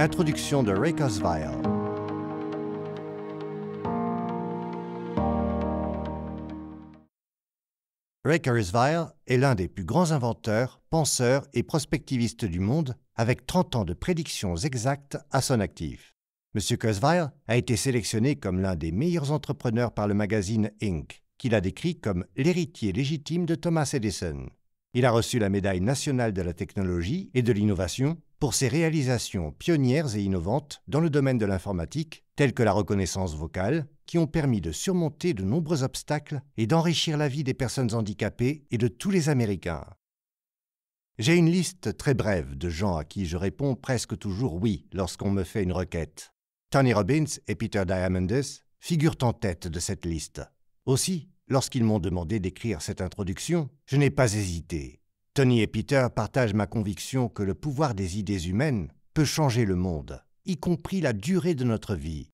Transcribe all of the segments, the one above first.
Introduction de Ray Kurzweil. Ray Kurzweil est l'un des plus grands inventeurs, penseurs et prospectivistes du monde, avec 30 ans de prédictions exactes à son actif. M. Kurzweil a été sélectionné comme l'un des meilleurs entrepreneurs par le magazine Inc., qu'il a décrit comme l'héritier légitime de Thomas Edison. Il a reçu la médaille nationale de la technologie et de l'innovation pour ses réalisations pionnières et innovantes dans le domaine de l'informatique, telles que la reconnaissance vocale, qui ont permis de surmonter de nombreux obstacles et d'enrichir la vie des personnes handicapées et de tous les Américains. J'ai une liste très brève de gens à qui je réponds presque toujours oui lorsqu'on me fait une requête. Tony Robbins et Peter Diamandis figurent en tête de cette liste. Aussi, lorsqu'ils m'ont demandé d'écrire cette introduction, je n'ai pas hésité. Tony et Peter partagent ma conviction que le pouvoir des idées humaines peut changer le monde, y compris la durée de notre vie.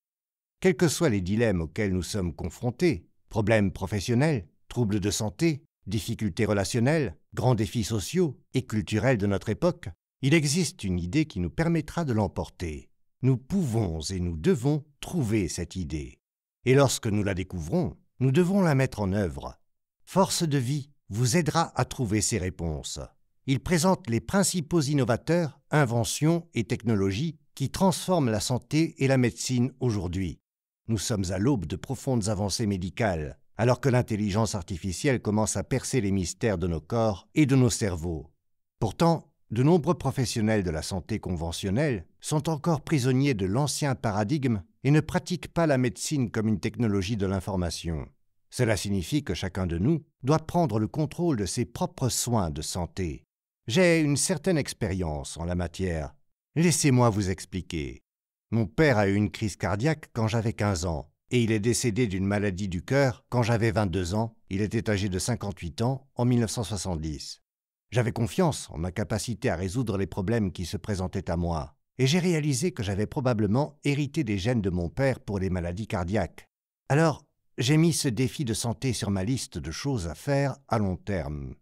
Quels que soient les dilemmes auxquels nous sommes confrontés, problèmes professionnels, troubles de santé, difficultés relationnelles, grands défis sociaux et culturels de notre époque, il existe une idée qui nous permettra de l'emporter. Nous pouvons et nous devons trouver cette idée. Et lorsque nous la découvrons, nous devons la mettre en œuvre. Force de vie vous aidera à trouver ces réponses. Il présente les principaux innovateurs, inventions et technologies qui transforment la santé et la médecine aujourd'hui. Nous sommes à l'aube de profondes avancées médicales, alors que l'intelligence artificielle commence à percer les mystères de nos corps et de nos cerveaux. Pourtant, de nombreux professionnels de la santé conventionnelle sont encore prisonniers de l'ancien paradigme et ne pratiquent pas la médecine comme une technologie de l'information. Cela signifie que chacun de nous doit prendre le contrôle de ses propres soins de santé. J'ai une certaine expérience en la matière. Laissez-moi vous expliquer. Mon père a eu une crise cardiaque quand j'avais 15 ans, et il est décédé d'une maladie du cœur quand j'avais 22 ans, il était âgé de 58 ans, en 1970. J'avais confiance en ma capacité à résoudre les problèmes qui se présentaient à moi et j'ai réalisé que j'avais probablement hérité des gènes de mon père pour les maladies cardiaques. Alors, j'ai mis ce défi de santé sur ma liste de choses à faire à long terme.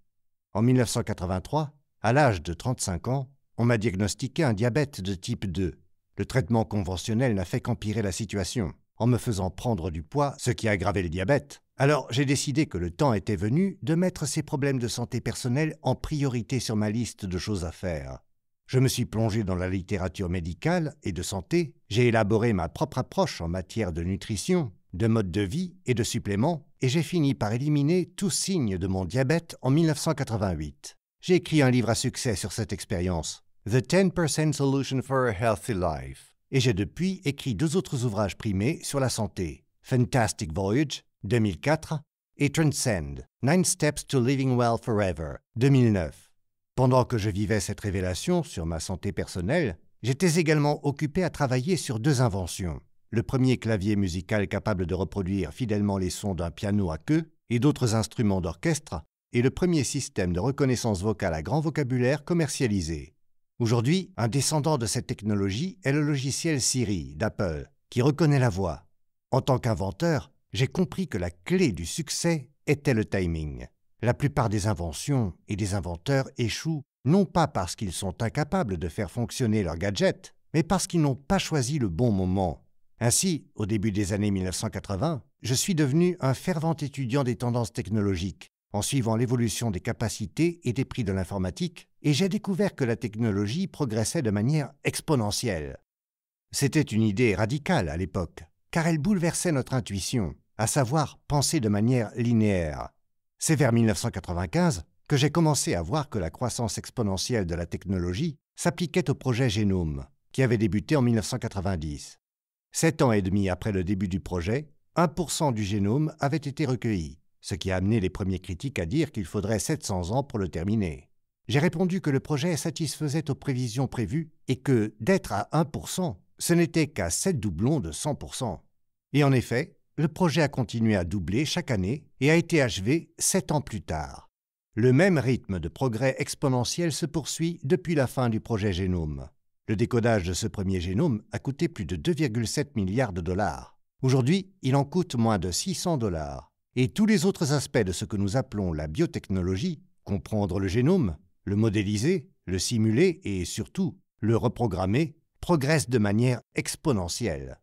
En 1983, à l'âge de 35 ans, on m'a diagnostiqué un diabète de type 2. Le traitement conventionnel n'a fait qu'empirer la situation, en me faisant prendre du poids, ce qui a aggravé le diabète. Alors j'ai décidé que le temps était venu de mettre ces problèmes de santé personnelle en priorité sur ma liste de choses à faire. Je me suis plongé dans la littérature médicale et de santé, j'ai élaboré ma propre approche en matière de nutrition, de mode de vie et de suppléments, et j'ai fini par éliminer tout signe de mon diabète en 1988. J'ai écrit un livre à succès sur cette expérience, The 10% Solution for a Healthy Life, et j'ai depuis écrit deux autres ouvrages primés sur la santé, Fantastic Voyage, 2004, et Transcend, Nine Steps to Living Well Forever, 2009. Pendant que je vivais cette révélation sur ma santé personnelle, j'étais également occupé à travailler sur deux inventions. Le premier clavier musical capable de reproduire fidèlement les sons d'un piano à queue et d'autres instruments d'orchestre, et le premier système de reconnaissance vocale à grand vocabulaire commercialisé. Aujourd'hui, un descendant de cette technologie est le logiciel Siri d'Apple, qui reconnaît la voix. En tant qu'inventeur, j'ai compris que la clé du succès était le timing. La plupart des inventions et des inventeurs échouent non pas parce qu'ils sont incapables de faire fonctionner leur gadget, mais parce qu'ils n'ont pas choisi le bon moment. Ainsi, au début des années 1980, je suis devenu un fervent étudiant des tendances technologiques, en suivant l'évolution des capacités et des prix de l'informatique, et j'ai découvert que la technologie progressait de manière exponentielle. C'était une idée radicale à l'époque, car elle bouleversait notre intuition, à savoir penser de manière linéaire. C'est vers 1995 que j'ai commencé à voir que la croissance exponentielle de la technologie s'appliquait au projet Génome, qui avait débuté en 1990. Sept ans et demi après le début du projet, 1% du génome avait été recueilli, ce qui a amené les premiers critiques à dire qu'il faudrait 700 ans pour le terminer. J'ai répondu que le projet satisfaisait aux prévisions prévues et que d'être à 1%, ce n'était qu'à 7 doublons de 100%. Et en effet, le projet a continué à doubler chaque année et a été achevé sept ans plus tard. Le même rythme de progrès exponentiel se poursuit depuis la fin du projet Génome. Le décodage de ce premier génome a coûté plus de 2,7 milliards de dollars. Aujourd'hui, il en coûte moins de 600 dollars. Et tous les autres aspects de ce que nous appelons la biotechnologie, comprendre le génome, le modéliser, le simuler et surtout le reprogrammer, progresse de manière exponentielle.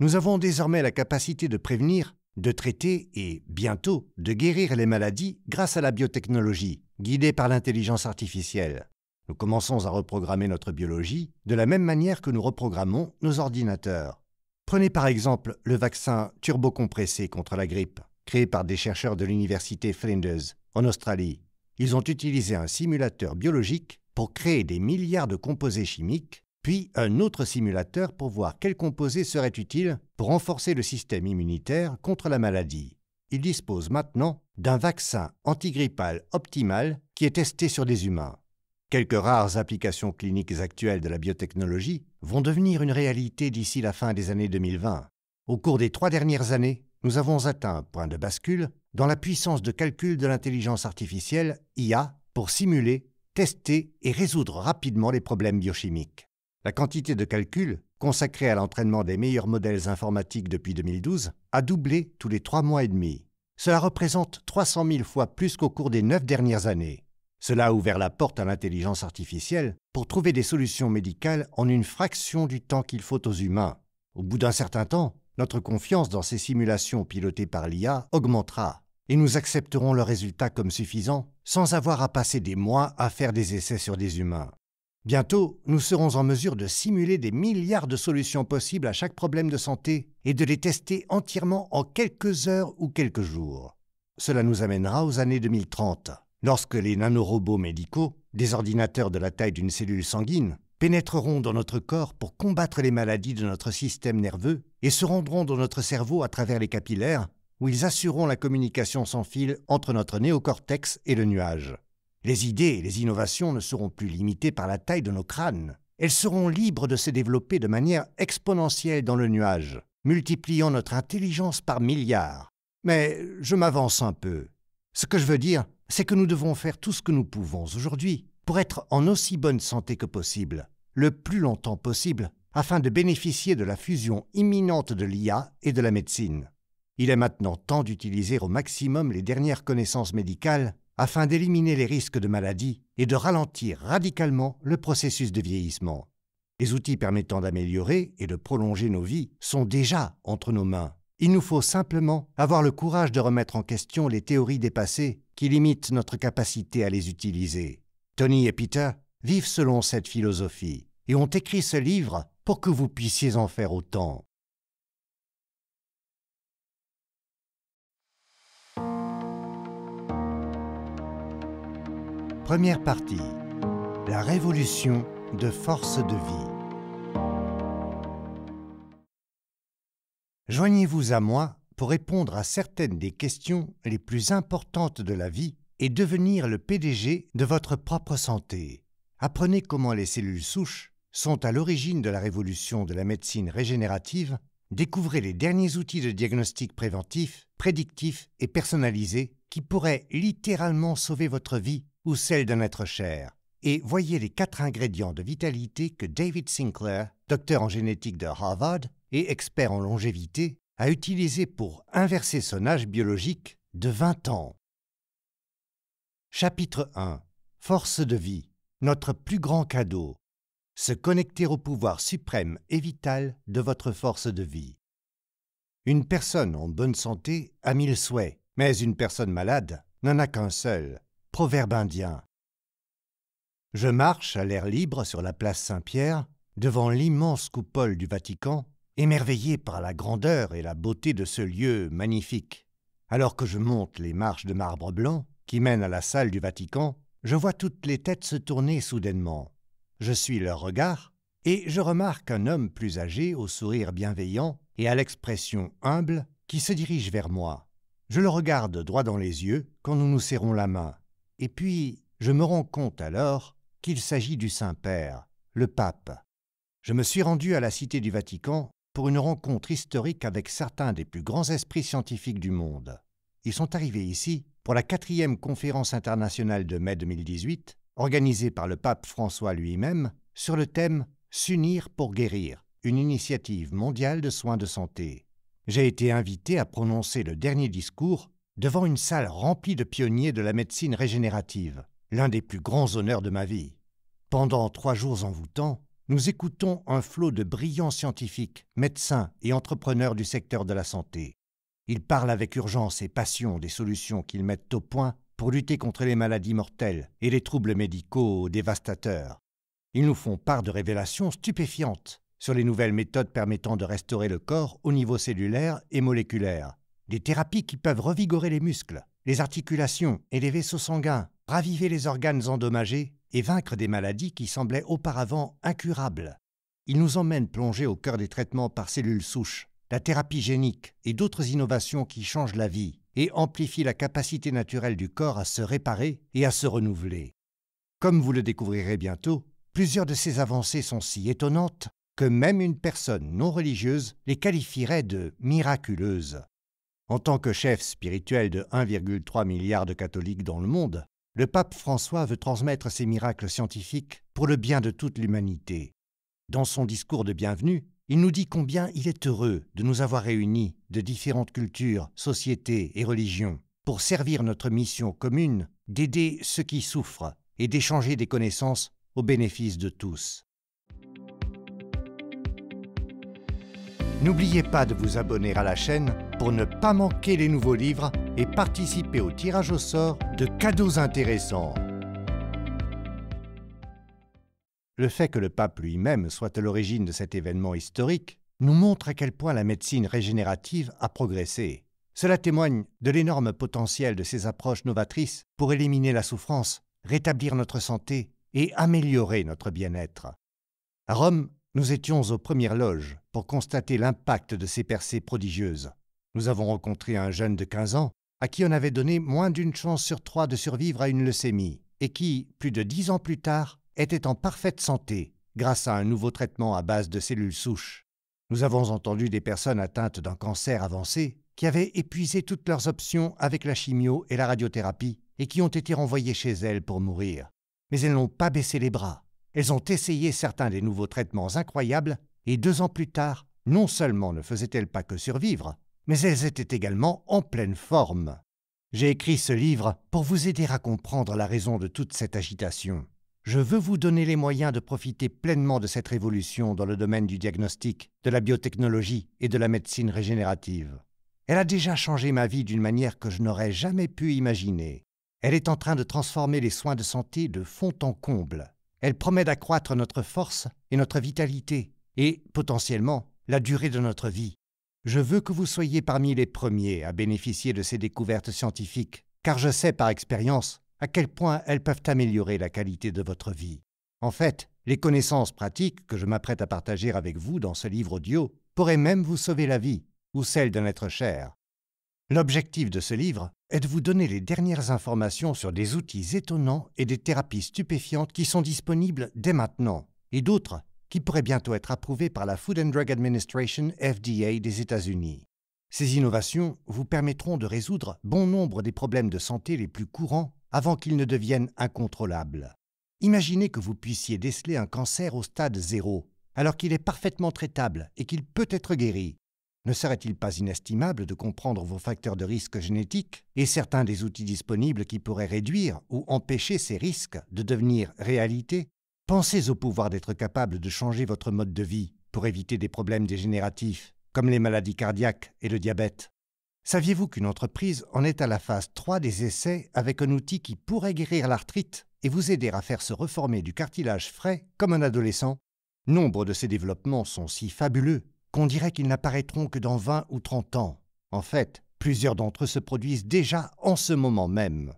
Nous avons désormais la capacité de prévenir, de traiter et, bientôt, de guérir les maladies grâce à la biotechnologie, guidée par l'intelligence artificielle. Nous commençons à reprogrammer notre biologie de la même manière que nous reprogrammons nos ordinateurs. Prenez par exemple le vaccin turbocompressé contre la grippe, créé par des chercheurs de l'université Flinders, en Australie. Ils ont utilisé un simulateur biologique pour créer des milliards de composés chimiques, puis un autre simulateur pour voir quels composés seraient utiles pour renforcer le système immunitaire contre la maladie. Ils disposent maintenant d'un vaccin antigrippal optimal qui est testé sur des humains. Quelques rares applications cliniques actuelles de la biotechnologie vont devenir une réalité d'ici la fin des années 2020. Au cours des trois dernières années, nous avons atteint un point de bascule dans la puissance de calcul de l'intelligence artificielle IA pour simuler, tester et résoudre rapidement les problèmes biochimiques. La quantité de calcul consacrée à l'entraînement des meilleurs modèles informatiques depuis 2012 a doublé tous les trois mois et demi. Cela représente 300 000 fois plus qu'au cours des neuf dernières années. Cela a ouvert la porte à l'intelligence artificielle pour trouver des solutions médicales en une fraction du temps qu'il faut aux humains. Au bout d'un certain temps, notre confiance dans ces simulations pilotées par l'IA augmentera et nous accepterons leurs résultats comme suffisants sans avoir à passer des mois à faire des essais sur des humains. Bientôt, nous serons en mesure de simuler des milliards de solutions possibles à chaque problème de santé et de les tester entièrement en quelques heures ou quelques jours. Cela nous amènera aux années 2030 lorsque les nanorobots médicaux, des ordinateurs de la taille d'une cellule sanguine, pénétreront dans notre corps pour combattre les maladies de notre système nerveux et se rendront dans notre cerveau à travers les capillaires, où ils assureront la communication sans fil entre notre néocortex et le nuage. Les idées et les innovations ne seront plus limitées par la taille de nos crânes. Elles seront libres de se développer de manière exponentielle dans le nuage, multipliant notre intelligence par milliards. Mais je m'avance un peu. Ce que je veux dire, c'est que nous devons faire tout ce que nous pouvons aujourd'hui pour être en aussi bonne santé que possible, le plus longtemps possible, afin de bénéficier de la fusion imminente de l'IA et de la médecine. Il est maintenant temps d'utiliser au maximum les dernières connaissances médicales afin d'éliminer les risques de maladie et de ralentir radicalement le processus de vieillissement. Les outils permettant d'améliorer et de prolonger nos vies sont déjà entre nos mains. Il nous faut simplement avoir le courage de remettre en question les théories dépassées qui limitent notre capacité à les utiliser. Tony et Peter vivent selon cette philosophie et ont écrit ce livre pour que vous puissiez en faire autant. Première partie. La révolution de force de vie. Joignez-vous à moi pour répondre à certaines des questions les plus importantes de la vie et devenir le PDG de votre propre santé. Apprenez comment les cellules souches sont à l'origine de la révolution de la médecine régénérative, découvrez les derniers outils de diagnostic préventif, prédictif et personnalisé qui pourraient littéralement sauver votre vie ou celle d'un être cher. Et voyez les quatre ingrédients de vitalité que David Sinclair, docteur en génétique de Harvard, et expert en longévité, a utilisé pour inverser son âge biologique de 20 ans. Chapitre 1 Force de vie, notre plus grand cadeau. Se connecter au pouvoir suprême et vital de votre force de vie. Une personne en bonne santé a mille souhaits, mais une personne malade n'en a qu'un seul. Proverbe indien. Je marche à l'air libre sur la place Saint-Pierre, devant l'immense coupole du Vatican, émerveillé par la grandeur et la beauté de ce lieu magnifique. Alors que je monte les marches de marbre blanc qui mènent à la salle du Vatican, je vois toutes les têtes se tourner soudainement. Je suis leur regard, et je remarque un homme plus âgé au sourire bienveillant et à l'expression humble qui se dirige vers moi. Je le regarde droit dans les yeux quand nous nous serrons la main. Et puis, je me rends compte alors qu'il s'agit du Saint-Père, le pape. Je me suis rendu à la Cité du Vatican pour une rencontre historique avec certains des plus grands esprits scientifiques du monde. Ils sont arrivés ici pour la quatrième conférence internationale de mai 2018, organisée par le pape François lui-même, sur le thème S'unir pour guérir, une initiative mondiale de soins de santé. J'ai été invité à prononcer le dernier discours devant une salle remplie de pionniers de la médecine régénérative, l'un des plus grands honneurs de ma vie. Pendant trois jours envoûtants, nous écoutons un flot de brillants scientifiques, médecins et entrepreneurs du secteur de la santé. Ils parlent avec urgence et passion des solutions qu'ils mettent au point pour lutter contre les maladies mortelles et les troubles médicaux dévastateurs. Ils nous font part de révélations stupéfiantes sur les nouvelles méthodes permettant de restaurer le corps au niveau cellulaire et moléculaire, des thérapies qui peuvent revigorer les muscles, les articulations et les vaisseaux sanguins, raviver les organes endommagés et vaincre des maladies qui semblaient auparavant incurables. Il nous emmène plonger au cœur des traitements par cellules souches, la thérapie génique et d'autres innovations qui changent la vie et amplifient la capacité naturelle du corps à se réparer et à se renouveler. Comme vous le découvrirez bientôt, plusieurs de ces avancées sont si étonnantes que même une personne non religieuse les qualifierait de miraculeuses. En tant que chef spirituel de 1,3 milliard de catholiques dans le monde, le pape François veut transmettre ces miracles scientifiques pour le bien de toute l'humanité. Dans son discours de bienvenue, il nous dit combien il est heureux de nous avoir réunis de différentes cultures, sociétés et religions pour servir notre mission commune d'aider ceux qui souffrent et d'échanger des connaissances au bénéfice de tous. N'oubliez pas de vous abonner à la chaîne pour ne pas manquer les nouveaux livres et participer au tirage au sort de cadeaux intéressants. Le fait que le pape lui-même soit à l'origine de cet événement historique nous montre à quel point la médecine régénérative a progressé. Cela témoigne de l'énorme potentiel de ces approches novatrices pour éliminer la souffrance, rétablir notre santé et améliorer notre bien-être. À Rome, nous étions aux premières loges pour constater l'impact de ces percées prodigieuses. Nous avons rencontré un jeune de 15 ans à qui on avait donné moins d'une chance sur trois de survivre à une leucémie et qui, plus de dix ans plus tard, était en parfaite santé grâce à un nouveau traitement à base de cellules souches. Nous avons entendu des personnes atteintes d'un cancer avancé qui avaient épuisé toutes leurs options avec la chimio et la radiothérapie et qui ont été renvoyées chez elles pour mourir. Mais elles n'ont pas baissé les bras. Elles ont essayé certains des nouveaux traitements incroyables, et deux ans plus tard, non seulement ne faisaient-elles pas que survivre, mais elles étaient également en pleine forme. J'ai écrit ce livre pour vous aider à comprendre la raison de toute cette agitation. Je veux vous donner les moyens de profiter pleinement de cette révolution dans le domaine du diagnostic, de la biotechnologie et de la médecine régénérative. Elle a déjà changé ma vie d'une manière que je n'aurais jamais pu imaginer. Elle est en train de transformer les soins de santé de fond en comble. Elle promet d'accroître notre force et notre vitalité, et, potentiellement, la durée de notre vie. Je veux que vous soyez parmi les premiers à bénéficier de ces découvertes scientifiques, car je sais par expérience à quel point elles peuvent améliorer la qualité de votre vie. En fait, les connaissances pratiques que je m'apprête à partager avec vous dans ce livre audio pourraient même vous sauver la vie, ou celle d'un être cher. L'objectif de ce livre est de vous donner les dernières informations sur des outils étonnants et des thérapies stupéfiantes qui sont disponibles dès maintenant, et d'autres qui pourraient bientôt être approuvées par la Food and Drug Administration FDA des États-Unis? Ces innovations vous permettront de résoudre bon nombre des problèmes de santé les plus courants avant qu'ils ne deviennent incontrôlables. Imaginez que vous puissiez déceler un cancer au stade zéro, alors qu'il est parfaitement traitable et qu'il peut être guéri. Ne serait-il pas inestimable de comprendre vos facteurs de risque génétiques et certains des outils disponibles qui pourraient réduire ou empêcher ces risques de devenir réalité? Pensez au pouvoir d'être capable de changer votre mode de vie pour éviter des problèmes dégénératifs, comme les maladies cardiaques et le diabète. Saviez-vous qu'une entreprise en est à la phase 3 des essais avec un outil qui pourrait guérir l'arthrite et vous aider à faire se reformer du cartilage frais comme un adolescent? Nombre de ces développements sont si fabuleux qu'on dirait qu'ils n'apparaîtront que dans 20 ou 30 ans. En fait, plusieurs d'entre eux se produisent déjà en ce moment même.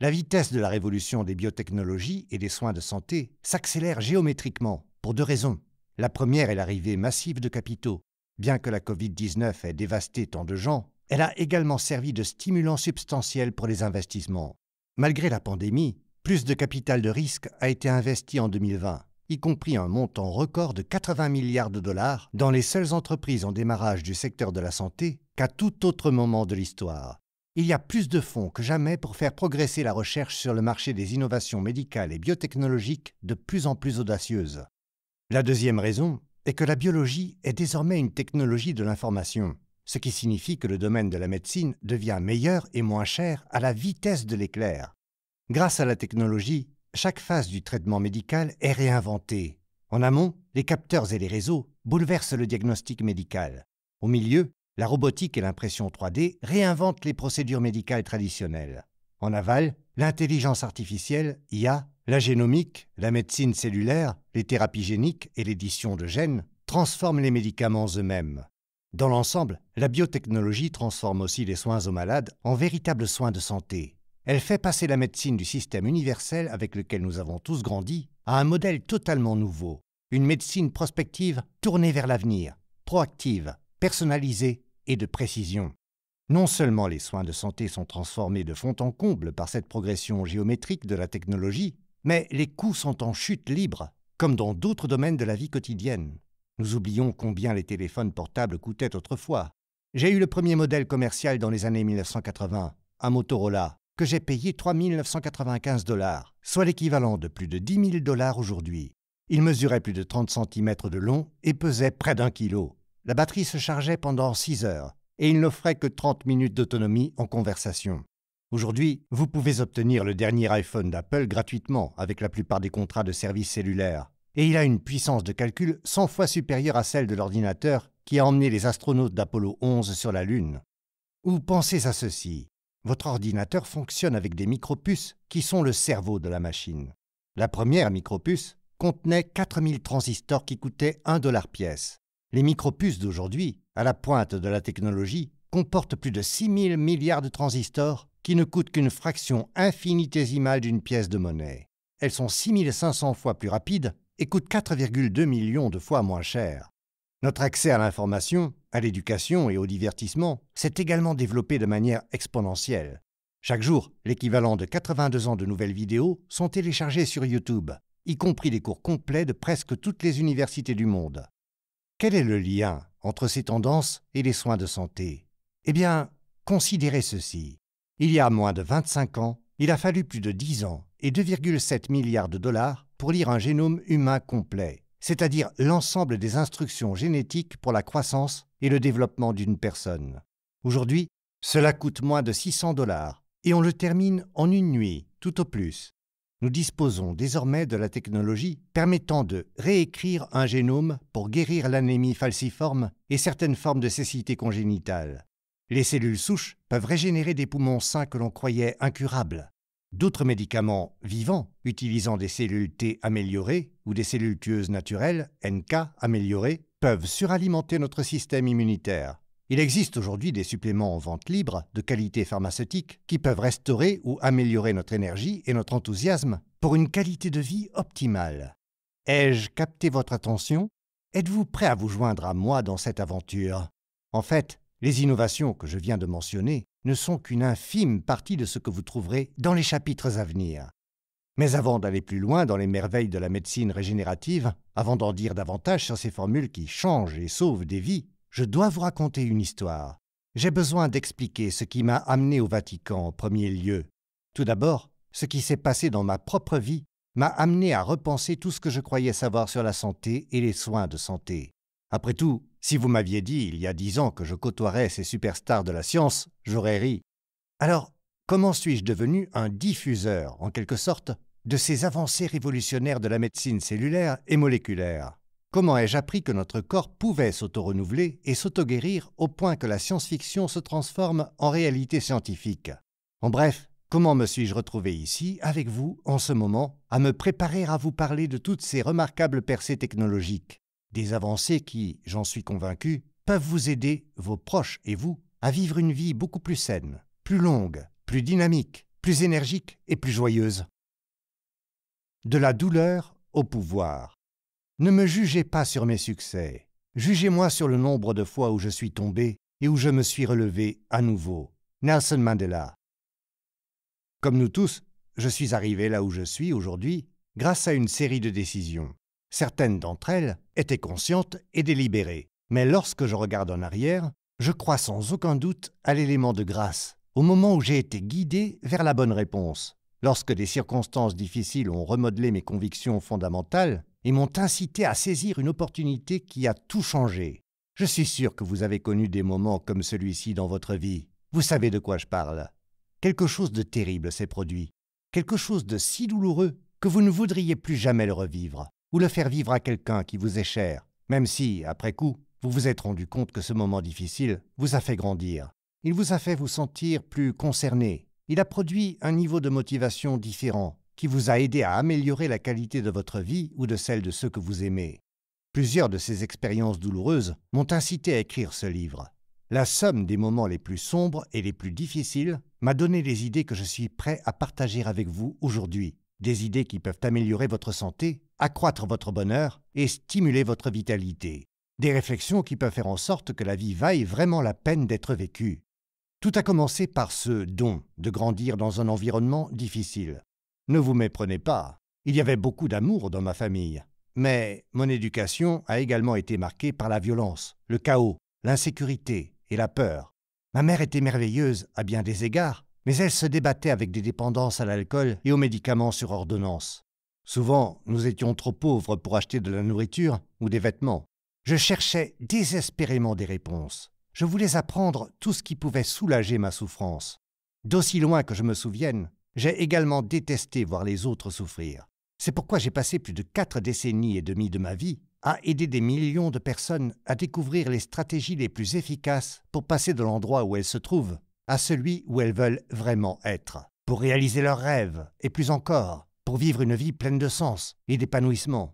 La vitesse de la révolution des biotechnologies et des soins de santé s'accélère géométriquement pour deux raisons. La première est l'arrivée massive de capitaux. Bien que la Covid-19 ait dévasté tant de gens, elle a également servi de stimulant substantiel pour les investissements. Malgré la pandémie, plus de capital de risque a été investi en 2020 y compris un montant record de 80 milliards de dollars dans les seules entreprises en démarrage du secteur de la santé qu'à tout autre moment de l'histoire. Il y a plus de fonds que jamais pour faire progresser la recherche sur le marché des innovations médicales et biotechnologiques de plus en plus audacieuses. La deuxième raison est que la biologie est désormais une technologie de l'information, ce qui signifie que le domaine de la médecine devient meilleur et moins cher à la vitesse de l'éclair. Grâce à la technologie, chaque phase du traitement médical est réinventée. En amont, les capteurs et les réseaux bouleversent le diagnostic médical. Au milieu, la robotique et l'impression 3D réinventent les procédures médicales traditionnelles. En aval, l'intelligence artificielle, IA, la génomique, la médecine cellulaire, les thérapies géniques et l'édition de gènes transforment les médicaments eux-mêmes. Dans l'ensemble, la biotechnologie transforme aussi les soins aux malades en véritables soins de santé. Elle fait passer la médecine du système universel avec lequel nous avons tous grandi à un modèle totalement nouveau, une médecine prospective tournée vers l'avenir, proactive, personnalisée et de précision. Non seulement les soins de santé sont transformés de fond en comble par cette progression géométrique de la technologie, mais les coûts sont en chute libre, comme dans d'autres domaines de la vie quotidienne. Nous oublions combien les téléphones portables coûtaient autrefois. J'ai eu le premier modèle commercial dans les années 1980, un Motorola, que j'ai payé 3 995 dollars, soit l'équivalent de plus de 10 000 dollars aujourd'hui. Il mesurait plus de 30 cm de long et pesait près d'un kilo. La batterie se chargeait pendant 6 heures et il n'offrait que 30 minutes d'autonomie en conversation. Aujourd'hui, vous pouvez obtenir le dernier iPhone d'Apple gratuitement avec la plupart des contrats de services cellulaires. Et il a une puissance de calcul 100 fois supérieure à celle de l'ordinateur qui a emmené les astronautes d'Apollo 11 sur la Lune. Ou pensez à ceci? Votre ordinateur fonctionne avec des micropuces qui sont le cerveau de la machine. La première micropuce contenait 4000 transistors qui coûtaient 1 dollar pièce. Les micropuces d'aujourd'hui, à la pointe de la technologie, comportent plus de 6000 milliards de transistors qui ne coûtent qu'une fraction infinitésimale d'une pièce de monnaie. Elles sont 6500 fois plus rapides et coûtent 4,2 millions de fois moins cher. Notre accès à l'information, à l'éducation et au divertissement s'est également développé de manière exponentielle. Chaque jour, l'équivalent de 82 ans de nouvelles vidéos sont téléchargées sur YouTube, y compris des cours complets de presque toutes les universités du monde. Quel est le lien entre ces tendances et les soins de santé? Eh bien, considérez ceci. Il y a moins de 25 ans, il a fallu plus de 10 ans et 2,7 milliards de dollars pour lire un génome humain complet c'est-à-dire l'ensemble des instructions génétiques pour la croissance et le développement d'une personne. Aujourd'hui, cela coûte moins de 600 dollars et on le termine en une nuit, tout au plus. Nous disposons désormais de la technologie permettant de réécrire un génome pour guérir l'anémie falciforme et certaines formes de cécité congénitale. Les cellules souches peuvent régénérer des poumons sains que l'on croyait incurables. D'autres médicaments vivants, utilisant des cellules T améliorées ou des cellules tueuses naturelles, NK améliorées, peuvent suralimenter notre système immunitaire. Il existe aujourd'hui des suppléments en vente libre de qualité pharmaceutique qui peuvent restaurer ou améliorer notre énergie et notre enthousiasme pour une qualité de vie optimale. Ai-je capté votre attention? Êtes-vous prêt à vous joindre à moi dans cette aventure? En fait, les innovations que je viens de mentionner ne sont qu'une infime partie de ce que vous trouverez dans les chapitres à venir. Mais avant d'aller plus loin dans les merveilles de la médecine régénérative, avant d'en dire davantage sur ces formules qui changent et sauvent des vies, je dois vous raconter une histoire. J'ai besoin d'expliquer ce qui m'a amené au Vatican en premier lieu. Tout d'abord, ce qui s'est passé dans ma propre vie m'a amené à repenser tout ce que je croyais savoir sur la santé et les soins de santé. Après tout, si vous m'aviez dit il y a dix ans que je côtoierais ces superstars de la science, j'aurais ri. Alors, comment suis-je devenu un diffuseur, en quelque sorte, de ces avancées révolutionnaires de la médecine cellulaire et moléculaire? Comment ai-je appris que notre corps pouvait s'auto-renouveler et s'auto-guérir au point que la science-fiction se transforme en réalité scientifique? En bref, comment me suis-je retrouvé ici, avec vous, en ce moment, à me préparer à vous parler de toutes ces remarquables percées technologiques? Des avancées qui, j'en suis convaincu, peuvent vous aider, vos proches et vous, à vivre une vie beaucoup plus saine, plus longue, plus dynamique, plus énergique et plus joyeuse. De la douleur au pouvoir. Ne me jugez pas sur mes succès, jugez-moi sur le nombre de fois où je suis tombé et où je me suis relevé à nouveau. Nelson Mandela. Comme nous tous, je suis arrivé là où je suis aujourd'hui grâce à une série de décisions. Certaines d'entre elles étaient conscientes et délibérées. Mais lorsque je regarde en arrière, je crois sans aucun doute à l'élément de grâce, au moment où j'ai été guidé vers la bonne réponse, lorsque des circonstances difficiles ont remodelé mes convictions fondamentales et m'ont incité à saisir une opportunité qui a tout changé. Je suis sûr que vous avez connu des moments comme celui-ci dans votre vie. Vous savez de quoi je parle. Quelque chose de terrible s'est produit, quelque chose de si douloureux que vous ne voudriez plus jamais le revivre. Ou le faire vivre à quelqu'un qui vous est cher, même si, après coup, vous vous êtes rendu compte que ce moment difficile vous a fait grandir. Il vous a fait vous sentir plus concerné. Il a produit un niveau de motivation différent qui vous a aidé à améliorer la qualité de votre vie ou de celle de ceux que vous aimez. Plusieurs de ces expériences douloureuses m'ont incité à écrire ce livre. La somme des moments les plus sombres et les plus difficiles m'a donné les idées que je suis prêt à partager avec vous aujourd'hui, des idées qui peuvent améliorer votre santé, accroître votre bonheur et stimuler votre vitalité, des réflexions qui peuvent faire en sorte que la vie vaille vraiment la peine d'être vécue. Tout a commencé par ce don de grandir dans un environnement difficile. Ne vous méprenez pas, il y avait beaucoup d'amour dans ma famille, mais mon éducation a également été marquée par la violence, le chaos, l'insécurité et la peur. Ma mère était merveilleuse à bien des égards, mais elle se débattait avec des dépendances à l'alcool et aux médicaments sur ordonnance. Souvent, nous étions trop pauvres pour acheter de la nourriture ou des vêtements. Je cherchais désespérément des réponses. Je voulais apprendre tout ce qui pouvait soulager ma souffrance. D'aussi loin que je me souvienne, j'ai également détesté voir les autres souffrir. C'est pourquoi j'ai passé plus de quatre décennies et demie de ma vie à aider des millions de personnes à découvrir les stratégies les plus efficaces pour passer de l'endroit où elles se trouvent à celui où elles veulent vraiment être, pour réaliser leurs rêves, et plus encore, pour vivre une vie pleine de sens et d'épanouissement.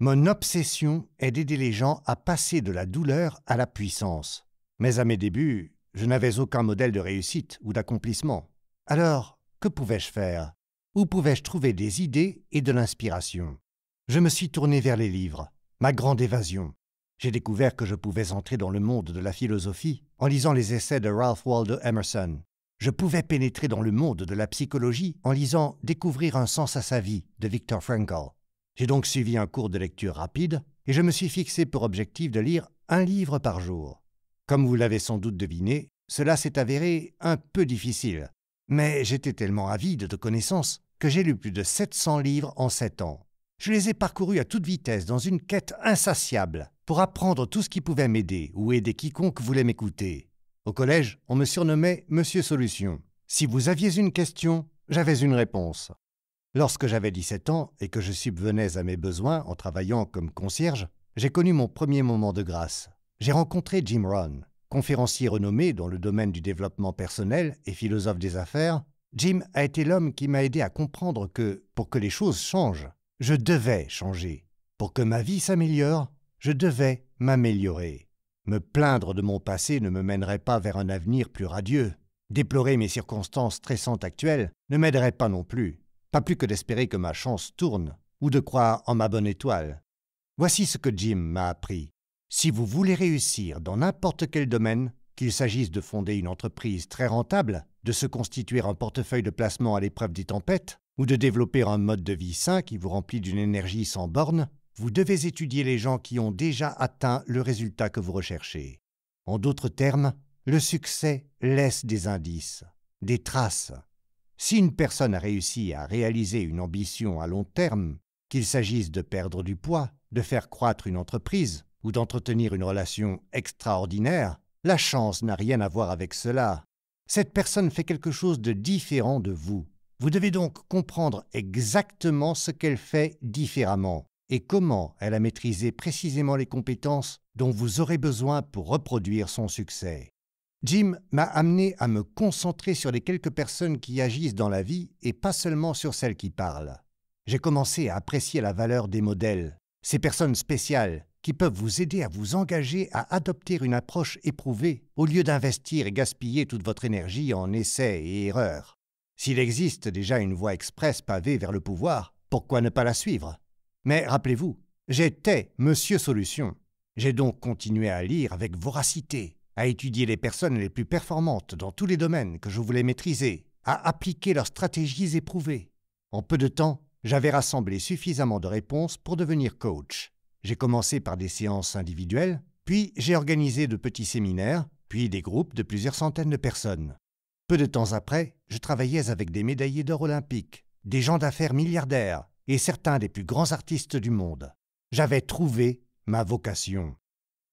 Mon obsession est d'aider les gens à passer de la douleur à la puissance. Mais à mes débuts, je n'avais aucun modèle de réussite ou d'accomplissement. Alors, que pouvais-je faire? Où pouvais-je trouver des idées et de l'inspiration? Je me suis tourné vers les livres, ma grande évasion. J'ai découvert que je pouvais entrer dans le monde de la philosophie en lisant les essais de Ralph Waldo Emerson. Je pouvais pénétrer dans le monde de la psychologie en lisant Découvrir un sens à sa vie de Viktor Frankl. J'ai donc suivi un cours de lecture rapide et je me suis fixé pour objectif de lire un livre par jour. Comme vous l'avez sans doute deviné, cela s'est avéré un peu difficile, mais j'étais tellement avide de connaissances que j'ai lu plus de 700 livres en sept ans. Je les ai parcourus à toute vitesse dans une quête insatiable pour apprendre tout ce qui pouvait m'aider ou aider quiconque voulait m'écouter. Au collège, on me surnommait Monsieur Solution. Si vous aviez une question, j'avais une réponse. Lorsque j'avais 17 ans et que je subvenais à mes besoins en travaillant comme concierge, j'ai connu mon premier moment de grâce. J'ai rencontré Jim Rohn, conférencier renommé dans le domaine du développement personnel et philosophe des affaires, Jim a été l'homme qui m'a aidé à comprendre que, pour que les choses changent, je devais changer. Pour que ma vie s'améliore, je devais m'améliorer. Me plaindre de mon passé ne me mènerait pas vers un avenir plus radieux. Déplorer mes circonstances stressantes actuelles ne m'aiderait pas non plus. Pas plus que d'espérer que ma chance tourne ou de croire en ma bonne étoile. Voici ce que Jim m'a appris. Si vous voulez réussir dans n'importe quel domaine, qu'il s'agisse de fonder une entreprise très rentable, de se constituer un portefeuille de placement à l'épreuve des tempêtes, ou de développer un mode de vie sain qui vous remplit d'une énergie sans borne, vous devez étudier les gens qui ont déjà atteint le résultat que vous recherchez. En d'autres termes, le succès laisse des indices, des traces. Si une personne a réussi à réaliser une ambition à long terme, qu'il s'agisse de perdre du poids, de faire croître une entreprise ou d'entretenir une relation extraordinaire, la chance n'a rien à voir avec cela. Cette personne fait quelque chose de différent de vous. Vous devez donc comprendre exactement ce qu'elle fait différemment et comment elle a maîtrisé précisément les compétences dont vous aurez besoin pour reproduire son succès. Jim m'a amené à me concentrer sur les quelques personnes qui agissent dans la vie et pas seulement sur celles qui parlent. J'ai commencé à apprécier la valeur des modèles, ces personnes spéciales qui peuvent vous aider à vous engager à adopter une approche éprouvée au lieu d'investir et gaspiller toute votre énergie en essais et erreurs. S'il existe déjà une voie express pavée vers le pouvoir, pourquoi ne pas la suivre? Mais rappelez-vous, j'étais Monsieur Solution. J'ai donc continué à lire avec voracité, à étudier les personnes les plus performantes dans tous les domaines que je voulais maîtriser, à appliquer leurs stratégies éprouvées. En peu de temps, j'avais rassemblé suffisamment de réponses pour devenir coach. J'ai commencé par des séances individuelles, puis j'ai organisé de petits séminaires, puis des groupes de plusieurs centaines de personnes. Peu de temps après, je travaillais avec des médaillés d'or olympiques, des gens d'affaires milliardaires et certains des plus grands artistes du monde. J'avais trouvé ma vocation.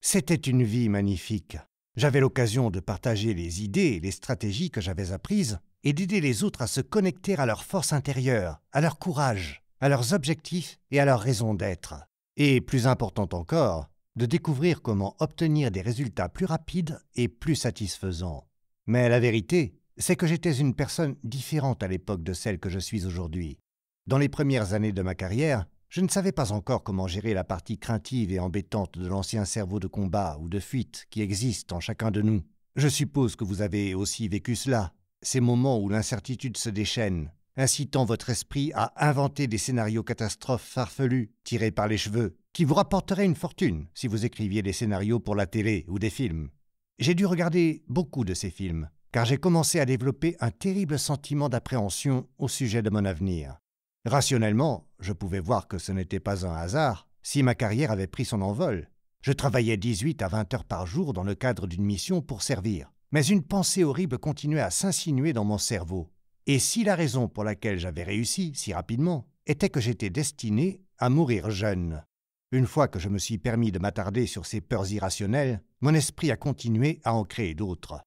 C'était une vie magnifique. J'avais l'occasion de partager les idées et les stratégies que j'avais apprises et d'aider les autres à se connecter à leur force intérieure, à leur courage, à leurs objectifs et à leur raison d'être. Et plus important encore, de découvrir comment obtenir des résultats plus rapides et plus satisfaisants. Mais la vérité, c'est que j'étais une personne différente à l'époque de celle que je suis aujourd'hui. Dans les premières années de ma carrière, je ne savais pas encore comment gérer la partie craintive et embêtante de l'ancien cerveau de combat ou de fuite qui existe en chacun de nous. Je suppose que vous avez aussi vécu cela, ces moments où l'incertitude se déchaîne, incitant votre esprit à inventer des scénarios catastrophes farfelus, tirés par les cheveux, qui vous rapporteraient une fortune si vous écriviez des scénarios pour la télé ou des films. J'ai dû regarder beaucoup de ces films, car j'ai commencé à développer un terrible sentiment d'appréhension au sujet de mon avenir. Rationnellement, je pouvais voir que ce n'était pas un hasard si ma carrière avait pris son envol. Je travaillais 18 à 20 heures par jour dans le cadre d'une mission pour servir. Mais une pensée horrible continuait à s'insinuer dans mon cerveau. Et si la raison pour laquelle j'avais réussi si rapidement était que j'étais destiné à mourir jeune. Une fois que je me suis permis de m'attarder sur ces peurs irrationnelles, mon esprit a continué à en créer d'autres.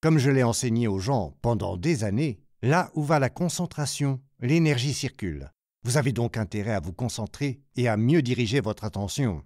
Comme je l'ai enseigné aux gens pendant des années, là où va la concentration, l'énergie circule. Vous avez donc intérêt à vous concentrer et à mieux diriger votre attention.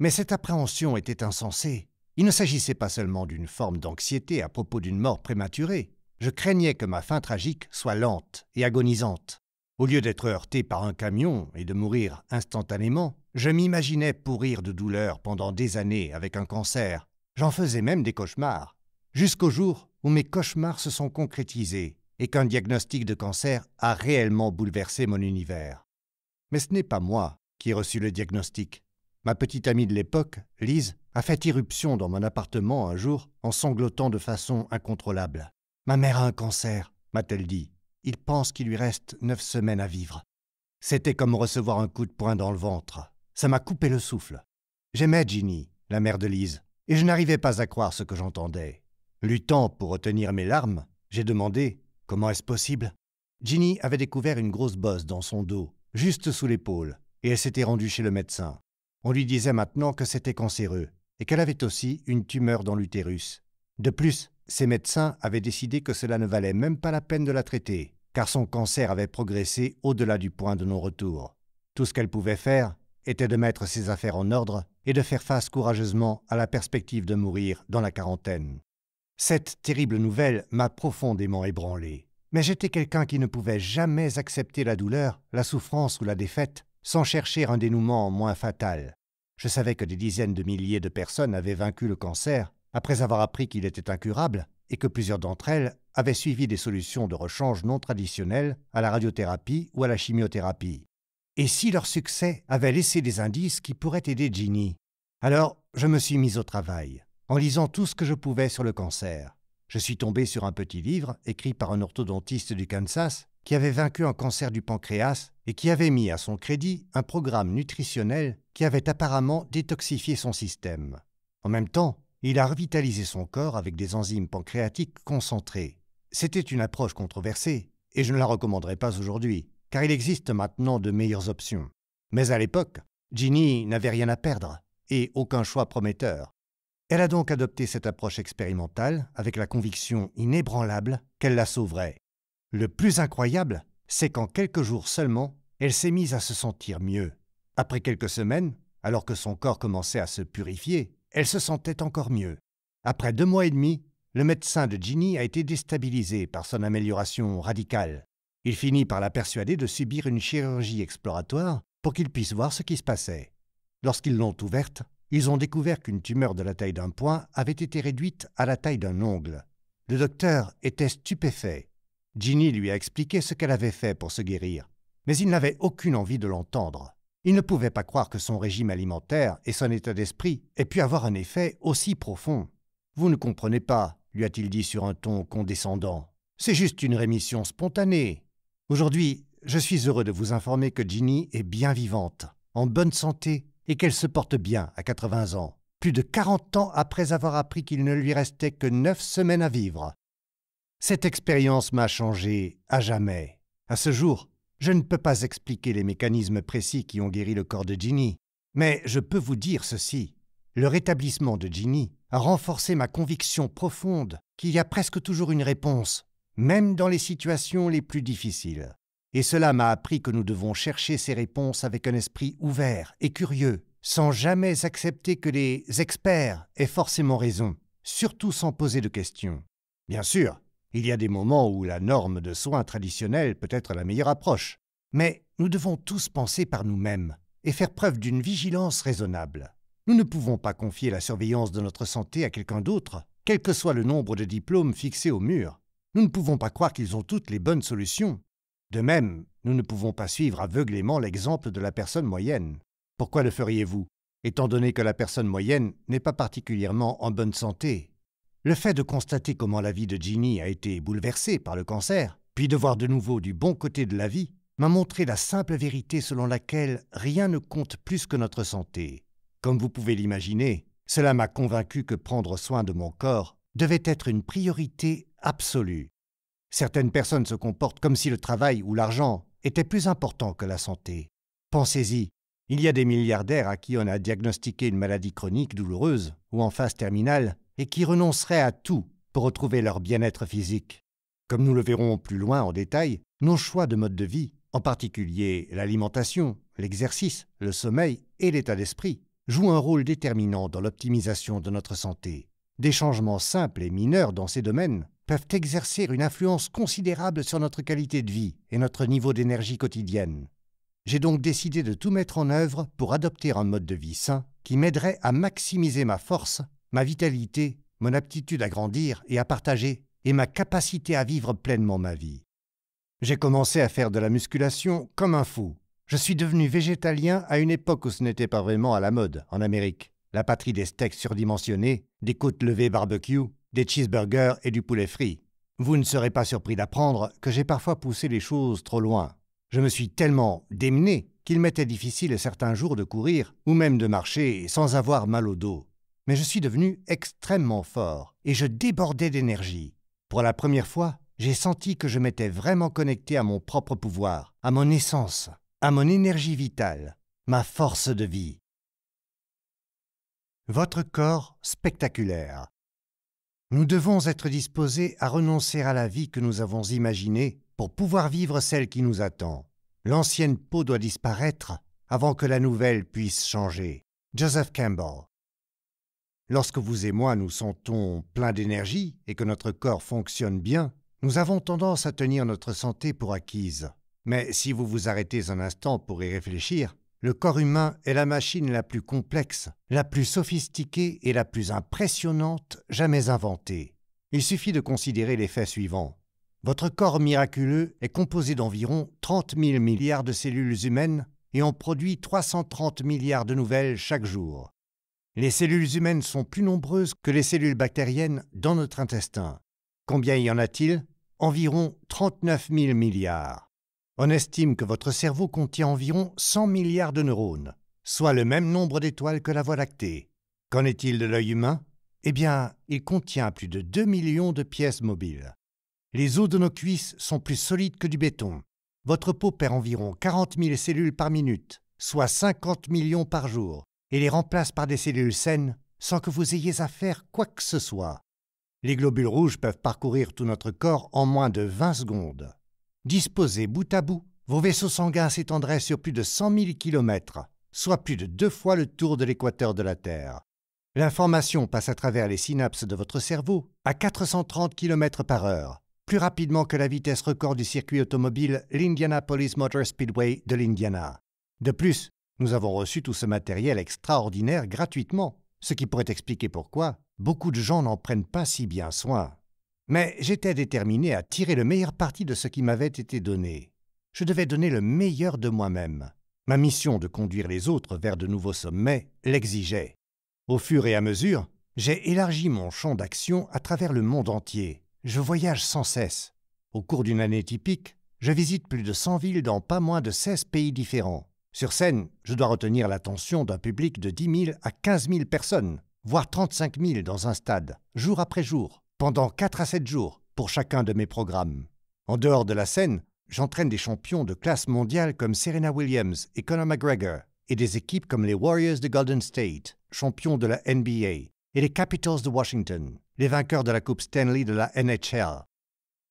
Mais cette appréhension était insensée. Il ne s'agissait pas seulement d'une forme d'anxiété à propos d'une mort prématurée. Je craignais que ma fin tragique soit lente et agonisante. Au lieu d'être heurté par un camion et de mourir instantanément, je m'imaginais pourrir de douleur pendant des années avec un cancer. J'en faisais même des cauchemars. Jusqu'au jour où mes cauchemars se sont concrétisés et qu'un diagnostic de cancer a réellement bouleversé mon univers. Mais ce n'est pas moi qui ai reçu le diagnostic. Ma petite amie de l'époque, Lise, a fait irruption dans mon appartement un jour en sanglotant de façon incontrôlable. Ma mère a un cancer, m'a-t-elle dit. Il pense qu'il lui reste neuf semaines à vivre. C'était comme recevoir un coup de poing dans le ventre. Ça m'a coupé le souffle. J'aimais Ginny, la mère de Lise, et je n'arrivais pas à croire ce que j'entendais. Luttant pour retenir mes larmes, j'ai demandé Comment est-ce possible? Ginny avait découvert une grosse bosse dans son dos, juste sous l'épaule, et elle s'était rendue chez le médecin. On lui disait maintenant que c'était cancéreux, et qu'elle avait aussi une tumeur dans l'utérus. De plus, ses médecins avaient décidé que cela ne valait même pas la peine de la traiter, car son cancer avait progressé au-delà du point de non-retour. Tout ce qu'elle pouvait faire était de mettre ses affaires en ordre et de faire face courageusement à la perspective de mourir dans la quarantaine. Cette terrible nouvelle m'a profondément ébranlé. Mais j'étais quelqu'un qui ne pouvait jamais accepter la douleur, la souffrance ou la défaite sans chercher un dénouement moins fatal. Je savais que des dizaines de milliers de personnes avaient vaincu le cancer après avoir appris qu'il était incurable et que plusieurs d'entre elles avaient suivi des solutions de rechange non traditionnelles à la radiothérapie ou à la chimiothérapie. Et si leur succès avait laissé des indices qui pourraient aider Ginny? Alors, je me suis mis au travail en lisant tout ce que je pouvais sur le cancer. Je suis tombé sur un petit livre écrit par un orthodontiste du Kansas qui avait vaincu un cancer du pancréas et qui avait mis à son crédit un programme nutritionnel qui avait apparemment détoxifié son système. En même temps, il a revitalisé son corps avec des enzymes pancréatiques concentrées. C'était une approche controversée, et je ne la recommanderais pas aujourd'hui, car il existe maintenant de meilleures options. Mais à l'époque, Ginny n'avait rien à perdre, et aucun choix prometteur. Elle a donc adopté cette approche expérimentale avec la conviction inébranlable qu'elle la sauverait. Le plus incroyable, c'est qu'en quelques jours seulement, elle s'est mise à se sentir mieux. Après quelques semaines, alors que son corps commençait à se purifier, elle se sentait encore mieux. Après deux mois et demi, le médecin de Ginny a été déstabilisé par son amélioration radicale. Il finit par la persuader de subir une chirurgie exploratoire pour qu'il puisse voir ce qui se passait. Lorsqu'ils l'ont ouverte, ils ont découvert qu'une tumeur de la taille d'un poing avait été réduite à la taille d'un ongle. Le docteur était stupéfait. Ginny lui a expliqué ce qu'elle avait fait pour se guérir, mais il n'avait aucune envie de l'entendre. Il ne pouvait pas croire que son régime alimentaire et son état d'esprit aient pu avoir un effet aussi profond. Vous ne comprenez pas, lui a-t-il dit sur un ton condescendant. C'est juste une rémission spontanée. Aujourd'hui, je suis heureux de vous informer que Ginny est bien vivante, en bonne santé et qu'elle se porte bien à 80 ans, plus de 40 ans après avoir appris qu'il ne lui restait que neuf semaines à vivre. Cette expérience m'a changé à jamais. À ce jour, je ne peux pas expliquer les mécanismes précis qui ont guéri le corps de Ginny, mais je peux vous dire ceci. Le rétablissement de Ginny a renforcé ma conviction profonde qu'il y a presque toujours une réponse, même dans les situations les plus difficiles. Et cela m'a appris que nous devons chercher ces réponses avec un esprit ouvert et curieux, sans jamais accepter que les experts aient forcément raison, surtout sans poser de questions. Bien sûr, il y a des moments où la norme de soins traditionnelle peut être la meilleure approche, mais nous devons tous penser par nous-mêmes et faire preuve d'une vigilance raisonnable. Nous ne pouvons pas confier la surveillance de notre santé à quelqu'un d'autre, quel que soit le nombre de diplômes fixés au mur. Nous ne pouvons pas croire qu'ils ont toutes les bonnes solutions. De même, nous ne pouvons pas suivre aveuglément l'exemple de la personne moyenne. Pourquoi le feriez-vous, étant donné que la personne moyenne n'est pas particulièrement en bonne santé? Le fait de constater comment la vie de Ginny a été bouleversée par le cancer, puis de voir de nouveau du bon côté de la vie, m'a montré la simple vérité selon laquelle rien ne compte plus que notre santé. Comme vous pouvez l'imaginer, cela m'a convaincu que prendre soin de mon corps devait être une priorité absolue. Certaines personnes se comportent comme si le travail ou l'argent était plus important que la santé. Pensez-y, il y a des milliardaires à qui on a diagnostiqué une maladie chronique douloureuse ou en phase terminale et qui renonceraient à tout pour retrouver leur bien-être physique. Comme nous le verrons plus loin en détail, nos choix de mode de vie, en particulier l'alimentation, l'exercice, le sommeil et l'état d'esprit, joue un rôle déterminant dans l'optimisation de notre santé. Des changements simples et mineurs dans ces domaines peuvent exercer une influence considérable sur notre qualité de vie et notre niveau d'énergie quotidienne. J'ai donc décidé de tout mettre en œuvre pour adopter un mode de vie sain qui m'aiderait à maximiser ma force, ma vitalité, mon aptitude à grandir et à partager, et ma capacité à vivre pleinement ma vie. J'ai commencé à faire de la musculation comme un fou, je suis devenu végétalien à une époque où ce n'était pas vraiment à la mode en Amérique. La patrie des steaks surdimensionnés, des côtes levées barbecue, des cheeseburgers et du poulet frit. Vous ne serez pas surpris d'apprendre que j'ai parfois poussé les choses trop loin. Je me suis tellement démené qu'il m'était difficile certains jours de courir ou même de marcher sans avoir mal au dos. Mais je suis devenu extrêmement fort et je débordais d'énergie. Pour la première fois, j'ai senti que je m'étais vraiment connecté à mon propre pouvoir, à mon essence, à mon énergie vitale, ma force de vie. Votre corps spectaculaire. Nous devons être disposés à renoncer à la vie que nous avons imaginée pour pouvoir vivre celle qui nous attend. L'ancienne peau doit disparaître avant que la nouvelle puisse changer. Joseph Campbell. Lorsque vous et moi nous sentons pleins d'énergie et que notre corps fonctionne bien, nous avons tendance à tenir notre santé pour acquise. Mais si vous vous arrêtez un instant pour y réfléchir, le corps humain est la machine la plus complexe, la plus sophistiquée et la plus impressionnante jamais inventée. Il suffit de considérer les faits suivants. Votre corps miraculeux est composé d'environ 30 000 milliards de cellules humaines et en produit 330 milliards de nouvelles chaque jour. Les cellules humaines sont plus nombreuses que les cellules bactériennes dans notre intestin. Combien y en a-t-il? Environ 39 000 milliards. On estime que votre cerveau contient environ 100 milliards de neurones, soit le même nombre d'étoiles que la Voie lactée. Qu'en est-il de l'œil humain? Eh bien, il contient plus de 2 millions de pièces mobiles. Les os de nos cuisses sont plus solides que du béton. Votre peau perd environ 40 000 cellules par minute, soit 50 millions par jour, et les remplace par des cellules saines sans que vous ayez à faire quoi que ce soit. Les globules rouges peuvent parcourir tout notre corps en moins de 20 secondes. Disposés bout à bout, vos vaisseaux sanguins s'étendraient sur plus de 100 000 kilomètres, soit plus de deux fois le tour de l'équateur de la Terre. L'information passe à travers les synapses de votre cerveau à 430 km par heure, plus rapidement que la vitesse record du circuit automobile l'Indianapolis Motor Speedway de l'Indiana. De plus, nous avons reçu tout ce matériel extraordinaire gratuitement, ce qui pourrait expliquer pourquoi beaucoup de gens n'en prennent pas si bien soin. Mais j'étais déterminé à tirer le meilleur parti de ce qui m'avait été donné. Je devais donner le meilleur de moi-même. Ma mission de conduire les autres vers de nouveaux sommets l'exigeait. Au fur et à mesure, j'ai élargi mon champ d'action à travers le monde entier. Je voyage sans cesse. Au cours d'une année typique, je visite plus de 100 villes dans pas moins de 16 pays différents. Sur scène, je dois retenir l'attention d'un public de 10 000 à 15 000 personnes, voire 35 000 dans un stade, jour après jour pendant 4 à 7 jours pour chacun de mes programmes. En dehors de la scène, j'entraîne des champions de classe mondiale comme Serena Williams et Conor McGregor, et des équipes comme les Warriors de Golden State, champions de la NBA, et les Capitals de Washington, les vainqueurs de la Coupe Stanley de la NHL.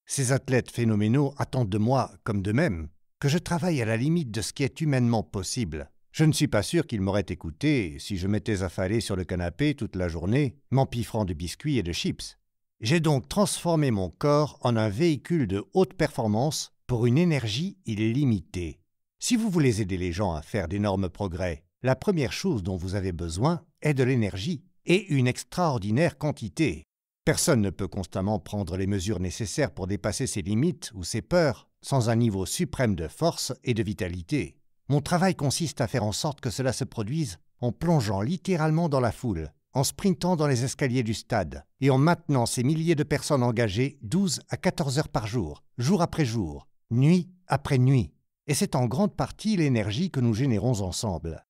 Ces athlètes phénoménaux attendent de moi, comme d'eux-mêmes, que je travaille à la limite de ce qui est humainement possible. Je ne suis pas sûr qu'il m'aurait écouté si je m'étais affalé sur le canapé toute la journée, m'empiffrant de biscuits et de chips. J'ai donc transformé mon corps en un véhicule de haute performance pour une énergie illimitée. Si vous voulez aider les gens à faire d'énormes progrès, la première chose dont vous avez besoin est de l'énergie, et une extraordinaire quantité. Personne ne peut constamment prendre les mesures nécessaires pour dépasser ses limites ou ses peurs sans un niveau suprême de force et de vitalité. Mon travail consiste à faire en sorte que cela se produise en plongeant littéralement dans la foule, en sprintant dans les escaliers du stade et en maintenant ces milliers de personnes engagées 12 à 14 heures par jour, jour après jour, nuit après nuit. Et c'est en grande partie l'énergie que nous générons ensemble.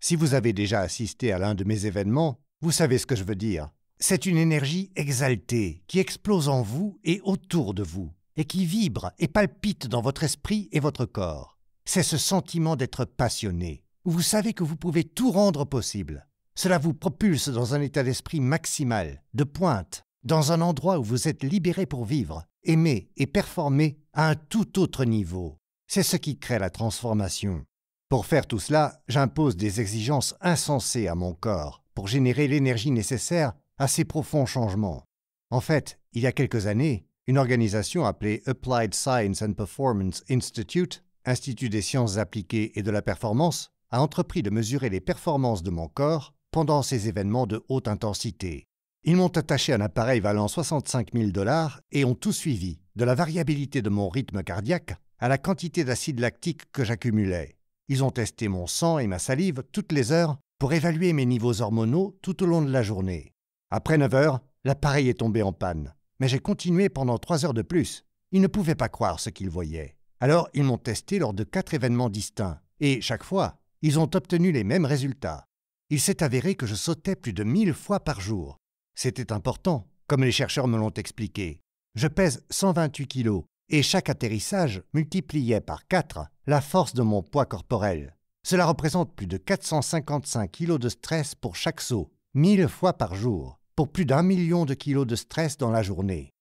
Si vous avez déjà assisté à l'un de mes événements, vous savez ce que je veux dire. C'est une énergie exaltée qui explose en vous et autour de vous, et qui vibre et palpite dans votre esprit et votre corps. C'est ce sentiment d'être passionné, où vous savez que vous pouvez tout rendre possible. Cela vous propulse dans un état d'esprit maximal, de pointe, dans un endroit où vous êtes libéré pour vivre, aimer et performer à un tout autre niveau. C'est ce qui crée la transformation. Pour faire tout cela, j'impose des exigences insensées à mon corps pour générer l'énergie nécessaire à ces profonds changements. En fait, il y a quelques années, une organisation appelée Applied Science and Performance Institute, Institut des sciences appliquées et de la performance, a entrepris de mesurer les performances de mon corps pendant ces événements de haute intensité. Ils m'ont attaché un appareil valant 65 000 dollars et ont tout suivi, de la variabilité de mon rythme cardiaque à la quantité d'acide lactique que j'accumulais. Ils ont testé mon sang et ma salive toutes les heures pour évaluer mes niveaux hormonaux tout au long de la journée. Après 9 heures, l'appareil est tombé en panne mais j'ai continué pendant trois heures de plus. Ils ne pouvaient pas croire ce qu'ils voyaient. Alors ils m'ont testé lors de quatre événements distincts, et chaque fois, ils ont obtenu les mêmes résultats. Il s'est avéré que je sautais plus de mille fois par jour. C'était important, comme les chercheurs me l'ont expliqué. Je pèse 128 kilos, et chaque atterrissage multipliait par quatre la force de mon poids corporel. Cela représente plus de 455 kilos de stress pour chaque saut, mille fois par jour pour plus d'un million de kilos de stress dans la journée.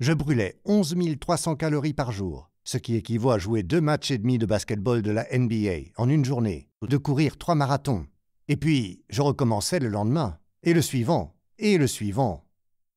Je brûlais 11 300 calories par jour, ce qui équivaut à jouer deux matchs et demi de basketball de la NBA en une journée, ou de courir trois marathons. Et puis, je recommençais le lendemain, et le suivant, et le suivant.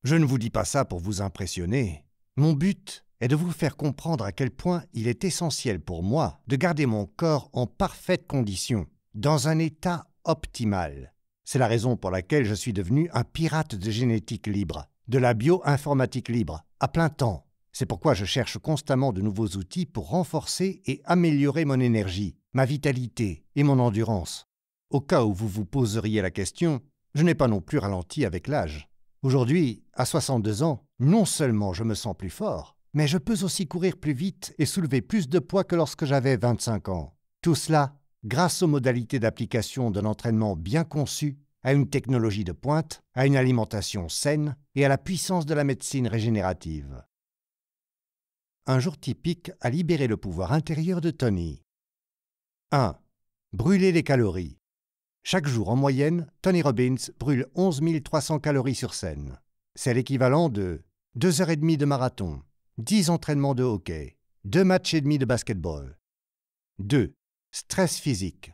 Je ne vous dis pas ça pour vous impressionner. Mon but est de vous faire comprendre à quel point il est essentiel pour moi de garder mon corps en parfaite condition, dans un état optimal. C'est la raison pour laquelle je suis devenu un pirate de génétique libre, de la bioinformatique libre, à plein temps. C'est pourquoi je cherche constamment de nouveaux outils pour renforcer et améliorer mon énergie, ma vitalité et mon endurance. Au cas où vous vous poseriez la question, je n'ai pas non plus ralenti avec l'âge. Aujourd'hui, à 62 ans, non seulement je me sens plus fort, mais je peux aussi courir plus vite et soulever plus de poids que lorsque j'avais 25 ans. Tout cela grâce aux modalités d'application d'un entraînement bien conçu, à une technologie de pointe, à une alimentation saine et à la puissance de la médecine régénérative. Un jour typique a libéré le pouvoir intérieur de Tony. 1. Brûler les calories. Chaque jour en moyenne, Tony Robbins brûle 11 300 calories sur scène. C'est l'équivalent de 2 heures et demie de marathon, 10 entraînements de hockey, 2 matchs et demi de basketball. 2. Stress physique.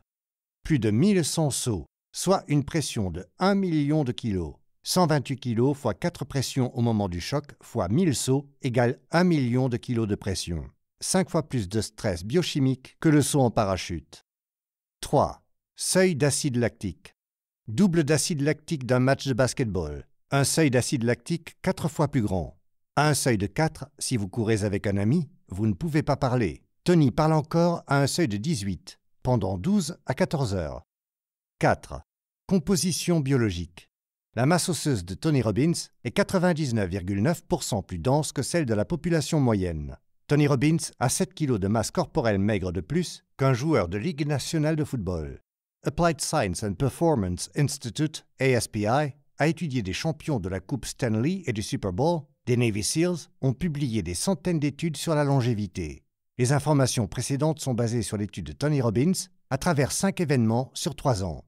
Plus de 1100 sauts, soit une pression de 1 million de kilos. 128 kg fois 4 pressions au moment du choc fois 1000 sauts égale 1 million de kilos de pression. 5 fois plus de stress biochimique que le saut en parachute. 3. Seuil d'acide lactique. Double d'acide lactique d'un match de basketball. Un seuil d'acide lactique 4 fois plus grand. un seuil de 4, si vous courez avec un ami, vous ne pouvez pas parler. Tony parle encore à un seuil de 18, pendant 12 à 14 heures. 4. Composition biologique. La masse osseuse de Tony Robbins est 99,9% plus dense que celle de la population moyenne. Tony Robbins a 7 kg de masse corporelle maigre de plus qu'un joueur de Ligue nationale de football. Applied Science and Performance Institute, ASPI, a étudié des champions de la Coupe Stanley et du Super Bowl, des Navy SEALs, ont publié des centaines d'études sur la longévité. Les informations précédentes sont basées sur l'étude de Tony Robbins à travers cinq événements sur trois ans.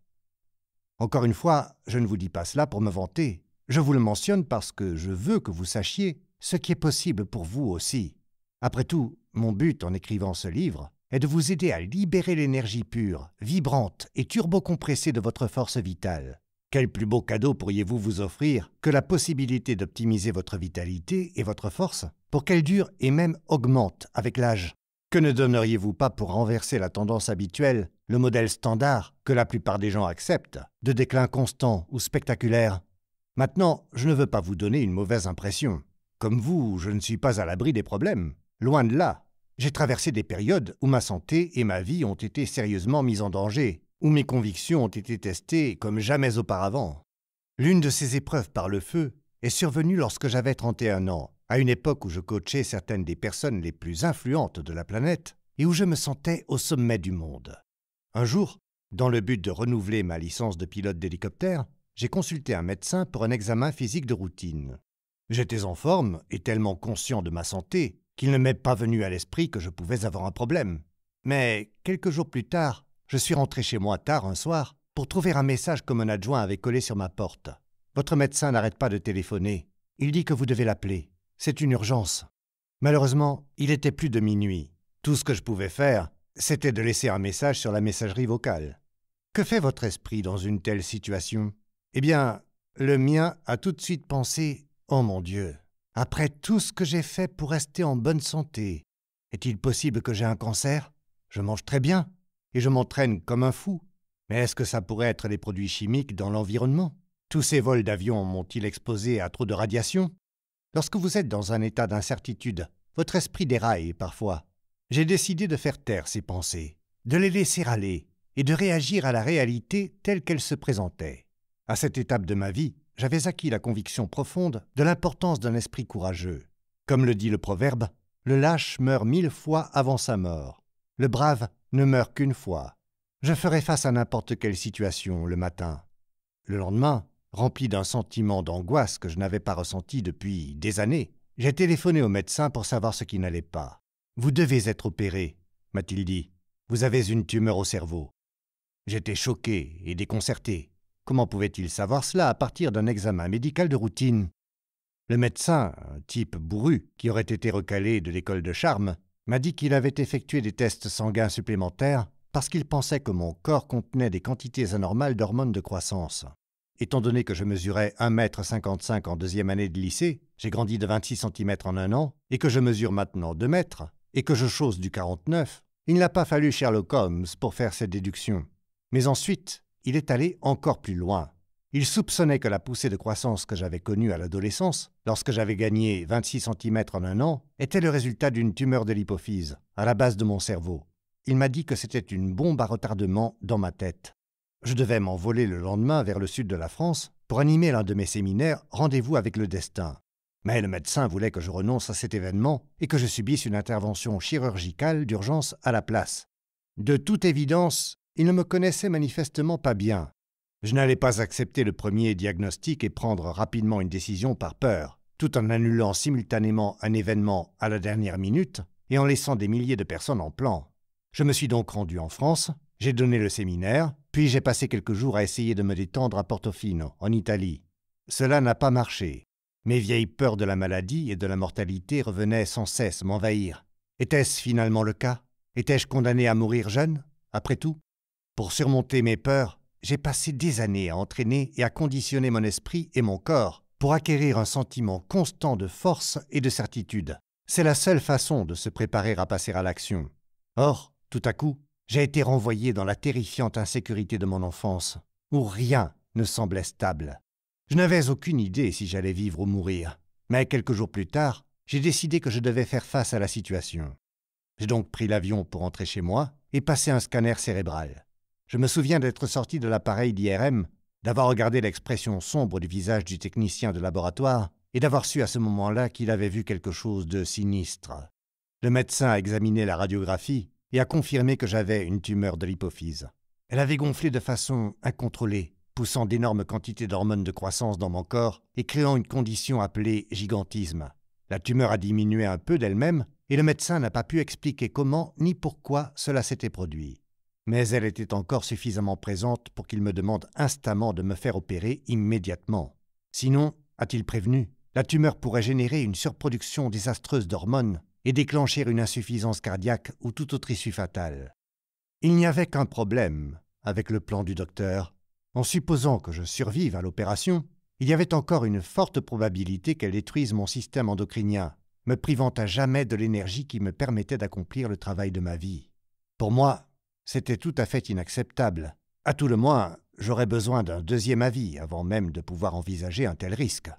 Encore une fois, je ne vous dis pas cela pour me vanter, je vous le mentionne parce que je veux que vous sachiez ce qui est possible pour vous aussi. Après tout, mon but en écrivant ce livre est de vous aider à libérer l'énergie pure, vibrante et turbocompressée de votre force vitale. Quel plus beau cadeau pourriez-vous vous offrir que la possibilité d'optimiser votre vitalité et votre force pour qu'elle dure et même augmente avec l'âge? Que ne donneriez-vous pas pour renverser la tendance habituelle, le modèle standard que la plupart des gens acceptent, de déclin constant ou spectaculaire? Maintenant, je ne veux pas vous donner une mauvaise impression. Comme vous, je ne suis pas à l'abri des problèmes. Loin de là. J'ai traversé des périodes où ma santé et ma vie ont été sérieusement mises en danger, où mes convictions ont été testées comme jamais auparavant. L'une de ces épreuves par le feu est survenue lorsque j'avais 31 ans, à une époque où je coachais certaines des personnes les plus influentes de la planète et où je me sentais au sommet du monde. Un jour, dans le but de renouveler ma licence de pilote d'hélicoptère, j'ai consulté un médecin pour un examen physique de routine. J'étais en forme et tellement conscient de ma santé qu'il ne m'est pas venu à l'esprit que je pouvais avoir un problème. Mais quelques jours plus tard, je suis rentré chez moi tard un soir pour trouver un message que mon adjoint avait collé sur ma porte. Votre médecin n'arrête pas de téléphoner. Il dit que vous devez l'appeler. C'est une urgence. Malheureusement, il était plus de minuit. Tout ce que je pouvais faire, c'était de laisser un message sur la messagerie vocale. Que fait votre esprit dans une telle situation? Eh bien, le mien a tout de suite pensé Oh mon Dieu, après tout ce que j'ai fait pour rester en bonne santé, est-il possible que j'ai un cancer? Je mange très bien, et je m'entraîne comme un fou. Mais est-ce que ça pourrait être des produits chimiques dans l'environnement? Tous ces vols d'avion m'ont-ils exposé à trop de radiation? Lorsque vous êtes dans un état d'incertitude, votre esprit déraille parfois. J'ai décidé de faire taire ces pensées, de les laisser aller et de réagir à la réalité telle qu'elle se présentait. À cette étape de ma vie, j'avais acquis la conviction profonde de l'importance d'un esprit courageux. Comme le dit le proverbe, le lâche meurt mille fois avant sa mort. Le brave ne meurt qu'une fois. Je ferai face à n'importe quelle situation le matin. Le lendemain, rempli d'un sentiment d'angoisse que je n'avais pas ressenti depuis des années, j'ai téléphoné au médecin pour savoir ce qui n'allait pas. Vous devez être opéré, m'a-t-il dit. Vous avez une tumeur au cerveau. J'étais choqué et déconcerté. Comment pouvait-il savoir cela à partir d'un examen médical de routine? Le médecin, un type bourru qui aurait été recalé de l'école de charme, m'a dit qu'il avait effectué des tests sanguins supplémentaires parce qu'il pensait que mon corps contenait des quantités anormales d'hormones de croissance. Étant donné que je mesurais 1,55 m en deuxième année de lycée, j'ai grandi de 26 cm en un an, et que je mesure maintenant 2 mètres, et que je chausse du 49, il n'a pas fallu Sherlock Holmes pour faire cette déduction. Mais ensuite, il est allé encore plus loin. Il soupçonnait que la poussée de croissance que j'avais connue à l'adolescence, lorsque j'avais gagné 26 cm en un an, était le résultat d'une tumeur de l'hypophyse, à la base de mon cerveau. Il m'a dit que c'était une bombe à retardement dans ma tête. Je devais m'envoler le lendemain vers le sud de la France pour animer l'un de mes séminaires Rendez-vous avec le destin. Mais le médecin voulait que je renonce à cet événement et que je subisse une intervention chirurgicale d'urgence à la place. De toute évidence, il ne me connaissait manifestement pas bien, je n'allais pas accepter le premier diagnostic et prendre rapidement une décision par peur, tout en annulant simultanément un événement à la dernière minute et en laissant des milliers de personnes en plan. Je me suis donc rendu en France, j'ai donné le séminaire, puis j'ai passé quelques jours à essayer de me détendre à Portofino, en Italie. Cela n'a pas marché. Mes vieilles peurs de la maladie et de la mortalité revenaient sans cesse m'envahir. Était-ce finalement le cas? Étais-je condamné à mourir jeune? Après tout Pour surmonter mes peurs, j'ai passé des années à entraîner et à conditionner mon esprit et mon corps pour acquérir un sentiment constant de force et de certitude. C'est la seule façon de se préparer à passer à l'action. Or, tout à coup, j'ai été renvoyé dans la terrifiante insécurité de mon enfance, où rien ne semblait stable. Je n'avais aucune idée si j'allais vivre ou mourir, mais quelques jours plus tard, j'ai décidé que je devais faire face à la situation. J'ai donc pris l'avion pour rentrer chez moi et passer un scanner cérébral. Je me souviens d'être sorti de l'appareil d'IRM, d'avoir regardé l'expression sombre du visage du technicien de laboratoire et d'avoir su à ce moment-là qu'il avait vu quelque chose de sinistre. Le médecin a examiné la radiographie et a confirmé que j'avais une tumeur de l'hypophyse. Elle avait gonflé de façon incontrôlée, poussant d'énormes quantités d'hormones de croissance dans mon corps et créant une condition appelée gigantisme. La tumeur a diminué un peu d'elle-même et le médecin n'a pas pu expliquer comment ni pourquoi cela s'était produit mais elle était encore suffisamment présente pour qu'il me demande instamment de me faire opérer immédiatement. Sinon, a-t-il prévenu, la tumeur pourrait générer une surproduction désastreuse d'hormones et déclencher une insuffisance cardiaque ou toute autre issue fatale. Il n'y avait qu'un problème avec le plan du docteur. En supposant que je survive à l'opération, il y avait encore une forte probabilité qu'elle détruise mon système endocrinien, me privant à jamais de l'énergie qui me permettait d'accomplir le travail de ma vie. Pour moi, c'était tout à fait inacceptable. À tout le moins, j'aurais besoin d'un deuxième avis avant même de pouvoir envisager un tel risque.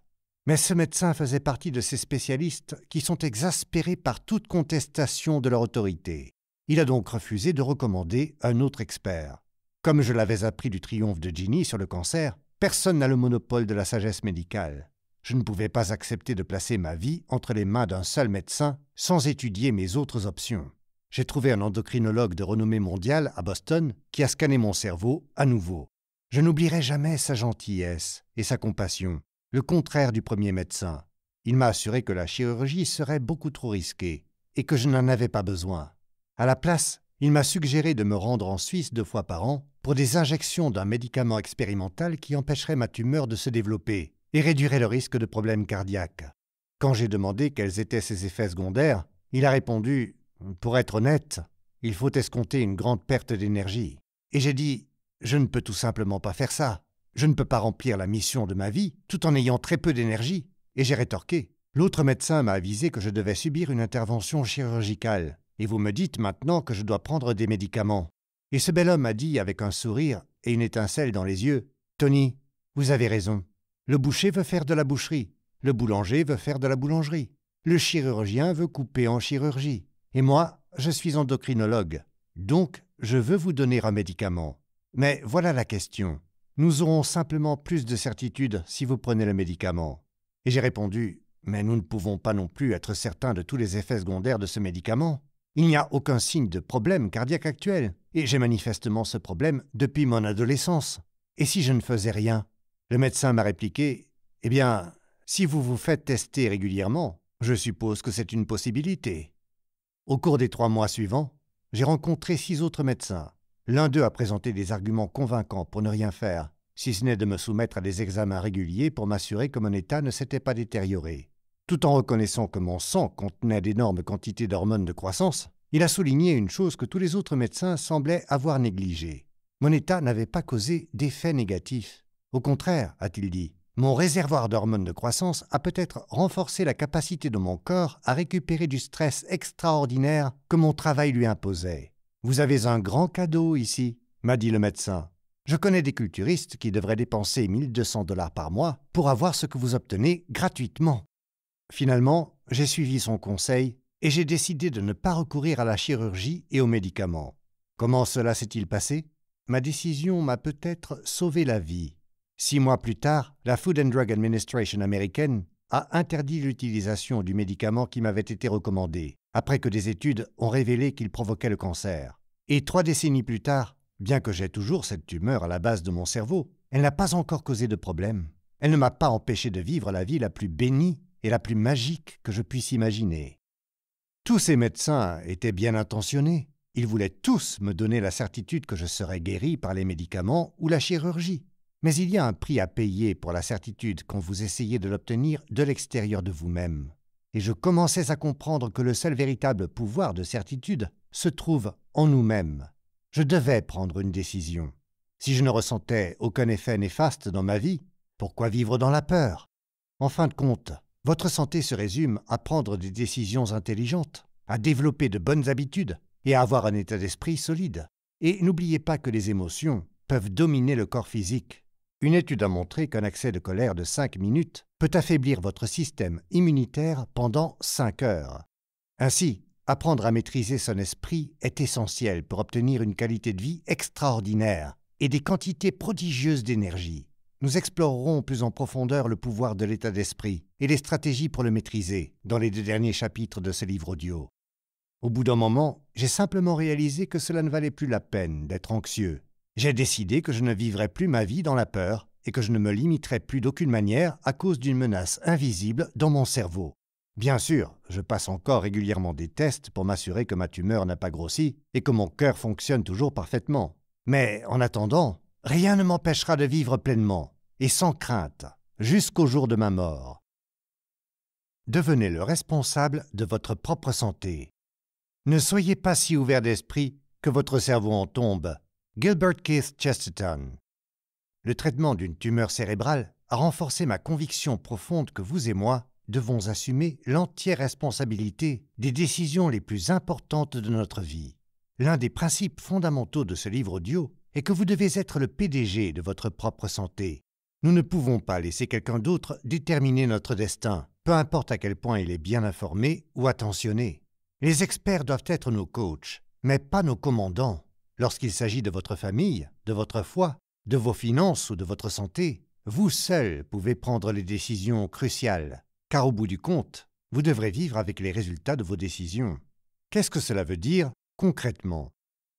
Mais ce médecin faisait partie de ces spécialistes qui sont exaspérés par toute contestation de leur autorité. Il a donc refusé de recommander un autre expert. Comme je l'avais appris du triomphe de Ginny sur le cancer, personne n'a le monopole de la sagesse médicale. Je ne pouvais pas accepter de placer ma vie entre les mains d'un seul médecin sans étudier mes autres options. J'ai trouvé un endocrinologue de renommée mondiale à Boston qui a scanné mon cerveau à nouveau. Je n'oublierai jamais sa gentillesse et sa compassion, le contraire du premier médecin. Il m'a assuré que la chirurgie serait beaucoup trop risquée et que je n'en avais pas besoin. À la place, il m'a suggéré de me rendre en Suisse deux fois par an pour des injections d'un médicament expérimental qui empêcherait ma tumeur de se développer et réduirait le risque de problèmes cardiaques. Quand j'ai demandé quels étaient ses effets secondaires, il a répondu Pour être honnête, il faut escompter une grande perte d'énergie. Et j'ai dit Je ne peux tout simplement pas faire ça. Je ne peux pas remplir la mission de ma vie tout en ayant très peu d'énergie. Et j'ai rétorqué L'autre médecin m'a avisé que je devais subir une intervention chirurgicale et vous me dites maintenant que je dois prendre des médicaments. Et ce bel homme a dit avec un sourire et une étincelle dans les yeux Tony, vous avez raison. Le boucher veut faire de la boucherie, le boulanger veut faire de la boulangerie, le chirurgien veut couper en chirurgie. Et moi, je suis endocrinologue. Donc, je veux vous donner un médicament. Mais voilà la question. Nous aurons simplement plus de certitude si vous prenez le médicament. Et j'ai répondu Mais nous ne pouvons pas non plus être certains de tous les effets secondaires de ce médicament. Il n'y a aucun signe de problème cardiaque actuel, et j'ai manifestement ce problème depuis mon adolescence. Et si je ne faisais rien? Le médecin m'a répliqué Eh bien, si vous vous faites tester régulièrement, je suppose que c'est une possibilité. Au cours des trois mois suivants, j'ai rencontré six autres médecins. L'un d'eux a présenté des arguments convaincants pour ne rien faire, si ce n'est de me soumettre à des examens réguliers pour m'assurer que mon état ne s'était pas détérioré. Tout en reconnaissant que mon sang contenait d'énormes quantités d'hormones de croissance, il a souligné une chose que tous les autres médecins semblaient avoir négligée. Mon état n'avait pas causé d'effets négatifs. Au contraire, a-t-il dit, mon réservoir d'hormones de croissance a peut-être renforcé la capacité de mon corps à récupérer du stress extraordinaire que mon travail lui imposait. Vous avez un grand cadeau ici, m'a dit le médecin. Je connais des culturistes qui devraient dépenser 1200 dollars par mois pour avoir ce que vous obtenez gratuitement. Finalement, j'ai suivi son conseil et j'ai décidé de ne pas recourir à la chirurgie et aux médicaments. Comment cela s'est-il passé? Ma décision m'a peut-être sauvé la vie. Six mois plus tard, la Food and Drug Administration américaine a interdit l'utilisation du médicament qui m'avait été recommandé, après que des études ont révélé qu'il provoquait le cancer. Et trois décennies plus tard, bien que j'ai toujours cette tumeur à la base de mon cerveau, elle n'a pas encore causé de problème. Elle ne m'a pas empêché de vivre la vie la plus bénie et la plus magique que je puisse imaginer. Tous ces médecins étaient bien intentionnés. Ils voulaient tous me donner la certitude que je serais guéri par les médicaments ou la chirurgie. Mais il y a un prix à payer pour la certitude quand vous essayez de l'obtenir de l'extérieur de vous-même. Et je commençais à comprendre que le seul véritable pouvoir de certitude se trouve en nous-mêmes. Je devais prendre une décision. Si je ne ressentais aucun effet néfaste dans ma vie, pourquoi vivre dans la peur? En fin de compte, votre santé se résume à prendre des décisions intelligentes, à développer de bonnes habitudes et à avoir un état d'esprit solide. Et n'oubliez pas que les émotions peuvent dominer le corps physique. Une étude a montré qu'un accès de colère de 5 minutes peut affaiblir votre système immunitaire pendant 5 heures. Ainsi, apprendre à maîtriser son esprit est essentiel pour obtenir une qualité de vie extraordinaire et des quantités prodigieuses d'énergie. Nous explorerons plus en profondeur le pouvoir de l'état d'esprit et les stratégies pour le maîtriser dans les deux derniers chapitres de ce livre audio. Au bout d'un moment, j'ai simplement réalisé que cela ne valait plus la peine d'être anxieux. J'ai décidé que je ne vivrais plus ma vie dans la peur et que je ne me limiterais plus d'aucune manière à cause d'une menace invisible dans mon cerveau. Bien sûr, je passe encore régulièrement des tests pour m'assurer que ma tumeur n'a pas grossi et que mon cœur fonctionne toujours parfaitement. Mais en attendant, Rien ne m'empêchera de vivre pleinement et sans crainte jusqu'au jour de ma mort. devenez le responsable de votre propre santé. Ne soyez pas si ouvert d'esprit que votre cerveau en tombe. Gilbert Keith Chesterton. Le traitement d'une tumeur cérébrale a renforcé ma conviction profonde que vous et moi devons assumer l'entière responsabilité des décisions les plus importantes de notre vie. L'un des principes fondamentaux de ce livre audio est que vous devez être le PDG de votre propre santé. Nous ne pouvons pas laisser quelqu'un d'autre déterminer notre destin, peu importe à quel point il est bien informé ou attentionné. Les experts doivent être nos coachs, mais pas nos commandants. Lorsqu'il s'agit de votre famille, de votre foi, de vos finances ou de votre santé, vous seul pouvez prendre les décisions cruciales, car au bout du compte, vous devrez vivre avec les résultats de vos décisions. Qu'est-ce que cela veut dire concrètement?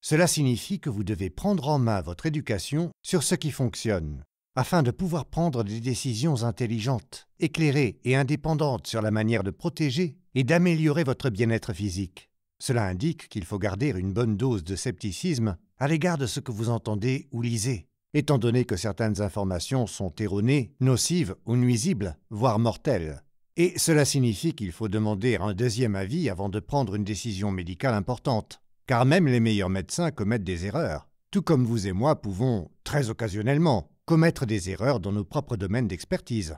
Cela signifie que vous devez prendre en main votre éducation sur ce qui fonctionne, afin de pouvoir prendre des décisions intelligentes, éclairées et indépendantes sur la manière de protéger et d'améliorer votre bien-être physique. Cela indique qu'il faut garder une bonne dose de scepticisme à l'égard de ce que vous entendez ou lisez, étant donné que certaines informations sont erronées, nocives ou nuisibles, voire mortelles. Et cela signifie qu'il faut demander un deuxième avis avant de prendre une décision médicale importante, car même les meilleurs médecins commettent des erreurs, tout comme vous et moi pouvons, très occasionnellement, commettre des erreurs dans nos propres domaines d'expertise.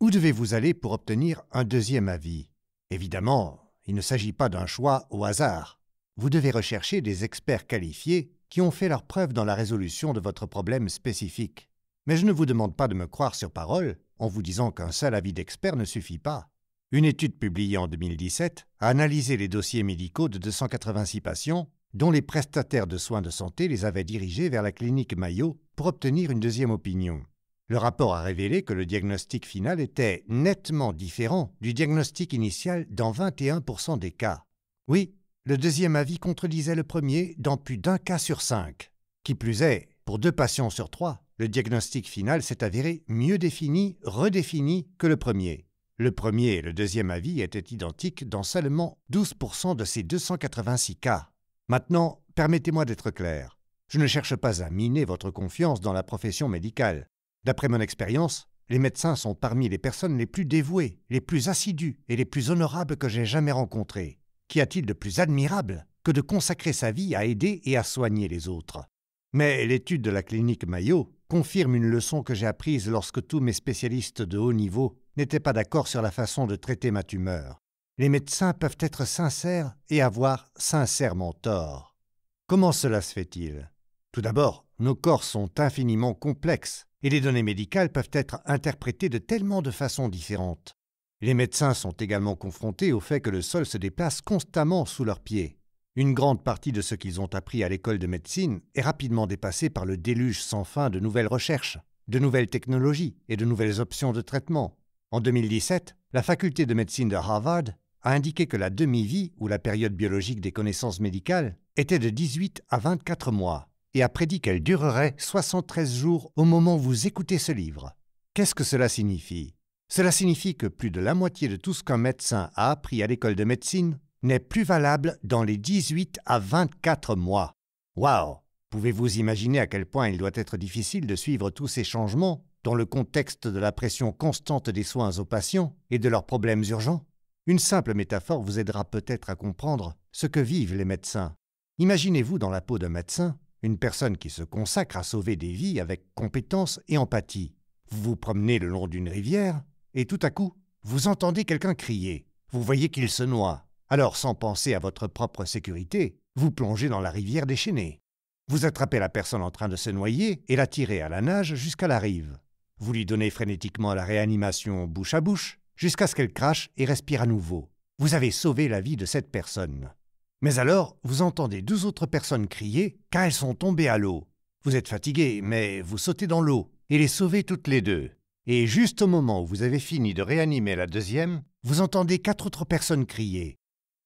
Où devez-vous aller pour obtenir un deuxième avis? Évidemment, il ne s'agit pas d'un choix au hasard. Vous devez rechercher des experts qualifiés qui ont fait leur preuve dans la résolution de votre problème spécifique. Mais je ne vous demande pas de me croire sur parole en vous disant qu'un seul avis d'expert ne suffit pas. Une étude publiée en 2017 a analysé les dossiers médicaux de 286 patients dont les prestataires de soins de santé les avaient dirigés vers la clinique Mayo pour obtenir une deuxième opinion. Le rapport a révélé que le diagnostic final était nettement différent du diagnostic initial dans 21% des cas. Oui, le deuxième avis contredisait le premier dans plus d'un cas sur cinq. Qui plus est, pour deux patients sur trois, le diagnostic final s'est avéré mieux défini, redéfini que le premier. Le premier et le deuxième avis étaient identiques dans seulement 12% de ces 286 cas. Maintenant, permettez-moi d'être clair. Je ne cherche pas à miner votre confiance dans la profession médicale. D'après mon expérience, les médecins sont parmi les personnes les plus dévouées, les plus assidues et les plus honorables que j'ai jamais rencontrées. Qu'y a-t-il de plus admirable que de consacrer sa vie à aider et à soigner les autres? Mais l'étude de la clinique Mayo confirme une leçon que j'ai apprise lorsque tous mes spécialistes de haut niveau n'étaient pas d'accord sur la façon de traiter ma tumeur. Les médecins peuvent être sincères et avoir sincèrement tort. Comment cela se fait-il? Tout d'abord, nos corps sont infiniment complexes et les données médicales peuvent être interprétées de tellement de façons différentes. Les médecins sont également confrontés au fait que le sol se déplace constamment sous leurs pieds. Une grande partie de ce qu'ils ont appris à l'école de médecine est rapidement dépassée par le déluge sans fin de nouvelles recherches, de nouvelles technologies et de nouvelles options de traitement. En 2017, la faculté de médecine de Harvard a indiqué que la demi-vie ou la période biologique des connaissances médicales était de 18 à 24 mois et a prédit qu'elle durerait 73 jours au moment où vous écoutez ce livre. Qu'est-ce que cela signifie? Cela signifie que plus de la moitié de tout ce qu'un médecin a appris à l'école de médecine n'est plus valable dans les 18 à 24 mois. Waouh Pouvez-vous imaginer à quel point il doit être difficile de suivre tous ces changements dans le contexte de la pression constante des soins aux patients et de leurs problèmes urgents? Une simple métaphore vous aidera peut-être à comprendre ce que vivent les médecins. Imaginez-vous dans la peau d'un médecin une personne qui se consacre à sauver des vies avec compétence et empathie. Vous vous promenez le long d'une rivière, et tout à coup, vous entendez quelqu'un crier. Vous voyez qu'il se noie. Alors, sans penser à votre propre sécurité, vous plongez dans la rivière déchaînée. Vous attrapez la personne en train de se noyer et la tirez à la nage jusqu'à la rive. Vous lui donnez frénétiquement la réanimation bouche à bouche jusqu'à ce qu'elle crache et respire à nouveau. Vous avez sauvé la vie de cette personne. Mais alors, vous entendez deux autres personnes crier car elles sont tombées à l'eau. Vous êtes fatigué, mais vous sautez dans l'eau et les sauvez toutes les deux. Et juste au moment où vous avez fini de réanimer la deuxième, vous entendez quatre autres personnes crier.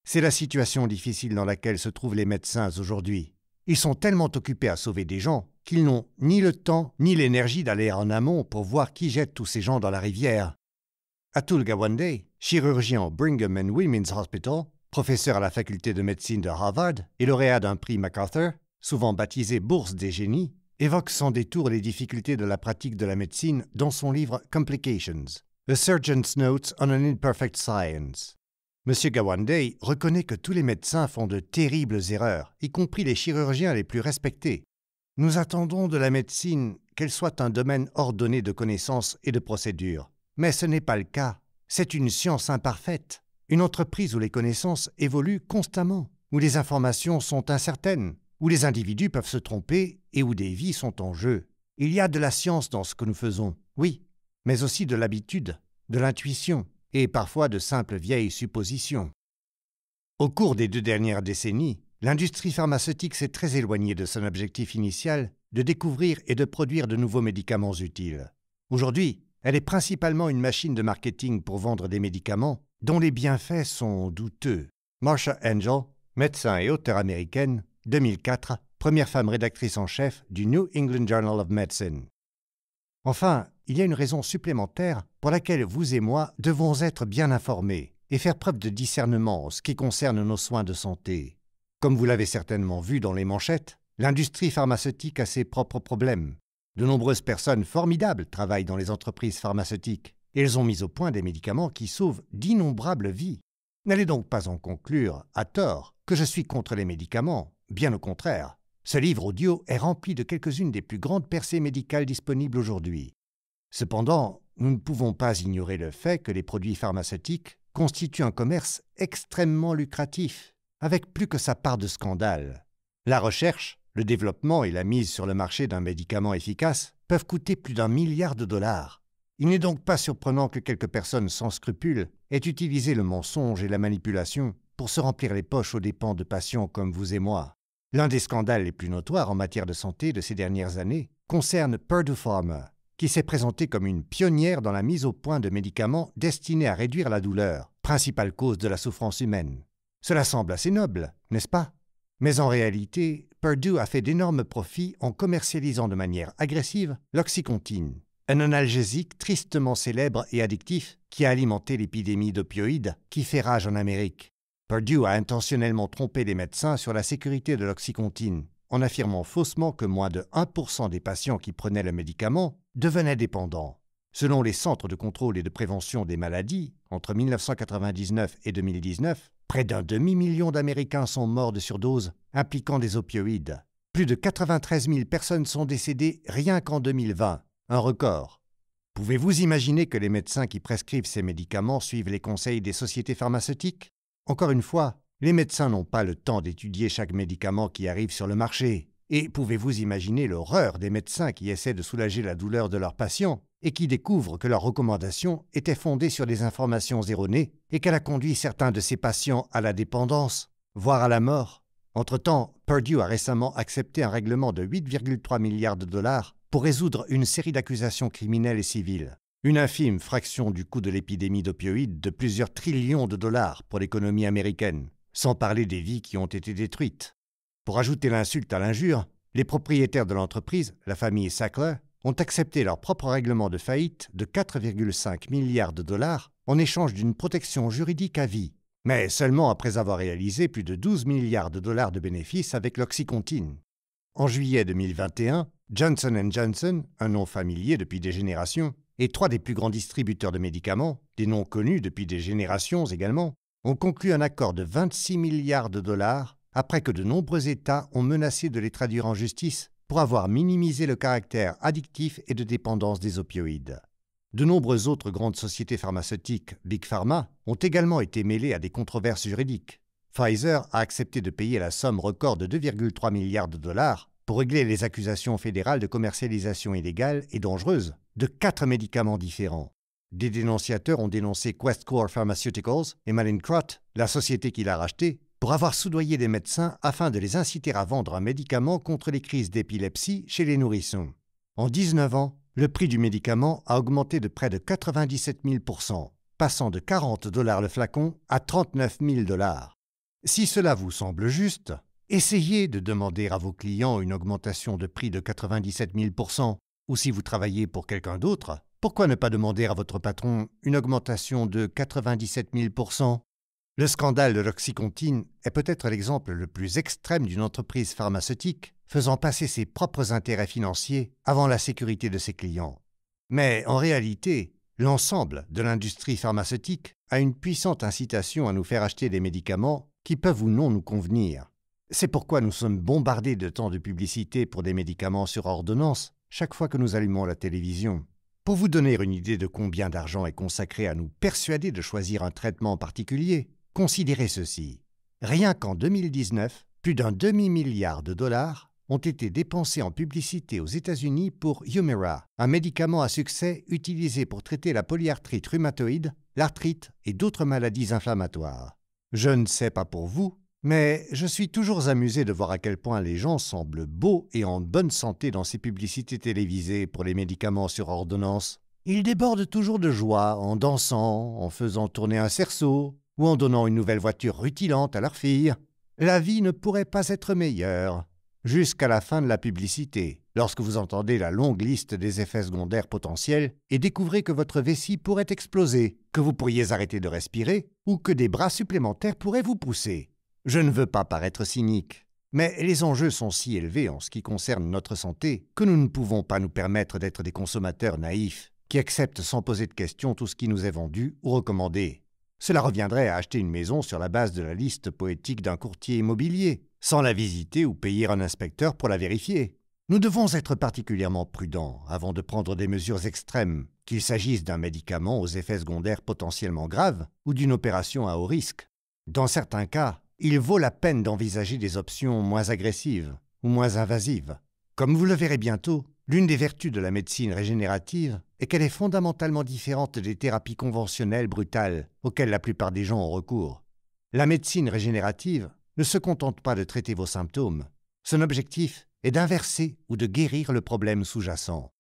C'est la situation difficile dans laquelle se trouvent les médecins aujourd'hui. Ils sont tellement occupés à sauver des gens qu'ils n'ont ni le temps ni l'énergie d'aller en amont pour voir qui jette tous ces gens dans la rivière. Atul Gawande, chirurgien au Brigham and Women's Hospital, professeur à la faculté de médecine de Harvard et lauréat d'un prix MacArthur, souvent baptisé Bourse des génies, évoque sans détour les difficultés de la pratique de la médecine dans son livre Complications. A Surgeon's Notes on an Imperfect Science. M. Gawande reconnaît que tous les médecins font de terribles erreurs, y compris les chirurgiens les plus respectés. Nous attendons de la médecine qu'elle soit un domaine ordonné de connaissances et de procédures. Mais ce n'est pas le cas. C'est une science imparfaite, une entreprise où les connaissances évoluent constamment, où les informations sont incertaines, où les individus peuvent se tromper et où des vies sont en jeu. Il y a de la science dans ce que nous faisons, oui, mais aussi de l'habitude, de l'intuition et parfois de simples vieilles suppositions. Au cours des deux dernières décennies, l'industrie pharmaceutique s'est très éloignée de son objectif initial de découvrir et de produire de nouveaux médicaments utiles. Aujourd'hui, elle est principalement une machine de marketing pour vendre des médicaments dont les bienfaits sont douteux. Marsha Angel, médecin et auteure américaine, 2004, première femme rédactrice en chef du New England Journal of Medicine. Enfin, il y a une raison supplémentaire pour laquelle vous et moi devons être bien informés et faire preuve de discernement en ce qui concerne nos soins de santé. Comme vous l'avez certainement vu dans les manchettes, l'industrie pharmaceutique a ses propres problèmes. De nombreuses personnes formidables travaillent dans les entreprises pharmaceutiques et ont mis au point des médicaments qui sauvent d'innombrables vies. N'allez donc pas en conclure, à tort, que je suis contre les médicaments, bien au contraire. Ce livre audio est rempli de quelques-unes des plus grandes percées médicales disponibles aujourd'hui. Cependant, nous ne pouvons pas ignorer le fait que les produits pharmaceutiques constituent un commerce extrêmement lucratif, avec plus que sa part de scandale. La recherche, le développement et la mise sur le marché d'un médicament efficace peuvent coûter plus d'un milliard de dollars. Il n'est donc pas surprenant que quelques personnes sans scrupules aient utilisé le mensonge et la manipulation pour se remplir les poches aux dépens de patients comme vous et moi. L'un des scandales les plus notoires en matière de santé de ces dernières années concerne Purdue Pharma, qui s'est présentée comme une pionnière dans la mise au point de médicaments destinés à réduire la douleur, principale cause de la souffrance humaine. Cela semble assez noble, n'est-ce pas? Mais en réalité, Purdue a fait d'énormes profits en commercialisant de manière agressive l'oxycontine, un analgésique tristement célèbre et addictif qui a alimenté l'épidémie d'opioïdes qui fait rage en Amérique. Purdue a intentionnellement trompé les médecins sur la sécurité de l'oxycontine, en affirmant faussement que moins de 1% des patients qui prenaient le médicament devenaient dépendants. Selon les Centres de contrôle et de prévention des maladies, entre 1999 et 2019, près d'un demi-million d'Américains sont morts de surdose impliquant des opioïdes. Plus de 93 000 personnes sont décédées rien qu'en 2020, un record. Pouvez-vous imaginer que les médecins qui prescrivent ces médicaments suivent les conseils des sociétés pharmaceutiques? Encore une fois, les médecins n'ont pas le temps d'étudier chaque médicament qui arrive sur le marché. Et pouvez-vous imaginer l'horreur des médecins qui essaient de soulager la douleur de leurs patients et qui découvrent que leurs recommandations étaient fondées sur des informations erronées et qu'elle a conduit certains de ces patients à la dépendance, voire à la mort? Entre-temps, Purdue a récemment accepté un règlement de 8,3 milliards de dollars pour résoudre une série d'accusations criminelles et civiles une infime fraction du coût de l'épidémie d'opioïdes de plusieurs trillions de dollars pour l'économie américaine, sans parler des vies qui ont été détruites. Pour ajouter l'insulte à l'injure, les propriétaires de l'entreprise, la famille Sackler, ont accepté leur propre règlement de faillite de 4,5 milliards de dollars en échange d'une protection juridique à vie, mais seulement après avoir réalisé plus de 12 milliards de dollars de bénéfices avec l'Oxycontine. En juillet 2021, Johnson Johnson, un nom familier depuis des générations, et trois des plus grands distributeurs de médicaments, des noms connus depuis des générations également, ont conclu un accord de 26 milliards de dollars après que de nombreux États ont menacé de les traduire en justice pour avoir minimisé le caractère addictif et de dépendance des opioïdes. De nombreuses autres grandes sociétés pharmaceutiques, Big Pharma, ont également été mêlées à des controverses juridiques. Pfizer a accepté de payer la somme record de 2,3 milliards de dollars pour régler les accusations fédérales de commercialisation illégale et dangereuse de quatre médicaments différents. Des dénonciateurs ont dénoncé Questcor Pharmaceuticals et Mallinckrodt, la société qui l'a racheté, pour avoir soudoyé des médecins afin de les inciter à vendre un médicament contre les crises d'épilepsie chez les nourrissons. En 19 ans, le prix du médicament a augmenté de près de 97 000% passant de 40 dollars le flacon à 39 000 dollars. Si cela vous semble juste, essayez de demander à vos clients une augmentation de prix de 97 000% ou si vous travaillez pour quelqu'un d'autre, pourquoi ne pas demander à votre patron une augmentation de 97 000% Le scandale de l'oxycontine est peut-être l'exemple le plus extrême d'une entreprise pharmaceutique faisant passer ses propres intérêts financiers avant la sécurité de ses clients. Mais en réalité, L'ensemble de l'industrie pharmaceutique a une puissante incitation à nous faire acheter des médicaments qui peuvent ou non nous convenir. C'est pourquoi nous sommes bombardés de temps de publicité pour des médicaments sur ordonnance chaque fois que nous allumons la télévision. Pour vous donner une idée de combien d'argent est consacré à nous persuader de choisir un traitement particulier, considérez ceci. Rien qu'en 2019, plus d'un demi-milliard de dollars ont été dépensés en publicité aux États-Unis pour Humira, un médicament à succès utilisé pour traiter la polyarthrite rhumatoïde, l'arthrite et d'autres maladies inflammatoires. Je ne sais pas pour vous, mais je suis toujours amusé de voir à quel point les gens semblent beaux et en bonne santé dans ces publicités télévisées pour les médicaments sur ordonnance. Ils débordent toujours de joie en dansant, en faisant tourner un cerceau, ou en donnant une nouvelle voiture rutilante à leur fille. La vie ne pourrait pas être meilleure jusqu'à la fin de la publicité, lorsque vous entendez la longue liste des effets secondaires potentiels et découvrez que votre vessie pourrait exploser, que vous pourriez arrêter de respirer ou que des bras supplémentaires pourraient vous pousser. Je ne veux pas paraître cynique, mais les enjeux sont si élevés en ce qui concerne notre santé que nous ne pouvons pas nous permettre d'être des consommateurs naïfs qui acceptent sans poser de questions tout ce qui nous est vendu ou recommandé. Cela reviendrait à acheter une maison sur la base de la liste poétique d'un courtier immobilier, sans la visiter ou payer un inspecteur pour la vérifier. Nous devons être particulièrement prudents avant de prendre des mesures extrêmes, qu'il s'agisse d'un médicament aux effets secondaires potentiellement graves ou d'une opération à haut risque. Dans certains cas, il vaut la peine d'envisager des options moins agressives ou moins invasives. Comme vous le verrez bientôt, l'une des vertus de la médecine régénérative est qu'elle est fondamentalement différente des thérapies conventionnelles brutales auxquelles la plupart des gens ont recours. La médecine régénérative ne se contente pas de traiter vos symptômes. Son objectif est d'inverser ou de guérir le problème sous-jacent.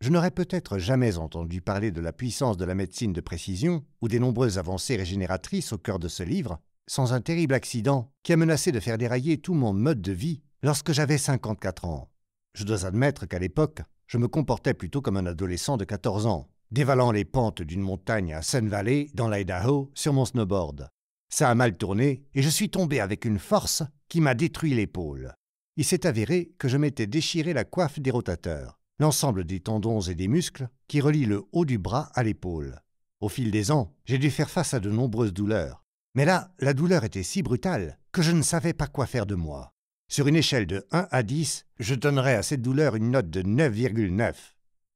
Je n'aurais peut-être jamais entendu parler de la puissance de la médecine de précision ou des nombreuses avancées régénératrices au cœur de ce livre sans un terrible accident qui a menacé de faire dérailler tout mon mode de vie lorsque j'avais 54 ans. Je dois admettre qu'à l'époque, je me comportais plutôt comme un adolescent de 14 ans, dévalant les pentes d'une montagne à Sun Valley, dans l'Idaho, sur mon snowboard. Ça a mal tourné et je suis tombé avec une force qui m'a détruit l'épaule. Il s'est avéré que je m'étais déchiré la coiffe des rotateurs, l'ensemble des tendons et des muscles qui relient le haut du bras à l'épaule. Au fil des ans, j'ai dû faire face à de nombreuses douleurs. Mais là, la douleur était si brutale que je ne savais pas quoi faire de moi. Sur une échelle de 1 à 10, je donnerais à cette douleur une note de 9,9.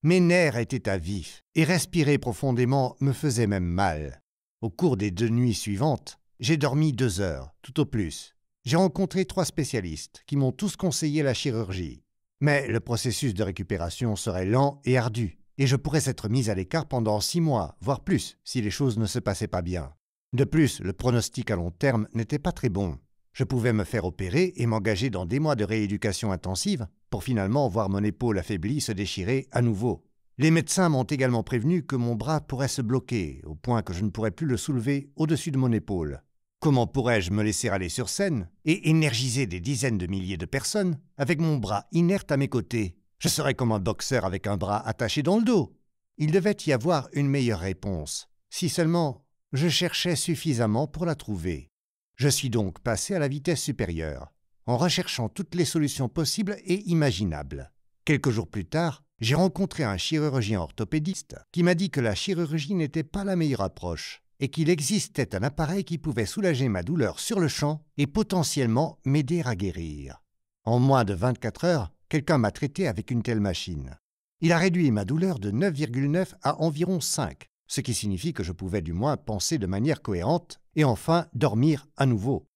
Mes nerfs étaient à vif, et respirer profondément me faisait même mal. Au cours des deux nuits suivantes, j'ai dormi deux heures, tout au plus. J'ai rencontré trois spécialistes qui m'ont tous conseillé la chirurgie. Mais le processus de récupération serait lent et ardu, et je pourrais être mis à l'écart pendant six mois, voire plus, si les choses ne se passaient pas bien. De plus, le pronostic à long terme n'était pas très bon. Je pouvais me faire opérer et m'engager dans des mois de rééducation intensive pour finalement voir mon épaule affaiblie se déchirer à nouveau. Les médecins m'ont également prévenu que mon bras pourrait se bloquer, au point que je ne pourrais plus le soulever au-dessus de mon épaule. Comment pourrais-je me laisser aller sur scène et énergiser des dizaines de milliers de personnes avec mon bras inerte à mes côtés? Je serais comme un boxeur avec un bras attaché dans le dos. Il devait y avoir une meilleure réponse, si seulement je cherchais suffisamment pour la trouver. Je suis donc passé à la vitesse supérieure, en recherchant toutes les solutions possibles et imaginables. Quelques jours plus tard, j'ai rencontré un chirurgien orthopédiste qui m'a dit que la chirurgie n'était pas la meilleure approche et qu'il existait un appareil qui pouvait soulager ma douleur sur le champ et potentiellement m'aider à guérir. En moins de 24 heures, quelqu'un m'a traité avec une telle machine. Il a réduit ma douleur de 9,9 à environ 5, ce qui signifie que je pouvais du moins penser de manière cohérente et enfin dormir à nouveau.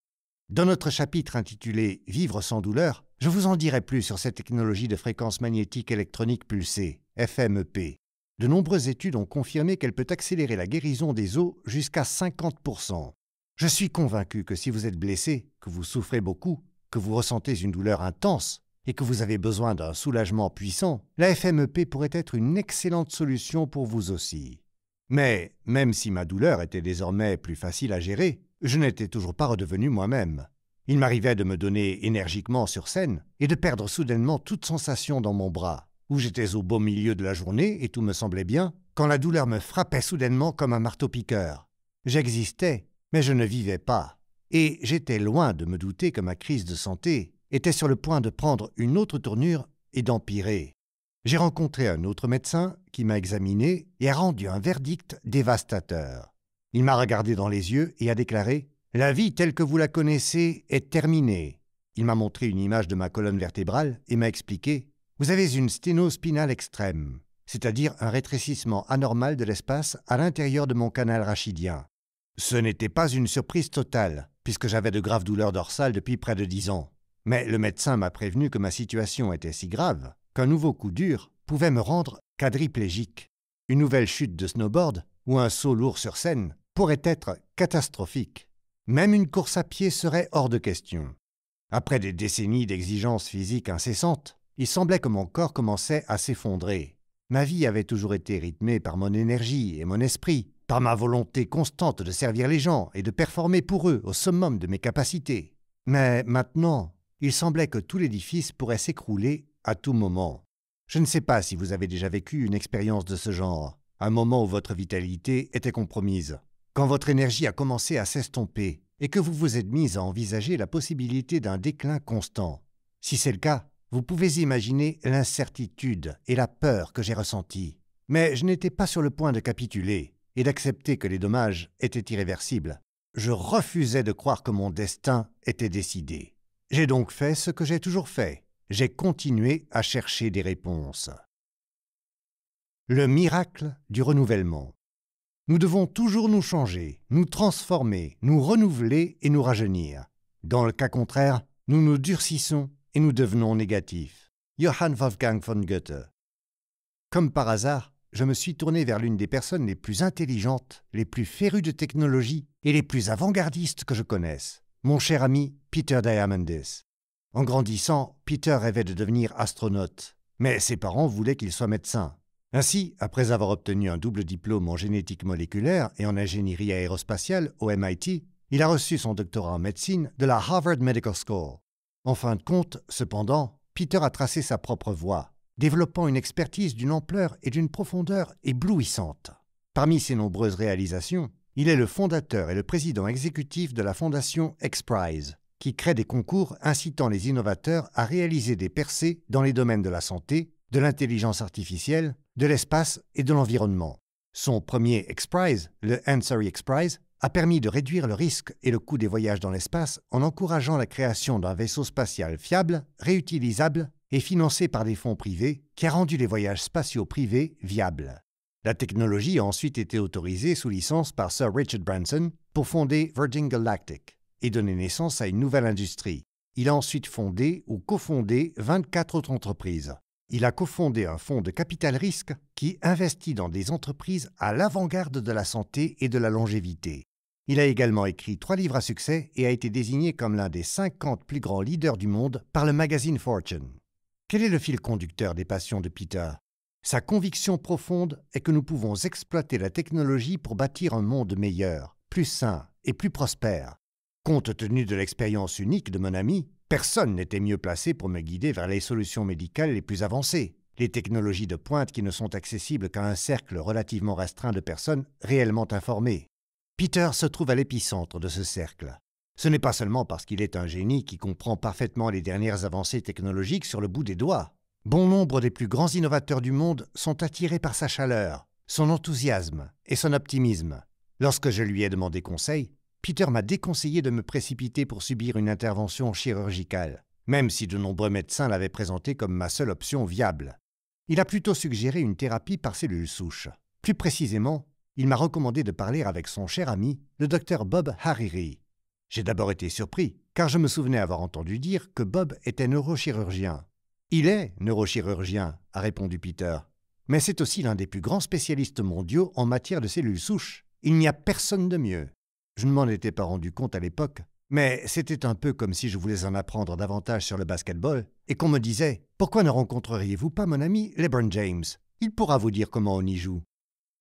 Dans notre chapitre intitulé Vivre sans douleur, je vous en dirai plus sur cette technologie de fréquence magnétique électronique pulsée, FMEP. De nombreuses études ont confirmé qu'elle peut accélérer la guérison des os jusqu'à 50%. Je suis convaincu que si vous êtes blessé, que vous souffrez beaucoup, que vous ressentez une douleur intense et que vous avez besoin d'un soulagement puissant, la FMEP pourrait être une excellente solution pour vous aussi. Mais même si ma douleur était désormais plus facile à gérer, je n'étais toujours pas redevenu moi-même. Il m'arrivait de me donner énergiquement sur scène et de perdre soudainement toute sensation dans mon bras, où j'étais au beau milieu de la journée et tout me semblait bien, quand la douleur me frappait soudainement comme un marteau-piqueur. J'existais, mais je ne vivais pas, et j'étais loin de me douter que ma crise de santé était sur le point de prendre une autre tournure et d'empirer. J'ai rencontré un autre médecin qui m'a examiné et a rendu un verdict dévastateur. Il m'a regardé dans les yeux et a déclaré La vie telle que vous la connaissez est terminée. Il m'a montré une image de ma colonne vertébrale et m'a expliqué Vous avez une sténose spinale extrême, c'est-à-dire un rétrécissement anormal de l'espace à l'intérieur de mon canal rachidien. Ce n'était pas une surprise totale, puisque j'avais de graves douleurs dorsales depuis près de dix ans. Mais le médecin m'a prévenu que ma situation était si grave qu'un nouveau coup dur pouvait me rendre quadriplégique. Une nouvelle chute de snowboard ou un saut lourd sur scène pourrait être catastrophique. Même une course à pied serait hors de question. Après des décennies d'exigences physiques incessantes, il semblait que mon corps commençait à s'effondrer. Ma vie avait toujours été rythmée par mon énergie et mon esprit, par ma volonté constante de servir les gens et de performer pour eux au summum de mes capacités. Mais maintenant, il semblait que tout l'édifice pourrait s'écrouler à tout moment. Je ne sais pas si vous avez déjà vécu une expérience de ce genre, un moment où votre vitalité était compromise, quand votre énergie a commencé à s'estomper et que vous vous êtes mise à envisager la possibilité d'un déclin constant. Si c'est le cas, vous pouvez imaginer l'incertitude et la peur que j'ai ressenties. Mais je n'étais pas sur le point de capituler et d'accepter que les dommages étaient irréversibles. Je refusais de croire que mon destin était décidé. J'ai donc fait ce que j'ai toujours fait, j'ai continué à chercher des réponses. Le miracle du renouvellement. Nous devons toujours nous changer, nous transformer, nous renouveler et nous rajeunir. Dans le cas contraire, nous nous durcissons et nous devenons négatifs. Johann Wolfgang von Goethe. Comme par hasard, je me suis tourné vers l'une des personnes les plus intelligentes, les plus férues de technologie et les plus avant-gardistes que je connaisse, mon cher ami Peter Diamandis. En grandissant, Peter rêvait de devenir astronaute, mais ses parents voulaient qu'il soit médecin. Ainsi, après avoir obtenu un double diplôme en génétique moléculaire et en ingénierie aérospatiale au MIT, il a reçu son doctorat en médecine de la Harvard Medical School. En fin de compte, cependant, Peter a tracé sa propre voie, développant une expertise d'une ampleur et d'une profondeur éblouissantes. Parmi ses nombreuses réalisations, il est le fondateur et le président exécutif de la fondation X-Prize, qui crée des concours incitant les innovateurs à réaliser des percées dans les domaines de la santé, de l'intelligence artificielle, de l'espace et de l'environnement. Son premier X-Prize, le Ansari X-Prize, a permis de réduire le risque et le coût des voyages dans l'espace en encourageant la création d'un vaisseau spatial fiable, réutilisable et financé par des fonds privés qui a rendu les voyages spatiaux privés viables. La technologie a ensuite été autorisée sous licence par Sir Richard Branson pour fonder Virgin Galactic, et donné naissance à une nouvelle industrie. Il a ensuite fondé ou cofondé 24 autres entreprises. Il a cofondé un fonds de capital risque qui investit dans des entreprises à l'avant-garde de la santé et de la longévité. Il a également écrit trois livres à succès et a été désigné comme l'un des 50 plus grands leaders du monde par le magazine Fortune. Quel est le fil conducteur des passions de Peter? Sa conviction profonde est que nous pouvons exploiter la technologie pour bâtir un monde meilleur, plus sain et plus prospère. Compte tenu de l'expérience unique de mon ami, personne n'était mieux placé pour me guider vers les solutions médicales les plus avancées, les technologies de pointe qui ne sont accessibles qu'à un cercle relativement restreint de personnes réellement informées. Peter se trouve à l'épicentre de ce cercle. Ce n'est pas seulement parce qu'il est un génie qui comprend parfaitement les dernières avancées technologiques sur le bout des doigts. Bon nombre des plus grands innovateurs du monde sont attirés par sa chaleur, son enthousiasme et son optimisme. Lorsque je lui ai demandé conseil, Peter m'a déconseillé de me précipiter pour subir une intervention chirurgicale, même si de nombreux médecins l'avaient présenté comme ma seule option viable. Il a plutôt suggéré une thérapie par cellules souches. Plus précisément, il m'a recommandé de parler avec son cher ami, le docteur Bob Hariri. J'ai d'abord été surpris, car je me souvenais avoir entendu dire que Bob était neurochirurgien. Il est neurochirurgien, a répondu Peter. Mais c'est aussi l'un des plus grands spécialistes mondiaux en matière de cellules souches. Il n'y a personne de mieux. Je ne m'en étais pas rendu compte à l'époque, mais c'était un peu comme si je voulais en apprendre davantage sur le basketball et qu'on me disait Pourquoi ne rencontreriez-vous pas mon ami LeBron James? Il pourra vous dire comment on y joue.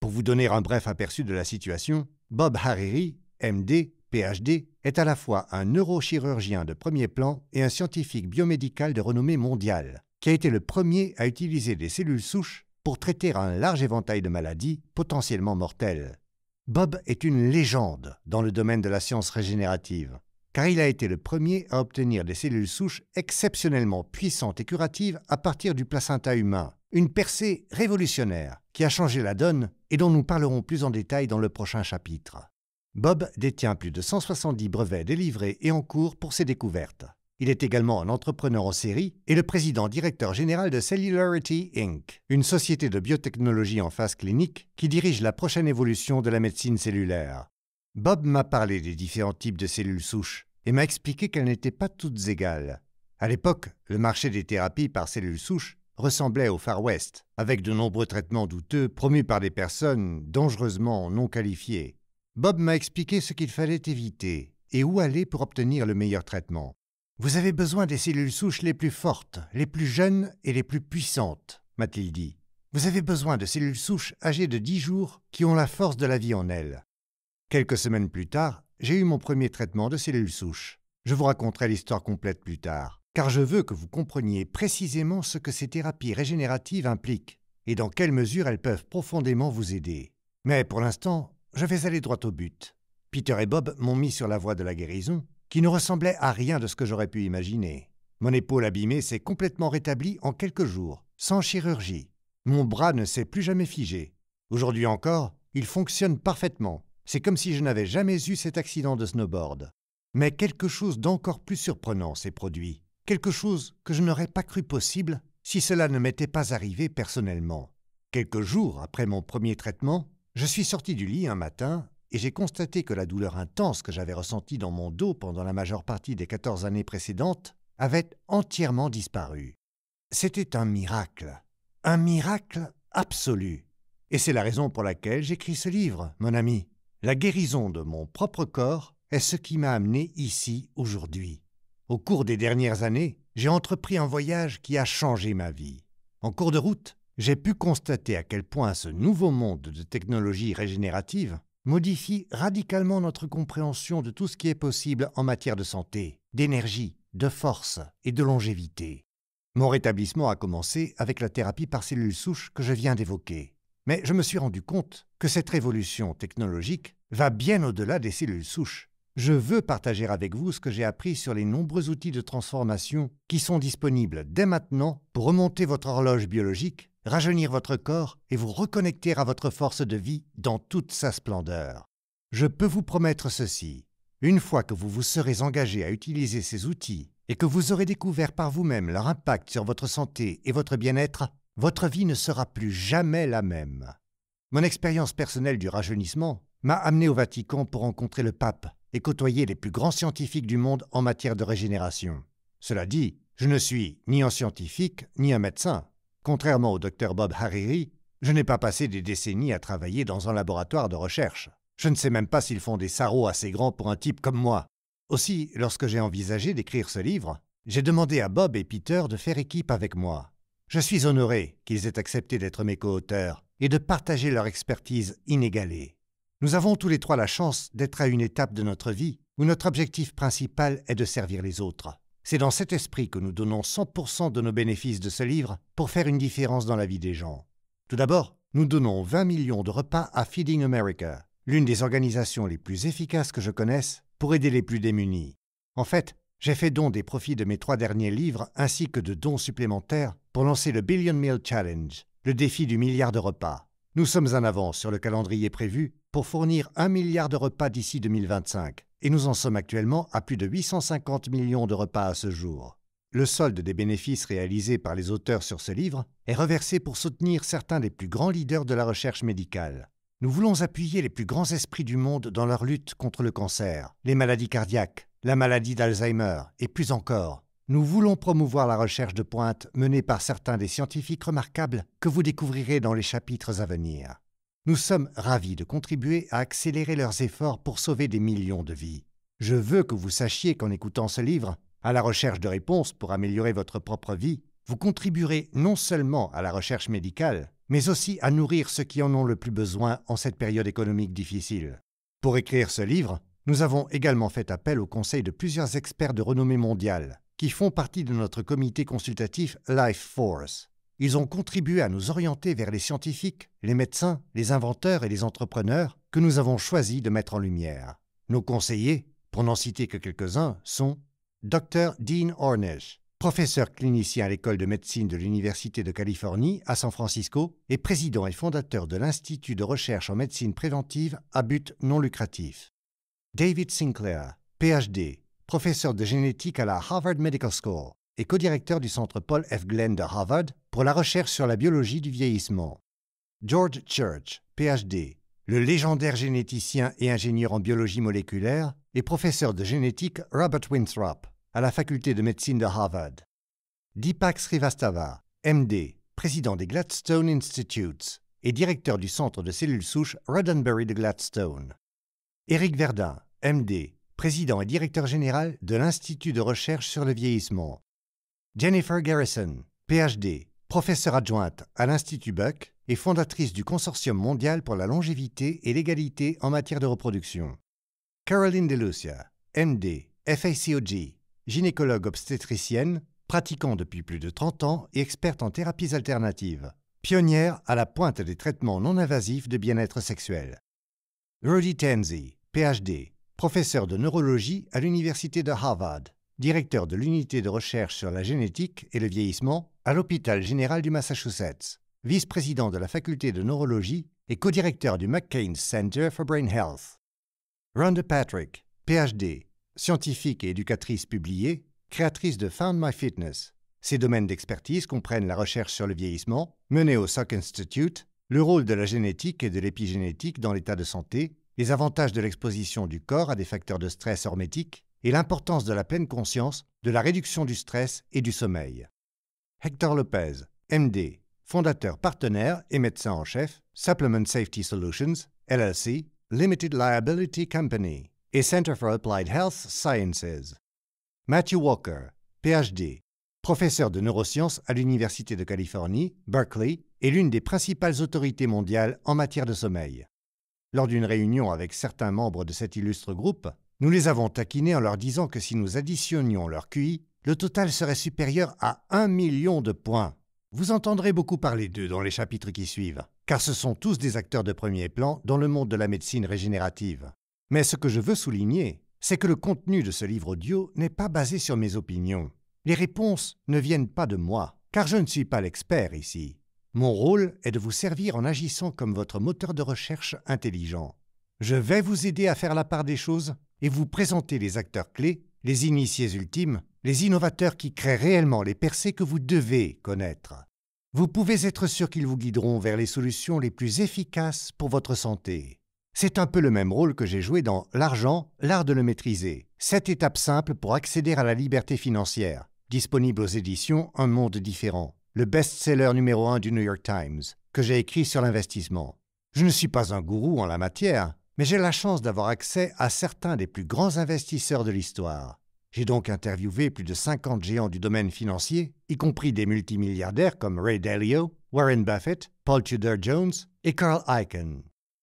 Pour vous donner un bref aperçu de la situation, Bob Hariri, MD, PhD, est à la fois un neurochirurgien de premier plan et un scientifique biomédical de renommée mondiale, qui a été le premier à utiliser des cellules souches pour traiter un large éventail de maladies potentiellement mortelles. Bob est une légende dans le domaine de la science régénérative. car il a été le premier à obtenir des cellules souches exceptionnellement puissantes et curatives à partir du placenta humain, une percée révolutionnaire qui a changé la donne et dont nous parlerons plus en détail dans le prochain chapitre. Bob détient plus de 170 brevets délivrés et en cours pour ses découvertes. Il est également un entrepreneur en série et le président directeur général de Cellularity Inc., une société de biotechnologie en phase clinique qui dirige la prochaine évolution de la médecine cellulaire. Bob m'a parlé des différents types de cellules souches et m'a expliqué qu'elles n'étaient pas toutes égales. À l'époque, le marché des thérapies par cellules souches ressemblait au Far West, avec de nombreux traitements douteux promus par des personnes dangereusement non qualifiées. Bob m'a expliqué ce qu'il fallait éviter et où aller pour obtenir le meilleur traitement. Vous avez besoin des cellules souches les plus fortes, les plus jeunes et les plus puissantes, m'a-t-il dit. Vous avez besoin de cellules souches âgées de 10 jours qui ont la force de la vie en elles. Quelques semaines plus tard, j'ai eu mon premier traitement de cellules souches. Je vous raconterai l'histoire complète plus tard, car je veux que vous compreniez précisément ce que ces thérapies régénératives impliquent et dans quelle mesure elles peuvent profondément vous aider. Mais pour l'instant, je vais aller droit au but. Peter et Bob m'ont mis sur la voie de la guérison qui ne ressemblait à rien de ce que j'aurais pu imaginer. Mon épaule abîmée s'est complètement rétablie en quelques jours, sans chirurgie. Mon bras ne s'est plus jamais figé. Aujourd'hui encore, il fonctionne parfaitement. C'est comme si je n'avais jamais eu cet accident de snowboard. Mais quelque chose d'encore plus surprenant s'est produit. Quelque chose que je n'aurais pas cru possible si cela ne m'était pas arrivé personnellement. Quelques jours après mon premier traitement, je suis sorti du lit un matin et j'ai constaté que la douleur intense que j'avais ressentie dans mon dos pendant la majeure partie des 14 années précédentes avait entièrement disparu. C'était un miracle, un miracle absolu. Et c'est la raison pour laquelle j'écris ce livre, mon ami. La guérison de mon propre corps est ce qui m'a amené ici aujourd'hui. Au cours des dernières années, j'ai entrepris un voyage qui a changé ma vie. En cours de route, j'ai pu constater à quel point ce nouveau monde de technologie régénérative modifie radicalement notre compréhension de tout ce qui est possible en matière de santé, d'énergie, de force et de longévité. Mon rétablissement a commencé avec la thérapie par cellules souches que je viens d'évoquer. Mais je me suis rendu compte que cette révolution technologique va bien au-delà des cellules souches. Je veux partager avec vous ce que j'ai appris sur les nombreux outils de transformation qui sont disponibles dès maintenant pour remonter votre horloge biologique rajeunir votre corps et vous reconnecter à votre force de vie dans toute sa splendeur. Je peux vous promettre ceci. Une fois que vous vous serez engagé à utiliser ces outils et que vous aurez découvert par vous-même leur impact sur votre santé et votre bien-être, votre vie ne sera plus jamais la même. Mon expérience personnelle du rajeunissement m'a amené au Vatican pour rencontrer le pape et côtoyer les plus grands scientifiques du monde en matière de régénération. Cela dit, je ne suis ni un scientifique ni un médecin. Contrairement au docteur Bob Hariri, je n'ai pas passé des décennies à travailler dans un laboratoire de recherche. Je ne sais même pas s'ils font des sarraux assez grands pour un type comme moi. Aussi, lorsque j'ai envisagé d'écrire ce livre, j'ai demandé à Bob et Peter de faire équipe avec moi. Je suis honoré qu'ils aient accepté d'être mes co-auteurs et de partager leur expertise inégalée. Nous avons tous les trois la chance d'être à une étape de notre vie où notre objectif principal est de servir les autres. C'est dans cet esprit que nous donnons 100% de nos bénéfices de ce livre pour faire une différence dans la vie des gens. Tout d'abord, nous donnons 20 millions de repas à Feeding America, l'une des organisations les plus efficaces que je connaisse pour aider les plus démunis. En fait, j'ai fait don des profits de mes trois derniers livres ainsi que de dons supplémentaires pour lancer le Billion Meal Challenge, le défi du milliard de repas. Nous sommes en avance sur le calendrier prévu pour fournir un milliard de repas d'ici 2025 et nous en sommes actuellement à plus de 850 millions de repas à ce jour. Le solde des bénéfices réalisés par les auteurs sur ce livre est reversé pour soutenir certains des plus grands leaders de la recherche médicale. Nous voulons appuyer les plus grands esprits du monde dans leur lutte contre le cancer, les maladies cardiaques, la maladie d'Alzheimer et plus encore. Nous voulons promouvoir la recherche de pointe menée par certains des scientifiques remarquables que vous découvrirez dans les chapitres à venir. Nous sommes ravis de contribuer à accélérer leurs efforts pour sauver des millions de vies. Je veux que vous sachiez qu'en écoutant ce livre, à la recherche de réponses pour améliorer votre propre vie, vous contribuerez non seulement à la recherche médicale, mais aussi à nourrir ceux qui en ont le plus besoin en cette période économique difficile. Pour écrire ce livre, nous avons également fait appel au conseil de plusieurs experts de renommée mondiale, qui font partie de notre comité consultatif Life Force. Ils ont contribué à nous orienter vers les scientifiques, les médecins, les inventeurs et les entrepreneurs que nous avons choisi de mettre en lumière. Nos conseillers pour n'en citer que quelques-uns, sont Dr. Dean Ornish, professeur clinicien à l'école de médecine de l'Université de Californie à San Francisco et président et fondateur de l'Institut de recherche en médecine préventive à but non lucratif. David Sinclair, PhD, professeur de génétique à la Harvard Medical School et co-directeur du Centre Paul F. Glenn de Harvard pour la recherche sur la biologie du vieillissement. George Church, PhD, le légendaire généticien et ingénieur en biologie moléculaire, et professeur de génétique Robert Winthrop à la faculté de médecine de Harvard. Deepak Srivastava, MD, président des Gladstone Institutes et directeur du centre de cellules souches Roddenberry de Gladstone. Éric Verdun, MD, président et directeur général de l'Institut de recherche sur le vieillissement. Jennifer Garrison, PhD, professeure adjointe à l'Institut Buck et fondatrice du Consortium mondial pour la longévité et l'égalité en matière de reproduction. Caroline DeLucia, MD, FACOG, gynécologue obstétricienne, pratiquant depuis plus de 30 ans et experte en thérapies alternatives, pionnière à la pointe des traitements non invasifs de bien-être sexuel. Rudy Tenzi, PhD, professeur de neurologie à l'Université de Harvard, directeur de l'unité de recherche sur la génétique et le vieillissement à l'Hôpital général du Massachusetts, vice-président de la faculté de neurologie et co-directeur du McCain Center for Brain Health. Rhonda Patrick, PhD, scientifique et éducatrice publiée, créatrice de Found My Fitness. Ses domaines d'expertise comprennent la recherche sur le vieillissement, menée au Salk Institute, le rôle de la génétique et de l'épigénétique dans l'état de santé, les avantages de l'exposition du corps à des facteurs de stress hormétiques et l'importance de la pleine conscience de la réduction du stress et du sommeil. Hector Lopez, MD, fondateur partenaire et médecin en chef, Supplement Safety Solutions, LLC, Limited Liability Company et Center for Applied Health Sciences. Matthew Walker, PhD, professeur de neurosciences à l'Université de Californie, Berkeley, et l'une des principales autorités mondiales en matière de sommeil. Lors d'une réunion avec certains membres de cet illustre groupe, nous les avons taquinés en leur disant que si nous additionnions leur QI, le total serait supérieur à un million de points. Vous entendrez beaucoup parler d'eux dans les chapitres qui suivent, car ce sont tous des acteurs de premier plan dans le monde de la médecine régénérative. Mais ce que je veux souligner, c'est que le contenu de ce livre audio n'est pas basé sur mes opinions. Les réponses ne viennent pas de moi, car je ne suis pas l'expert ici. Mon rôle est de vous servir en agissant comme votre moteur de recherche intelligent. Je vais vous aider à faire la part des choses et vous présenter les acteurs clés, les initiés ultimes, les innovateurs qui créent réellement les percées que vous devez connaître. Vous pouvez être sûr qu'ils vous guideront vers les solutions les plus efficaces pour votre santé. C'est un peu le même rôle que j'ai joué dans L'argent, l'art de le maîtriser. Sept étapes simples pour accéder à la liberté financière. Disponible aux éditions Un monde différent. Le best-seller numéro un du New York Times, que j'ai écrit sur l'investissement. Je ne suis pas un gourou en la matière, mais j'ai la chance d'avoir accès à certains des plus grands investisseurs de l'histoire. J'ai donc interviewé plus de 50 géants du domaine financier, y compris des multimilliardaires comme Ray Dalio, Warren Buffett, Paul Tudor Jones et Carl Icahn.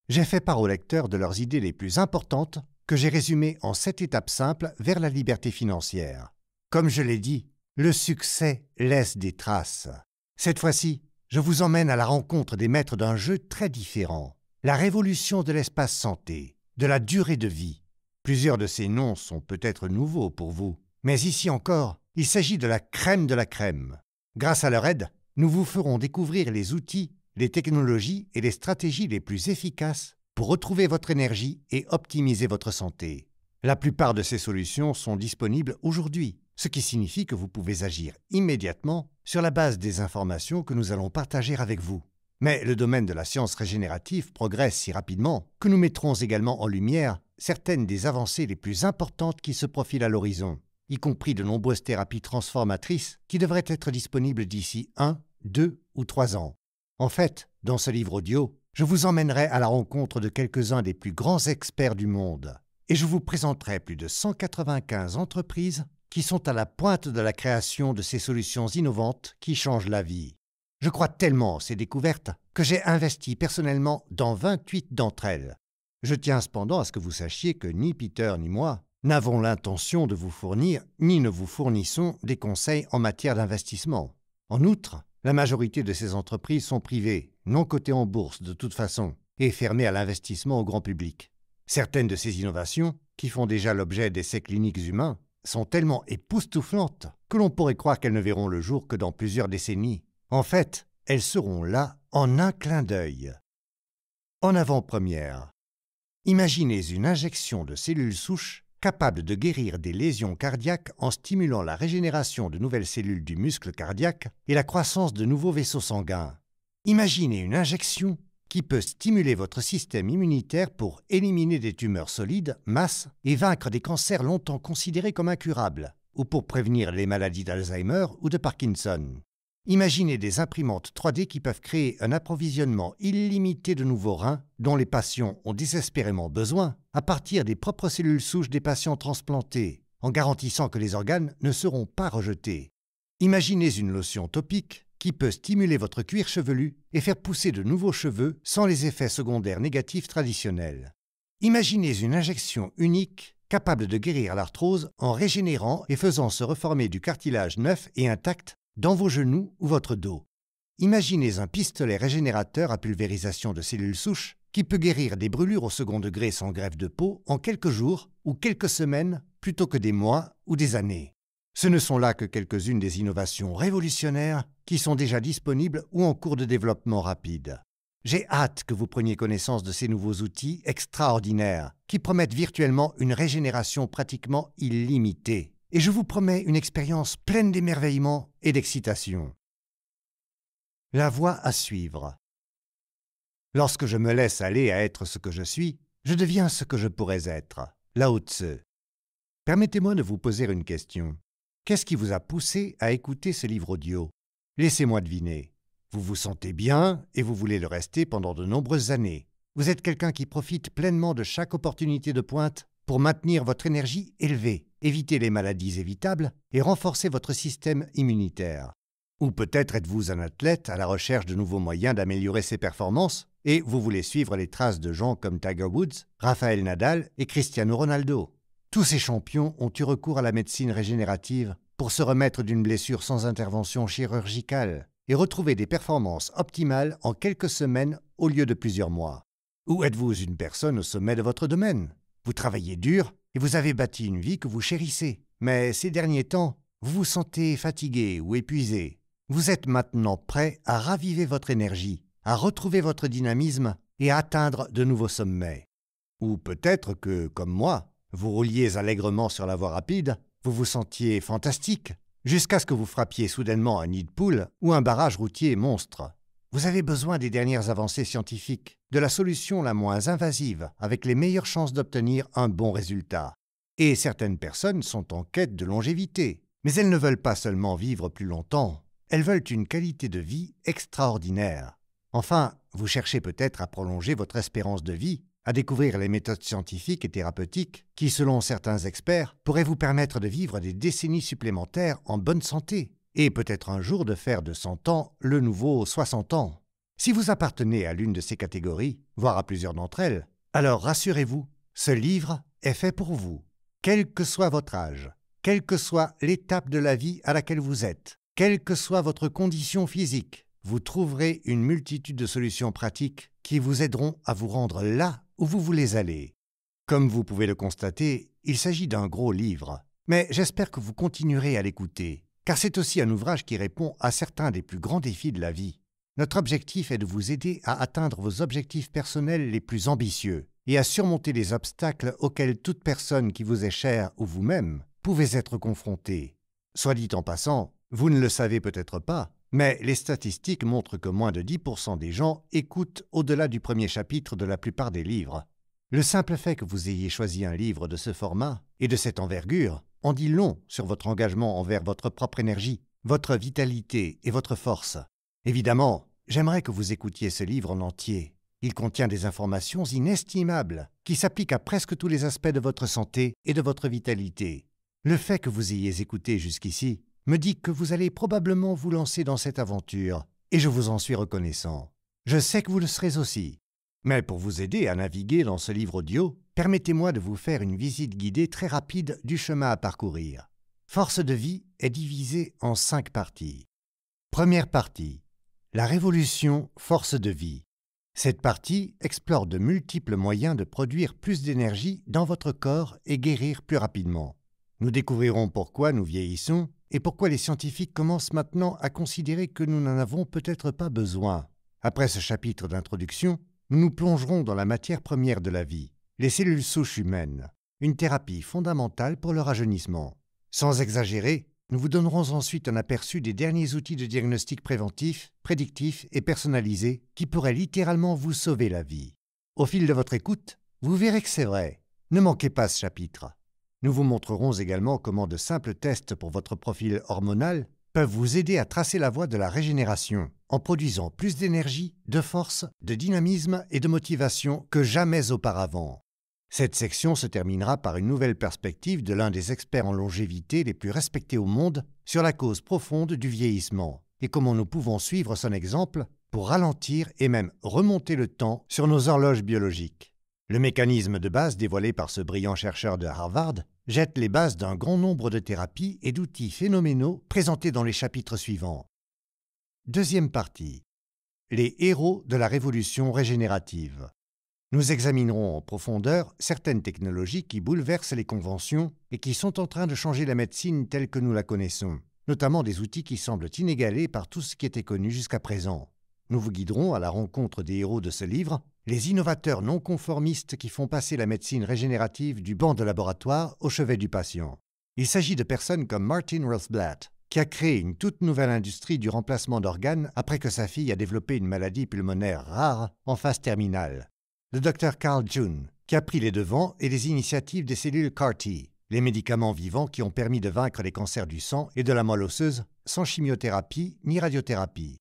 J'ai fait part aux lecteurs de leurs idées les plus importantes que j'ai résumées en sept étapes simples vers la liberté financière. Comme je l'ai dit, le succès laisse des traces. Cette fois-ci, je vous emmène à la rencontre des maîtres d'un jeu très différent la révolution de l'espace santé, de la durée de vie. Plusieurs de ces noms sont peut-être nouveaux pour vous, mais ici encore, il s'agit de la crème de la crème. Grâce à leur aide, nous vous ferons découvrir les outils, les technologies et les stratégies les plus efficaces pour retrouver votre énergie et optimiser votre santé. La plupart de ces solutions sont disponibles aujourd'hui, ce qui signifie que vous pouvez agir immédiatement sur la base des informations que nous allons partager avec vous. Mais le domaine de la science régénérative progresse si rapidement que nous mettrons également en lumière certaines des avancées les plus importantes qui se profilent à l'horizon, y compris de nombreuses thérapies transformatrices qui devraient être disponibles d'ici un, deux ou trois ans. En fait, dans ce livre audio, je vous emmènerai à la rencontre de quelques-uns des plus grands experts du monde, et je vous présenterai plus de 195 entreprises qui sont à la pointe de la création de ces solutions innovantes qui changent la vie. Je crois tellement ces découvertes que j'ai investi personnellement dans 28 d'entre elles. Je tiens cependant à ce que vous sachiez que ni Peter ni moi n'avons l'intention de vous fournir ni ne vous fournissons des conseils en matière d'investissement. En outre, la majorité de ces entreprises sont privées, non cotées en bourse de toute façon, et fermées à l'investissement au grand public. Certaines de ces innovations, qui font déjà l'objet d'essais cliniques humains, sont tellement époustouflantes que l'on pourrait croire qu'elles ne verront le jour que dans plusieurs décennies. En fait, elles seront là en un clin d'œil. En avant-première, imaginez une injection de cellules souches capables de guérir des lésions cardiaques en stimulant la régénération de nouvelles cellules du muscle cardiaque et la croissance de nouveaux vaisseaux sanguins. Imaginez une injection qui peut stimuler votre système immunitaire pour éliminer des tumeurs solides, masses, et vaincre des cancers longtemps considérés comme incurables, ou pour prévenir les maladies d'Alzheimer ou de Parkinson. Imaginez des imprimantes 3D qui peuvent créer un approvisionnement illimité de nouveaux reins dont les patients ont désespérément besoin à partir des propres cellules souches des patients transplantés, en garantissant que les organes ne seront pas rejetés. Imaginez une lotion topique qui peut stimuler votre cuir chevelu et faire pousser de nouveaux cheveux sans les effets secondaires négatifs traditionnels. Imaginez une injection unique capable de guérir l'arthrose en régénérant et faisant se reformer du cartilage neuf et intact dans vos genoux ou votre dos. Imaginez un pistolet régénérateur à pulvérisation de cellules souches qui peut guérir des brûlures au second degré sans grève de peau en quelques jours ou quelques semaines plutôt que des mois ou des années. Ce ne sont là que quelques-unes des innovations révolutionnaires qui sont déjà disponibles ou en cours de développement rapide. J'ai hâte que vous preniez connaissance de ces nouveaux outils extraordinaires qui promettent virtuellement une régénération pratiquement illimitée. Et je vous promets une expérience pleine d'émerveillement et d'excitation. La voie à suivre. Lorsque je me laisse aller à être ce que je suis, je deviens ce que je pourrais être, Lao Tse. Permettez-moi de vous poser une question. Qu'est-ce qui vous a poussé à écouter ce livre audio? Laissez-moi deviner. Vous vous sentez bien et vous voulez le rester pendant de nombreuses années. Vous êtes quelqu'un qui profite pleinement de chaque opportunité de pointe pour maintenir votre énergie élevée, éviter les maladies évitables et renforcer votre système immunitaire. Ou peut-être êtes-vous un athlète à la recherche de nouveaux moyens d'améliorer ses performances et vous voulez suivre les traces de gens comme Tiger Woods, Rafael Nadal et Cristiano Ronaldo. Tous ces champions ont eu recours à la médecine régénérative pour se remettre d'une blessure sans intervention chirurgicale et retrouver des performances optimales en quelques semaines au lieu de plusieurs mois. Ou êtes-vous une personne au sommet de votre domaine? Vous travaillez dur et vous avez bâti une vie que vous chérissez, mais ces derniers temps, vous vous sentez fatigué ou épuisé. Vous êtes maintenant prêt à raviver votre énergie, à retrouver votre dynamisme et à atteindre de nouveaux sommets. Ou peut-être que, comme moi, vous rouliez allègrement sur la voie rapide, vous vous sentiez fantastique, jusqu'à ce que vous frappiez soudainement un nid de poule ou un barrage routier monstre. Vous avez besoin des dernières avancées scientifiques, de la solution la moins invasive, avec les meilleures chances d'obtenir un bon résultat. Et certaines personnes sont en quête de longévité, mais elles ne veulent pas seulement vivre plus longtemps, elles veulent une qualité de vie extraordinaire. Enfin, vous cherchez peut-être à prolonger votre espérance de vie à découvrir les méthodes scientifiques et thérapeutiques qui, selon certains experts, pourraient vous permettre de vivre des décennies supplémentaires en bonne santé, et peut-être un jour de faire de 100 ans le nouveau 60 ans. Si vous appartenez à l'une de ces catégories, voire à plusieurs d'entre elles, alors rassurez-vous, ce livre est fait pour vous, quel que soit votre âge, quelle que soit l'étape de la vie à laquelle vous êtes, quelle que soit votre condition physique, vous trouverez une multitude de solutions pratiques qui vous aideront à vous rendre là où vous voulez aller. Comme vous pouvez le constater, il s'agit d'un gros livre, mais j'espère que vous continuerez à l'écouter, car c'est aussi un ouvrage qui répond à certains des plus grands défis de la vie. Notre objectif est de vous aider à atteindre vos objectifs personnels les plus ambitieux et à surmonter les obstacles auxquels toute personne qui vous est chère ou vous-même pouvez être confrontée. Soit dit en passant, vous ne le savez peut-être pas, mais les statistiques montrent que moins de 10% des gens écoutent au-delà du premier chapitre de la plupart des livres. Le simple fait que vous ayez choisi un livre de ce format et de cette envergure en dit long sur votre engagement envers votre propre énergie, votre vitalité et votre force. Évidemment, j'aimerais que vous écoutiez ce livre en entier. Il contient des informations inestimables qui s'appliquent à presque tous les aspects de votre santé et de votre vitalité. Le fait que vous ayez écouté jusqu'ici me dit que vous allez probablement vous lancer dans cette aventure, et je vous en suis reconnaissant. Je sais que vous le serez aussi. Mais pour vous aider à naviguer dans ce livre audio, permettez-moi de vous faire une visite guidée très rapide du chemin à parcourir. Force de vie est divisée en cinq parties. Première partie. La révolution force de vie. Cette partie explore de multiples moyens de produire plus d'énergie dans votre corps et guérir plus rapidement. Nous découvrirons pourquoi nous vieillissons et pourquoi les scientifiques commencent maintenant à considérer que nous n'en avons peut-être pas besoin? Après ce chapitre d'introduction, nous nous plongerons dans la matière première de la vie, les cellules souches humaines, une thérapie fondamentale pour le rajeunissement. Sans exagérer, nous vous donnerons ensuite un aperçu des derniers outils de diagnostic préventif, prédictif et personnalisé qui pourraient littéralement vous sauver la vie. Au fil de votre écoute, vous verrez que c'est vrai. Ne manquez pas ce chapitre. Nous vous montrerons également comment de simples tests pour votre profil hormonal peuvent vous aider à tracer la voie de la régénération en produisant plus d'énergie, de force, de dynamisme et de motivation que jamais auparavant. Cette section se terminera par une nouvelle perspective de l'un des experts en longévité les plus respectés au monde sur la cause profonde du vieillissement et comment nous pouvons suivre son exemple pour ralentir et même remonter le temps sur nos horloges biologiques. Le mécanisme de base dévoilé par ce brillant chercheur de Harvard jette les bases d'un grand nombre de thérapies et d'outils phénoménaux présentés dans les chapitres suivants. Deuxième partie. Les héros de la révolution régénérative. Nous examinerons en profondeur certaines technologies qui bouleversent les conventions et qui sont en train de changer la médecine telle que nous la connaissons, notamment des outils qui semblent inégalés par tout ce qui était connu jusqu'à présent. Nous vous guiderons à la rencontre des héros de ce livre, les innovateurs non conformistes qui font passer la médecine régénérative du banc de laboratoire au chevet du patient. Il s'agit de personnes comme Martin Rothblatt, qui a créé une toute nouvelle industrie du remplacement d'organes après que sa fille a développé une maladie pulmonaire rare en phase terminale le Dr Carl June, qui a pris les devants et les initiatives des cellules CAR-T, les médicaments vivants qui ont permis de vaincre les cancers du sang et de la moelle osseuse sans chimiothérapie ni radiothérapie,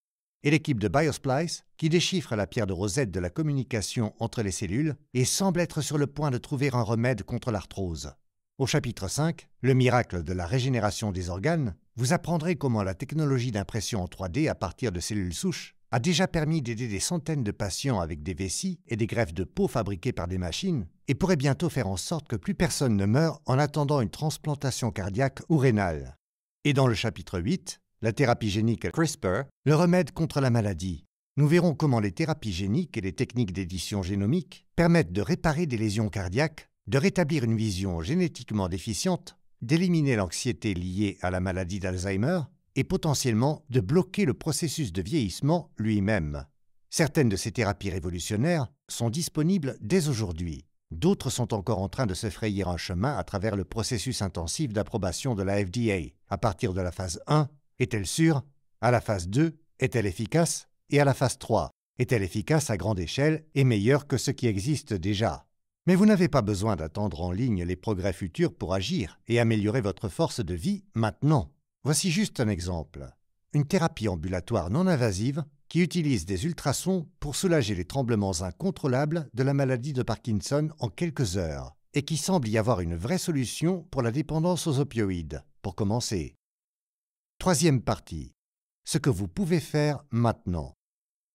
et l'équipe de Biosplice, qui déchiffre la pierre de rosette de la communication entre les cellules et semble être sur le point de trouver un remède contre l'arthrose. Au chapitre 5, Le miracle de la régénération des organes, vous apprendrez comment la technologie d'impression en 3D à partir de cellules souches a déjà permis d'aider des centaines de patients avec des vessies et des greffes de peau fabriquées par des machines, et pourrait bientôt faire en sorte que plus personne ne meure en attendant une transplantation cardiaque ou rénale. Et dans le chapitre 8, la thérapie génique CRISPR, le remède contre la maladie. Nous verrons comment les thérapies géniques et les techniques d'édition génomique permettent de réparer des lésions cardiaques, de rétablir une vision génétiquement déficiente, d'éliminer l'anxiété liée à la maladie d'Alzheimer et potentiellement de bloquer le processus de vieillissement lui-même. Certaines de ces thérapies révolutionnaires sont disponibles dès aujourd'hui. D'autres sont encore en train de se frayer un chemin à travers le processus intensif d'approbation de la FDA. À partir de la phase 1, est-elle sûre? À la phase 2, est-elle efficace? Et à la phase 3, est-elle efficace à grande échelle et meilleure que ce qui existe déjà? Mais vous n'avez pas besoin d'attendre en ligne les progrès futurs pour agir et améliorer votre force de vie maintenant. Voici juste un exemple. Une thérapie ambulatoire non invasive qui utilise des ultrasons pour soulager les tremblements incontrôlables de la maladie de Parkinson en quelques heures, et qui semble y avoir une vraie solution pour la dépendance aux opioïdes, pour commencer. Troisième partie. Ce que vous pouvez faire maintenant.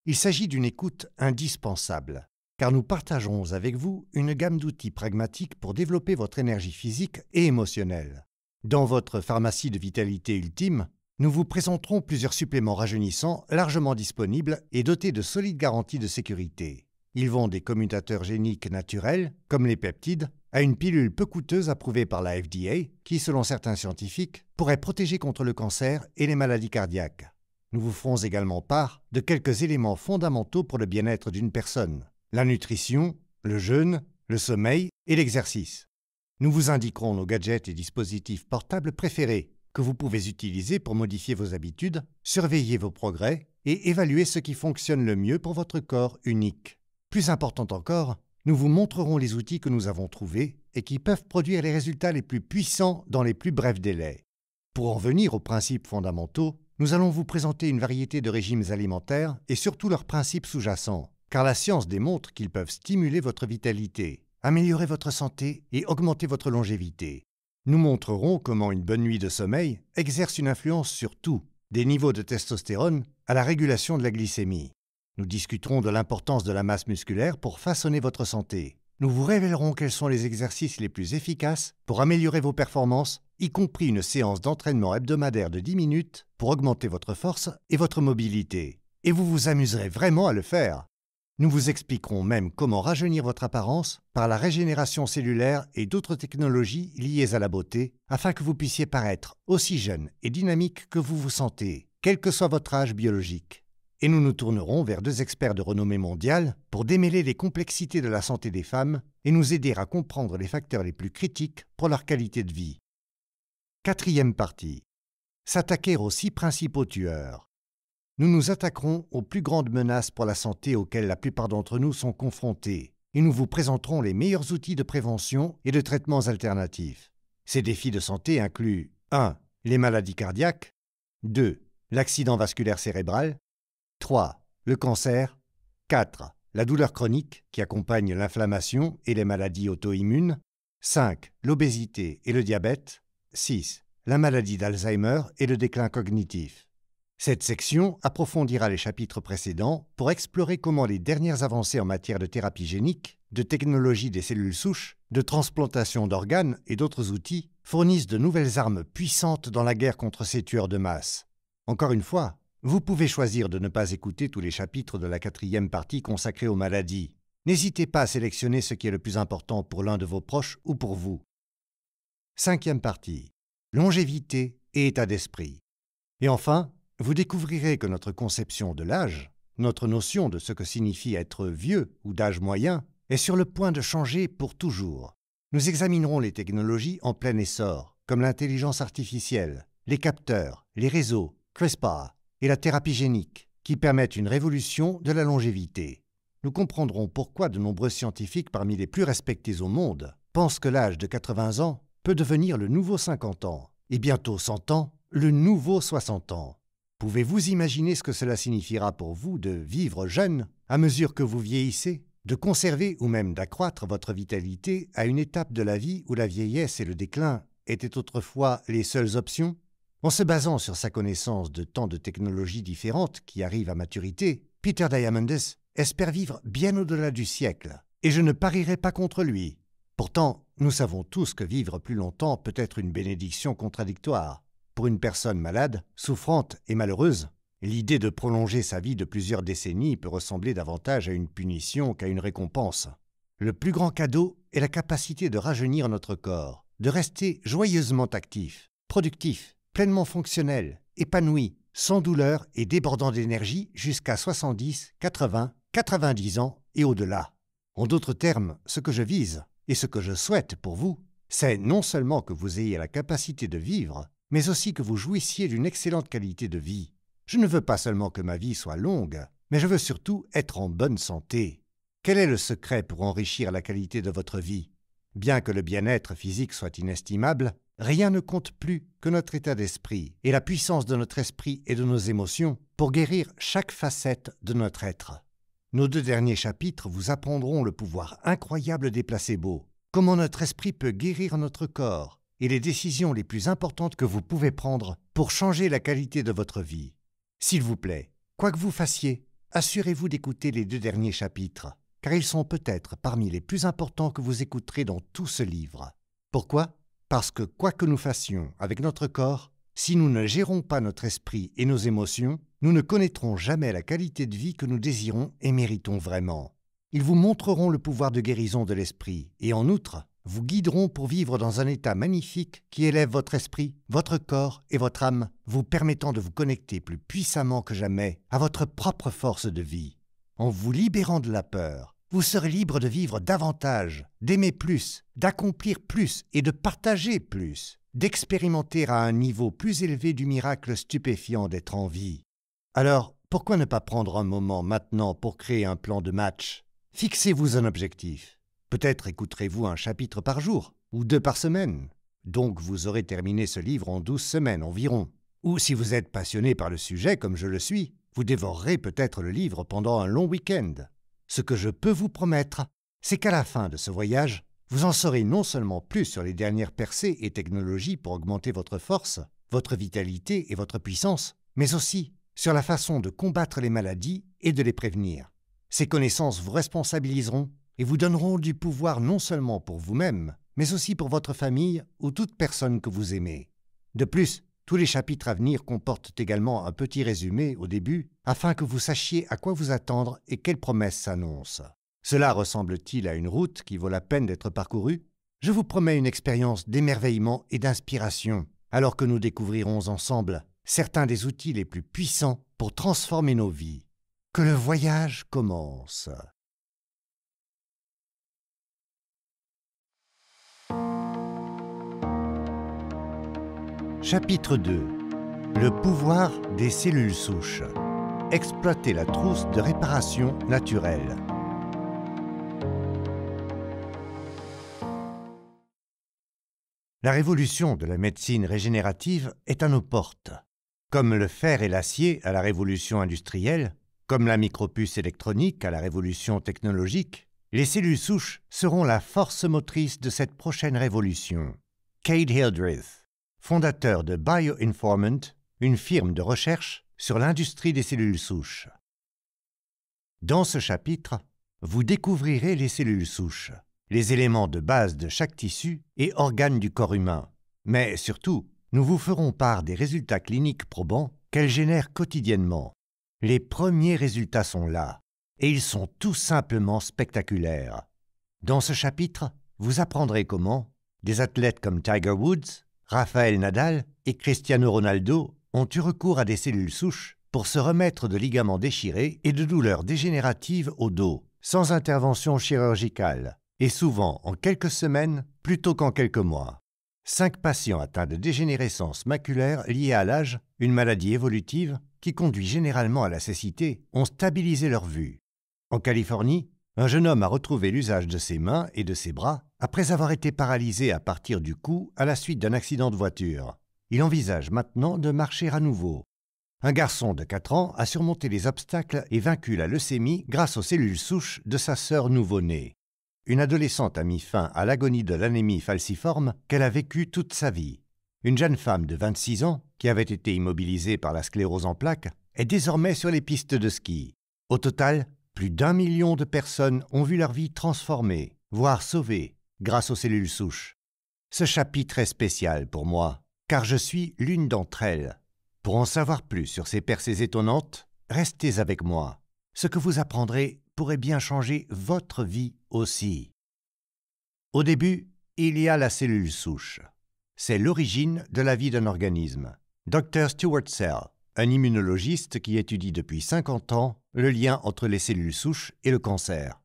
Il s'agit d'une écoute indispensable, car nous partageons avec vous une gamme d'outils pragmatiques pour développer votre énergie physique et émotionnelle. Dans votre pharmacie de vitalité ultime, nous vous présenterons plusieurs suppléments rajeunissants largement disponibles et dotés de solides garanties de sécurité. Ils vont des commutateurs géniques naturels, comme les peptides, à une pilule peu coûteuse approuvée par la FDA, qui, selon certains scientifiques, pourrait protéger contre le cancer et les maladies cardiaques. Nous vous ferons également part de quelques éléments fondamentaux pour le bien-être d'une personne la nutrition, le jeûne, le sommeil et l'exercice. Nous vous indiquerons nos gadgets et dispositifs portables préférés que vous pouvez utiliser pour modifier vos habitudes, surveiller vos progrès et évaluer ce qui fonctionne le mieux pour votre corps unique. Plus important encore, nous vous montrerons les outils que nous avons trouvés et qui peuvent produire les résultats les plus puissants dans les plus brefs délais. Pour en venir aux principes fondamentaux, nous allons vous présenter une variété de régimes alimentaires et surtout leurs principes sous-jacents, car la science démontre qu'ils peuvent stimuler votre vitalité, améliorer votre santé et augmenter votre longévité. Nous montrerons comment une bonne nuit de sommeil exerce une influence sur tout, des niveaux de testostérone à la régulation de la glycémie. Nous discuterons de l'importance de la masse musculaire pour façonner votre santé. Nous vous révélerons quels sont les exercices les plus efficaces pour améliorer vos performances, y compris une séance d'entraînement hebdomadaire de 10 minutes pour augmenter votre force et votre mobilité. Et vous vous amuserez vraiment à le faire. Nous vous expliquerons même comment rajeunir votre apparence par la régénération cellulaire et d'autres technologies liées à la beauté, afin que vous puissiez paraître aussi jeune et dynamique que vous vous sentez, quel que soit votre âge biologique. Et nous nous tournerons vers deux experts de renommée mondiale pour démêler les complexités de la santé des femmes et nous aider à comprendre les facteurs les plus critiques pour leur qualité de vie. Quatrième partie. S'attaquer aux six principaux tueurs. Nous nous attaquerons aux plus grandes menaces pour la santé auxquelles la plupart d'entre nous sont confrontés, et nous vous présenterons les meilleurs outils de prévention et de traitements alternatifs. Ces défis de santé incluent 1. Les maladies cardiaques 2. L'accident vasculaire cérébral 3. Le cancer 4. La douleur chronique qui accompagne l'inflammation et les maladies auto-immunes 5. L'obésité et le diabète 6. La maladie d'Alzheimer et le déclin cognitif. Cette section approfondira les chapitres précédents pour explorer comment les dernières avancées en matière de thérapie génique, de technologie des cellules souches, de transplantation d'organes et d'autres outils fournissent de nouvelles armes puissantes dans la guerre contre ces tueurs de masse. Encore une fois, vous pouvez choisir de ne pas écouter tous les chapitres de la quatrième partie consacrée aux maladies. N'hésitez pas à sélectionner ce qui est le plus important pour l'un de vos proches ou pour vous. Cinquième partie. Longévité et état d'esprit. Et enfin, vous découvrirez que notre conception de l'âge, notre notion de ce que signifie être vieux ou d'âge moyen, est sur le point de changer pour toujours. Nous examinerons les technologies en plein essor, comme l'intelligence artificielle, les capteurs, les réseaux, CRISPR et la thérapie génique, qui permettent une révolution de la longévité. Nous comprendrons pourquoi de nombreux scientifiques parmi les plus respectés au monde pensent que l'âge de 80 ans peut devenir le nouveau 50 ans, et bientôt 100 ans, le nouveau 60 ans. Pouvez-vous imaginer ce que cela signifiera pour vous de vivre jeune à mesure que vous vieillissez, de conserver ou même d'accroître votre vitalité à une étape de la vie où la vieillesse et le déclin étaient autrefois les seules options? En se basant sur sa connaissance de tant de technologies différentes qui arrivent à maturité, Peter Diamandis espère vivre bien au-delà du siècle, et je ne parierai pas contre lui. Pourtant, nous savons tous que vivre plus longtemps peut être une bénédiction contradictoire. Pour une personne malade, souffrante et malheureuse, l'idée de prolonger sa vie de plusieurs décennies peut ressembler davantage à une punition qu'à une récompense. Le plus grand cadeau est la capacité de rajeunir notre corps, de rester joyeusement actif, productif, pleinement fonctionnel, épanoui, sans douleur et débordant d'énergie jusqu'à 70, 80, 90 ans et au-delà. En d'autres termes, ce que je vise, et ce que je souhaite pour vous, c'est non seulement que vous ayez la capacité de vivre, mais aussi que vous jouissiez d'une excellente qualité de vie. Je ne veux pas seulement que ma vie soit longue, mais je veux surtout être en bonne santé. Quel est le secret pour enrichir la qualité de votre vie? Bien que le bien-être physique soit inestimable, rien ne compte plus que notre état d'esprit et la puissance de notre esprit et de nos émotions pour guérir chaque facette de notre être. Nos deux derniers chapitres vous apprendront le pouvoir incroyable des placebos, comment notre esprit peut guérir notre corps et les décisions les plus importantes que vous pouvez prendre pour changer la qualité de votre vie. S'il vous plaît, quoi que vous fassiez, assurez-vous d'écouter les deux derniers chapitres, car ils sont peut-être parmi les plus importants que vous écouterez dans tout ce livre. Pourquoi? Parce que quoi que nous fassions avec notre corps, si nous ne gérons pas notre esprit et nos émotions, nous ne connaîtrons jamais la qualité de vie que nous désirons et méritons vraiment. Ils vous montreront le pouvoir de guérison de l'esprit, et en outre, vous guideront pour vivre dans un état magnifique qui élève votre esprit, votre corps et votre âme, vous permettant de vous connecter plus puissamment que jamais à votre propre force de vie. En vous libérant de la peur, vous serez libre de vivre davantage, d'aimer plus, d'accomplir plus et de partager plus, d'expérimenter à un niveau plus élevé du miracle stupéfiant d'être en vie. Alors, pourquoi ne pas prendre un moment maintenant pour créer un plan de match? Fixez-vous un objectif. Peut-être écouterez-vous un chapitre par jour, ou deux par semaine. Donc vous aurez terminé ce livre en douze semaines environ. Ou si vous êtes passionné par le sujet comme je le suis, vous dévorerez peut-être le livre pendant un long week-end. Ce que je peux vous promettre, c'est qu'à la fin de ce voyage, vous en saurez non seulement plus sur les dernières percées et technologies pour augmenter votre force, votre vitalité et votre puissance, mais aussi sur la façon de combattre les maladies et de les prévenir. Ces connaissances vous responsabiliseront et vous donneront du pouvoir non seulement pour vous-même, mais aussi pour votre famille ou toute personne que vous aimez. De plus, Tous les chapitres à venir comportent également un petit résumé au début, afin que vous sachiez à quoi vous attendre et quelles promesses s'annoncent. Cela ressemble-t-il à une route qui vaut la peine d'être parcourue? Je vous promets une expérience d'émerveillement et d'inspiration, alors que nous découvrirons ensemble certains des outils les plus puissants pour transformer nos vies. Que le voyage commence. Chapitre 2 Le pouvoir des cellules souches. Exploiter la trousse de réparation naturelle. La révolution de la médecine régénérative est à nos portes. Comme le fer et l'acier à la révolution industrielle, comme la micropuce électronique à la révolution technologique, les cellules souches seront la force motrice de cette prochaine révolution. Cade Hildreth, fondateur de BioInformant, une firme de recherche sur l'industrie des cellules souches. Dans ce chapitre, vous découvrirez les cellules souches, les éléments de base de chaque tissu et organe du corps humain, mais surtout nous vous ferons part des résultats cliniques probants qu'elles génèrent quotidiennement. Les premiers résultats sont là, et ils sont tout simplement spectaculaires. Dans ce chapitre, vous apprendrez comment des athlètes comme Tiger Woods, Rafael Nadal et Cristiano Ronaldo ont eu recours à des cellules souches pour se remettre de ligaments déchirés et de douleurs dégénératives au dos, sans intervention chirurgicale, et souvent en quelques semaines plutôt qu'en quelques mois. Cinq patients atteints de dégénérescence maculaire liée à l'âge, une maladie évolutive qui conduit généralement à la cécité, ont stabilisé leur vue. En Californie, un jeune homme a retrouvé l'usage de ses mains et de ses bras après avoir été paralysé à partir du cou à la suite d'un accident de voiture. Il envisage maintenant de marcher à nouveau. Un garçon de 4 ans a surmonté les obstacles et vaincu la leucémie grâce aux cellules souches de sa sœur nouveau-née une adolescente a mis fin à l'agonie de l'anémie falciforme qu'elle a vécue toute sa vie. Une jeune femme de 26 ans, qui avait été immobilisée par la sclérose en plaques, est désormais sur les pistes de ski. Au total, plus d'un million de personnes ont vu leur vie transformée, voire sauvée, grâce aux cellules souches. Ce chapitre est spécial pour moi, car je suis l'une d'entre elles. Pour en savoir plus sur ces percées étonnantes, restez avec moi. Ce que vous apprendrez pourrait bien changer votre vie aussi. Au début, il y a la cellule souche. C'est l'origine de la vie d'un organisme. Dr Stuart Sell, un immunologiste qui étudie depuis 50 ans le lien entre les cellules souches et le cancer.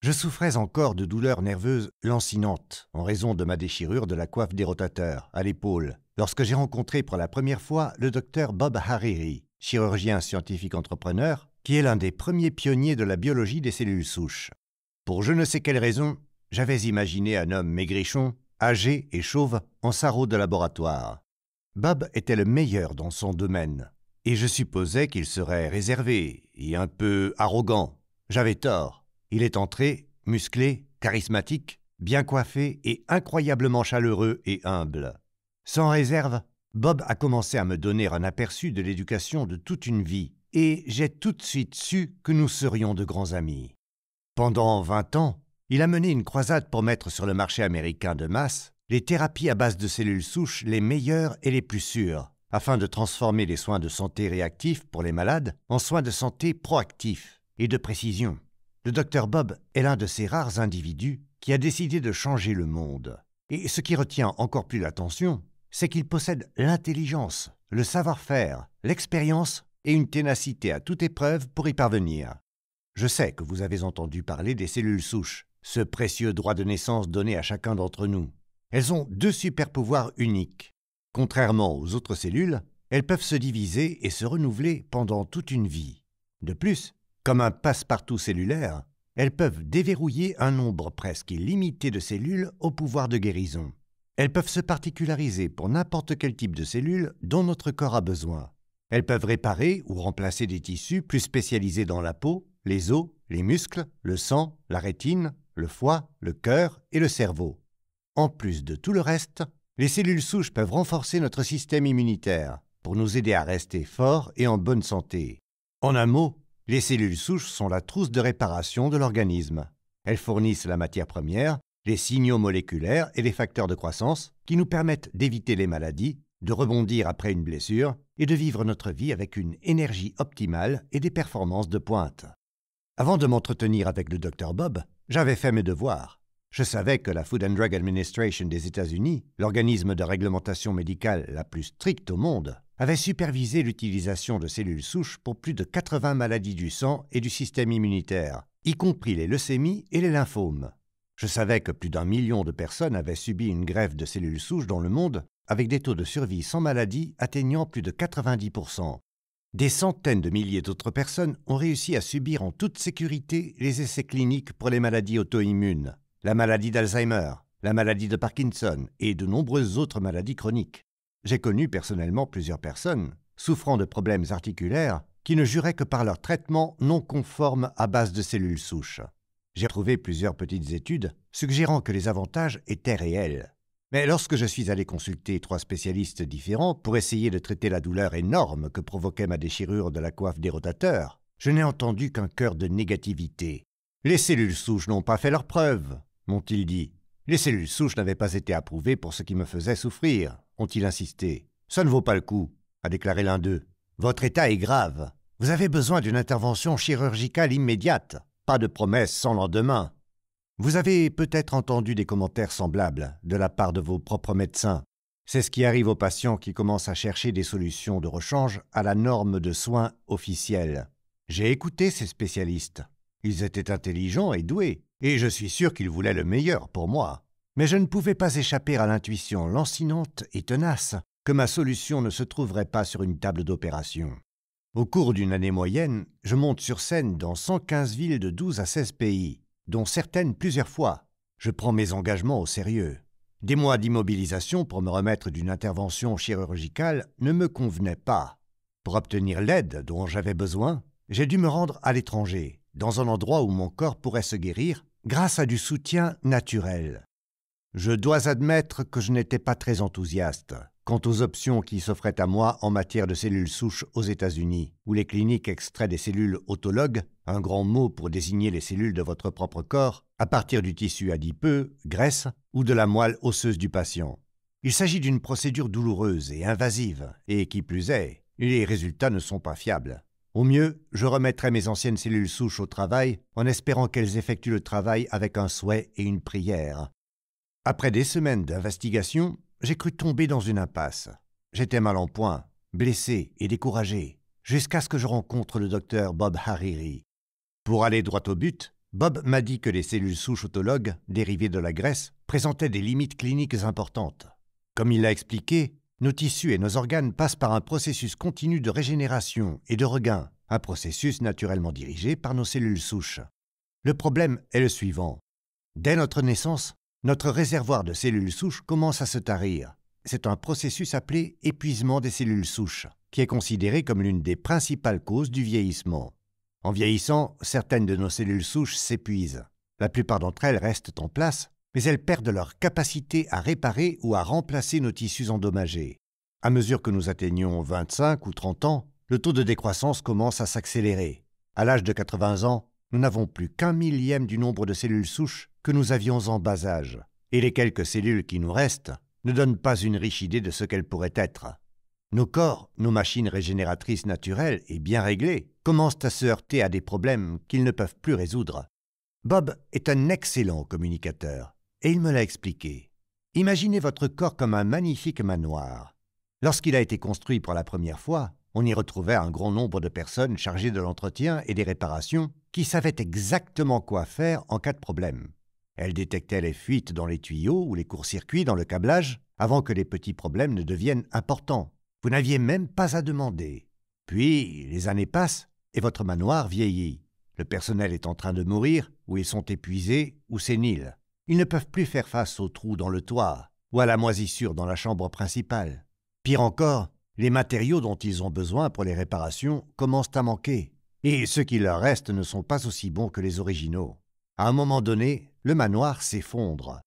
Je souffrais encore de douleurs nerveuses lancinantes en raison de ma déchirure de la coiffe des rotateurs à l'épaule lorsque j'ai rencontré pour la première fois le docteur Bob Hariri, chirurgien scientifique entrepreneur qui est l'un des premiers pionniers de la biologie des cellules souches. Pour je ne sais quelle raison, j'avais imaginé un homme maigrichon, âgé et chauve, en sarrau de laboratoire. Bob était le meilleur dans son domaine, et je supposais qu'il serait réservé et un peu arrogant. J'avais tort. Il est entré, musclé, charismatique, bien coiffé et incroyablement chaleureux et humble. Sans réserve, Bob a commencé à me donner un aperçu de l'éducation de toute une vie, et j'ai tout de suite su que nous serions de grands amis. Pendant vingt ans, il a mené une croisade pour mettre sur le marché américain de masse les thérapies à base de cellules souches les meilleures et les plus sûres, afin de transformer les soins de santé réactifs pour les malades en soins de santé proactifs et de précision. Le docteur Bob est l'un de ces rares individus qui a décidé de changer le monde. Et ce qui retient encore plus l'attention, c'est qu'il possède l'intelligence, le savoir-faire, l'expérience et une ténacité à toute épreuve pour y parvenir. Je sais que vous avez entendu parler des cellules souches, ce précieux droit de naissance donné à chacun d'entre nous. Elles ont deux super-pouvoirs uniques. Contrairement aux autres cellules, elles peuvent se diviser et se renouveler pendant toute une vie. De plus, comme un passe-partout cellulaire, elles peuvent déverrouiller un nombre presque illimité de cellules au pouvoir de guérison. Elles peuvent se particulariser pour n'importe quel type de cellules dont notre corps a besoin. Elles peuvent réparer ou remplacer des tissus plus spécialisés dans la peau, les os, les muscles, le sang, la rétine, le foie, le cœur et le cerveau. En plus de tout le reste, les cellules souches peuvent renforcer notre système immunitaire pour nous aider à rester forts et en bonne santé. En un mot, les cellules souches sont la trousse de réparation de l'organisme. Elles fournissent la matière première, les signaux moléculaires et les facteurs de croissance qui nous permettent d'éviter les maladies de rebondir après une blessure et de vivre notre vie avec une énergie optimale et des performances de pointe. Avant de m'entretenir avec le Dr Bob, j'avais fait mes devoirs. Je savais que la Food and Drug Administration des États-Unis, l'organisme de réglementation médicale la plus stricte au monde, avait supervisé l'utilisation de cellules souches pour plus de 80 maladies du sang et du système immunitaire, y compris les leucémies et les lymphomes. Je savais que plus d'un million de personnes avaient subi une greffe de cellules souches dans le monde, avec des taux de survie sans maladie atteignant plus de 90%. Des centaines de milliers d'autres personnes ont réussi à subir en toute sécurité les essais cliniques pour les maladies auto-immunes, la maladie d'Alzheimer, la maladie de Parkinson et de nombreuses autres maladies chroniques. J'ai connu personnellement plusieurs personnes souffrant de problèmes articulaires qui ne juraient que par leur traitement non conforme à base de cellules souches. J'ai trouvé plusieurs petites études suggérant que les avantages étaient réels. Mais lorsque je suis allé consulter trois spécialistes différents pour essayer de traiter la douleur énorme que provoquait ma déchirure de la coiffe des rotateurs, je n'ai entendu qu'un cœur de négativité. Les cellules souches n'ont pas fait leur preuve m'ont-ils dit. Les cellules souches n'avaient pas été approuvées pour ce qui me faisait souffrir, ont-ils insisté. Ça ne vaut pas le coup, a déclaré l'un d'eux. Votre état est grave. Vous avez besoin d'une intervention chirurgicale immédiate, pas de promesses sans lendemain. Vous avez peut-être entendu des commentaires semblables de la part de vos propres médecins. C'est ce qui arrive aux patients qui commencent à chercher des solutions de rechange à la norme de soins officielle. J'ai écouté ces spécialistes. Ils étaient intelligents et doués, et je suis sûr qu'ils voulaient le meilleur pour moi. Mais je ne pouvais pas échapper à l'intuition lancinante et tenace que ma solution ne se trouverait pas sur une table d'opération. Au cours d'une année moyenne, je monte sur scène dans 115 villes de 12 à 16 pays, dont certaines plusieurs fois. Je prends mes engagements au sérieux. Des mois d'immobilisation pour me remettre d'une intervention chirurgicale ne me convenaient pas. Pour obtenir l'aide dont j'avais besoin, j'ai dû me rendre à l'étranger, dans un endroit où mon corps pourrait se guérir grâce à du soutien naturel. Je dois admettre que je n'étais pas très enthousiaste quant aux options qui s'offraient à moi en matière de cellules souches aux États-Unis, où les cliniques extraient des cellules autologues, un grand mot pour désigner les cellules de votre propre corps, à partir du tissu adipeux, graisse ou de la moelle osseuse du patient. Il s'agit d'une procédure douloureuse et invasive, et qui plus est, les résultats ne sont pas fiables. Au mieux, je remettrai mes anciennes cellules souches au travail en espérant qu'elles effectuent le travail avec un souhait et une prière. Après des semaines d'investigation, j'ai cru tomber dans une impasse. J'étais mal en point, blessé et découragé, jusqu'à ce que je rencontre le docteur Bob Hariri. Pour aller droit au but, Bob m'a dit que les cellules souches autologues, dérivées de la graisse, présentaient des limites cliniques importantes. Comme il l'a expliqué, nos tissus et nos organes passent par un processus continu de régénération et de regain, un processus naturellement dirigé par nos cellules souches. Le problème est le suivant. Dès notre naissance, notre réservoir de cellules souches commence à se tarir. C'est un processus appelé épuisement des cellules souches, qui est considéré comme l'une des principales causes du vieillissement. En vieillissant, certaines de nos cellules souches s'épuisent. La plupart d'entre elles restent en place, mais elles perdent leur capacité à réparer ou à remplacer nos tissus endommagés. À mesure que nous atteignons 25 ou 30 ans, le taux de décroissance commence à s'accélérer. À l'âge de 80 ans, nous n'avons plus qu'un millième du nombre de cellules souches que nous avions en bas âge, et les quelques cellules qui nous restent ne donnent pas une riche idée de ce qu'elles pourraient être. Nos corps, nos machines régénératrices naturelles et bien réglées, commencent à se heurter à des problèmes qu'ils ne peuvent plus résoudre. Bob est un excellent communicateur. Et il me l'a expliqué. Imaginez votre corps comme un magnifique manoir. Lorsqu'il a été construit pour la première fois, on y retrouvait un grand nombre de personnes chargées de l'entretien et des réparations qui savaient exactement quoi faire en cas de problème. Elles détectaient les fuites dans les tuyaux ou les courts-circuits dans le câblage avant que les petits problèmes ne deviennent importants. Vous n'aviez même pas à demander. Puis, les années passent et votre manoir vieillit. Le personnel est en train de mourir, ou ils sont épuisés ou séniles. Ils ne peuvent plus faire face aux trous dans le toit ou à la moisissure dans la chambre principale. Pire encore, les matériaux dont ils ont besoin pour les réparations commencent à manquer, et ceux qui leur restent ne sont pas aussi bons que les originaux. À un moment donné, le manoir s'effondre.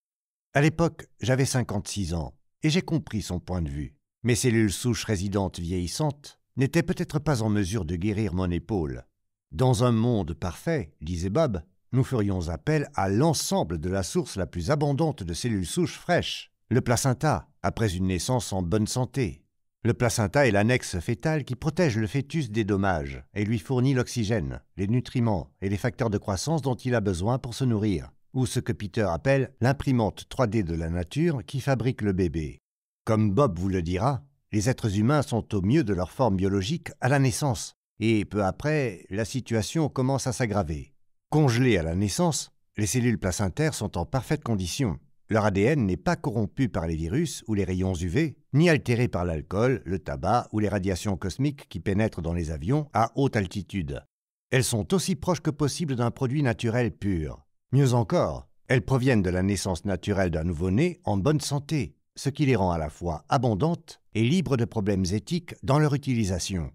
À l'époque, j'avais 56 ans, et j'ai compris son point de vue. Mes cellules souches résidentes vieillissantes n'étaient peut-être pas en mesure de guérir mon épaule. Dans un monde parfait, disait Bob, nous ferions appel à l'ensemble de la source la plus abondante de cellules souches fraîches, Le placenta, après une naissance en bonne santé. Le placenta est l'annexe fétale qui protège le fœtus des dommages et lui fournit l'oxygène, les nutriments et les facteurs de croissance dont il a besoin pour se nourrir, ou ce que Peter appelle l'imprimante 3D de la nature qui fabrique le bébé. Comme Bob vous le dira, les êtres humains sont au mieux de leur forme biologique à la naissance, et peu après, la situation commence à s'aggraver. Congelées à la naissance, les cellules placentaires sont en parfaite condition. Leur ADN n'est pas corrompu par les virus ou les rayons UV, ni altéré par l'alcool, le tabac ou les radiations cosmiques qui pénètrent dans les avions à haute altitude. Elles sont aussi proches que possible d'un produit naturel pur. Mieux encore, elles proviennent de la naissance naturelle d'un nouveau-né en bonne santé, ce qui les rend à la fois abondantes et libres de problèmes éthiques dans leur utilisation.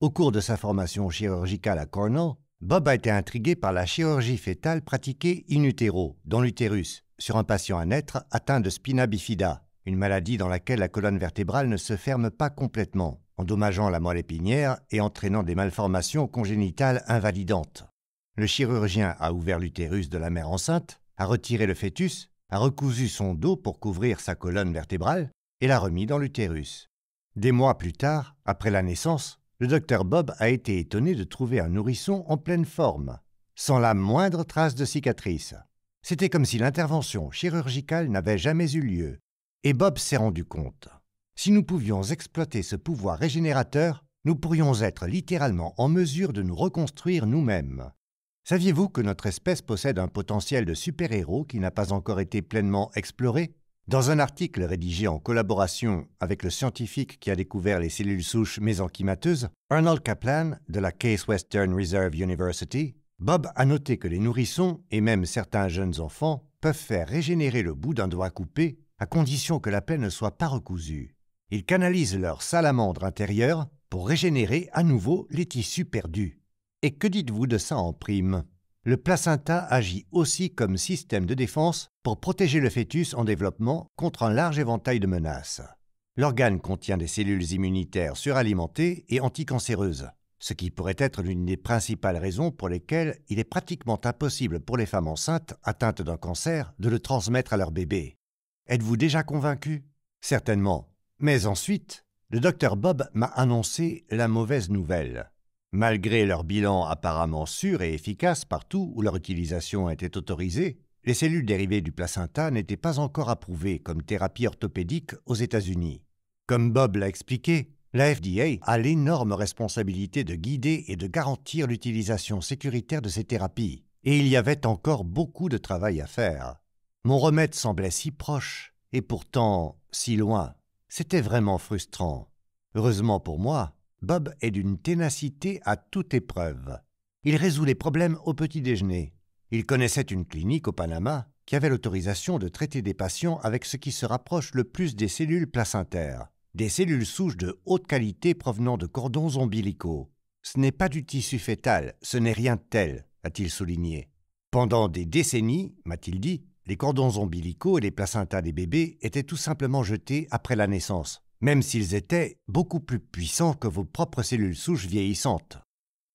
Au cours de sa formation chirurgicale à Cornell, Bob a été intrigué par la chirurgie fétale pratiquée in utero, dans l'utérus, sur un patient à naître atteint de spina bifida, une maladie dans laquelle la colonne vertébrale ne se ferme pas complètement, endommageant la moelle épinière et entraînant des malformations congénitales invalidantes. Le chirurgien a ouvert l'utérus de la mère enceinte, a retiré le fœtus, a recousu son dos pour couvrir sa colonne vertébrale et l'a remis dans l'utérus. Des mois plus tard, après la naissance, le docteur Bob a été étonné de trouver un nourrisson en pleine forme, sans la moindre trace de cicatrice. C'était comme si l'intervention chirurgicale n'avait jamais eu lieu. Et Bob s'est rendu compte. Si nous pouvions exploiter ce pouvoir régénérateur, nous pourrions être littéralement en mesure de nous reconstruire nous-mêmes. Saviez-vous que notre espèce possède un potentiel de super-héros qui n'a pas encore été pleinement exploré? Dans un article rédigé en collaboration avec le scientifique qui a découvert les cellules souches mésenchymateuses, Arnold Kaplan de la Case Western Reserve University, Bob a noté que les nourrissons et même certains jeunes enfants peuvent faire régénérer le bout d'un doigt coupé à condition que la plaie ne soit pas recousue. Ils canalisent leur salamandre intérieure pour régénérer à nouveau les tissus perdus. Et que dites-vous de ça en prime? Le placenta agit aussi comme système de défense pour protéger le fœtus en développement contre un large éventail de menaces. L'organe contient des cellules immunitaires suralimentées et anticancéreuses, ce qui pourrait être l'une des principales raisons pour lesquelles il est pratiquement impossible pour les femmes enceintes atteintes d'un cancer de le transmettre à leur bébé. Êtes-vous déjà convaincu? Certainement. Mais ensuite, le docteur Bob m'a annoncé la mauvaise nouvelle. Malgré leur bilan apparemment sûr et efficace partout où leur utilisation était autorisée, les cellules dérivées du placenta n'étaient pas encore approuvées comme thérapie orthopédique aux États-Unis. Comme Bob l'a expliqué, la FDA a l'énorme responsabilité de guider et de garantir l'utilisation sécuritaire de ces thérapies, et il y avait encore beaucoup de travail à faire. Mon remède semblait si proche, et pourtant si loin. C'était vraiment frustrant. Heureusement pour moi, Bob est d'une ténacité à toute épreuve. Il résout les problèmes au petit déjeuner. Il connaissait une clinique au Panama qui avait l'autorisation de traiter des patients avec ce qui se rapproche le plus des cellules placentaires, des cellules souches de haute qualité provenant de cordons ombilicaux. Ce n'est pas du tissu fœtal, ce n'est rien de tel, a-t-il souligné. Pendant des décennies, m'a-t-il dit, les cordons ombilicaux et les placentas des bébés étaient tout simplement jetés après la naissance même s'ils étaient beaucoup plus puissants que vos propres cellules souches vieillissantes.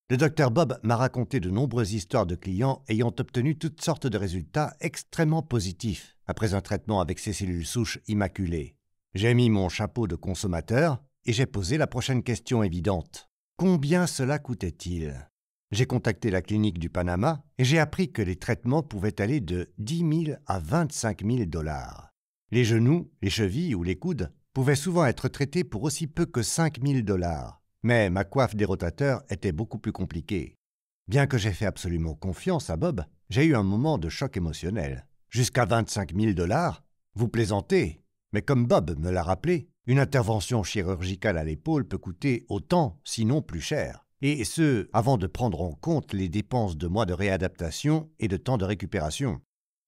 Le docteur Bob m'a raconté de nombreuses histoires de clients ayant obtenu toutes sortes de résultats extrêmement positifs après un traitement avec ces cellules souches immaculées. J'ai mis mon chapeau de consommateur et j'ai posé la prochaine question évidente. Combien cela coûtait-il? J'ai contacté la clinique du Panama et j'ai appris que les traitements pouvaient aller de 10 000 à 25 000 dollars. Les genoux, les chevilles ou les coudes pouvait souvent être traité pour aussi peu que 5000 dollars. Mais ma coiffe dérotateur était beaucoup plus compliquée. Bien que j'ai fait absolument confiance à Bob, j'ai eu un moment de choc émotionnel. Jusqu'à 25 000 dollars? Vous plaisantez Mais comme Bob me l'a rappelé, une intervention chirurgicale à l'épaule peut coûter autant, sinon plus cher. Et ce, avant de prendre en compte les dépenses de mois de réadaptation et de temps de récupération.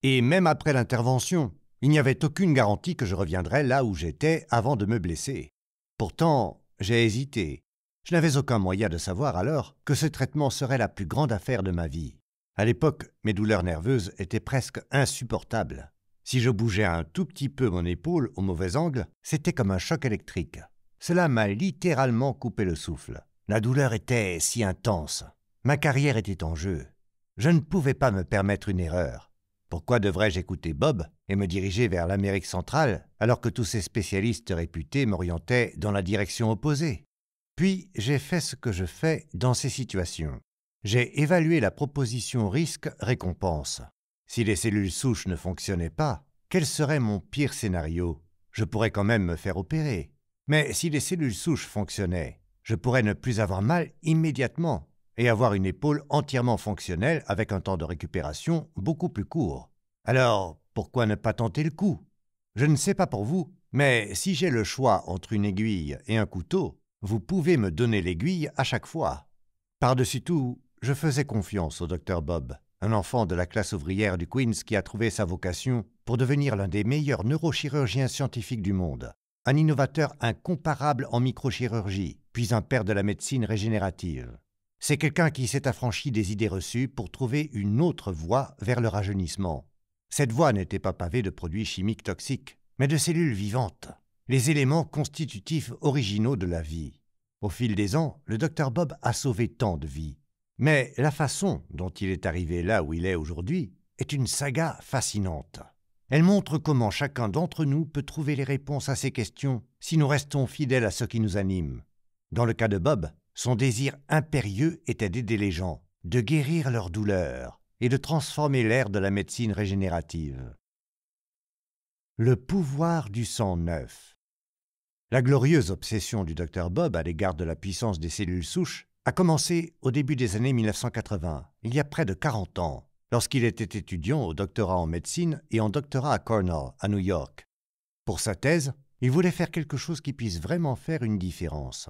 Et même après l'intervention, il n'y avait aucune garantie que je reviendrais là où j'étais avant de me blesser. Pourtant, j'ai hésité. Je n'avais aucun moyen de savoir alors que ce traitement serait la plus grande affaire de ma vie. À l'époque, mes douleurs nerveuses étaient presque insupportables. Si je bougeais un tout petit peu mon épaule au mauvais angle, c'était comme un choc électrique. Cela m'a littéralement coupé le souffle. La douleur était si intense. Ma carrière était en jeu. Je ne pouvais pas me permettre une erreur. Pourquoi devrais-je écouter Bob et me diriger vers l'Amérique centrale alors que tous ces spécialistes réputés m'orientaient dans la direction opposée? Puis j'ai fait ce que je fais dans ces situations. J'ai évalué la proposition risque-récompense. Si les cellules souches ne fonctionnaient pas, quel serait mon pire scénario? Je pourrais quand même me faire opérer. Mais si les cellules souches fonctionnaient, je pourrais ne plus avoir mal immédiatement et avoir une épaule entièrement fonctionnelle avec un temps de récupération beaucoup plus court. Alors, pourquoi ne pas tenter le coup? Je ne sais pas pour vous, mais si j'ai le choix entre une aiguille et un couteau, vous pouvez me donner l'aiguille à chaque fois. Par-dessus tout, je faisais confiance au docteur Bob, un enfant de la classe ouvrière du Queens qui a trouvé sa vocation pour devenir l'un des meilleurs neurochirurgiens scientifiques du monde, un innovateur incomparable en microchirurgie, un père de la médecine régénérative. C'est quelqu'un qui s'est affranchi des idées reçues pour trouver une autre voie vers le rajeunissement. Cette voie n'était pas pavée de produits chimiques toxiques, mais de cellules vivantes, les éléments constitutifs originaux de la vie. Au fil des ans, le docteur Bob a sauvé tant de vies. Mais la façon dont il est arrivé là où il est aujourd'hui est une saga fascinante. Elle montre comment chacun d'entre nous peut trouver les réponses à ces questions si nous restons fidèles à ce qui nous anime. Dans le cas de Bob, son désir impérieux était d'aider les gens, de guérir leurs douleurs et de transformer l'ère de la médecine régénérative. Le pouvoir du sang neuf. La glorieuse obsession du docteur Bob à l'égard de la puissance des cellules souches a commencé au début des années 1980, il y a près de 40 ans, lorsqu'il était étudiant au doctorat en médecine et en doctorat à Cornell, à New York. Pour sa thèse, il voulait faire quelque chose qui puisse vraiment faire une différence.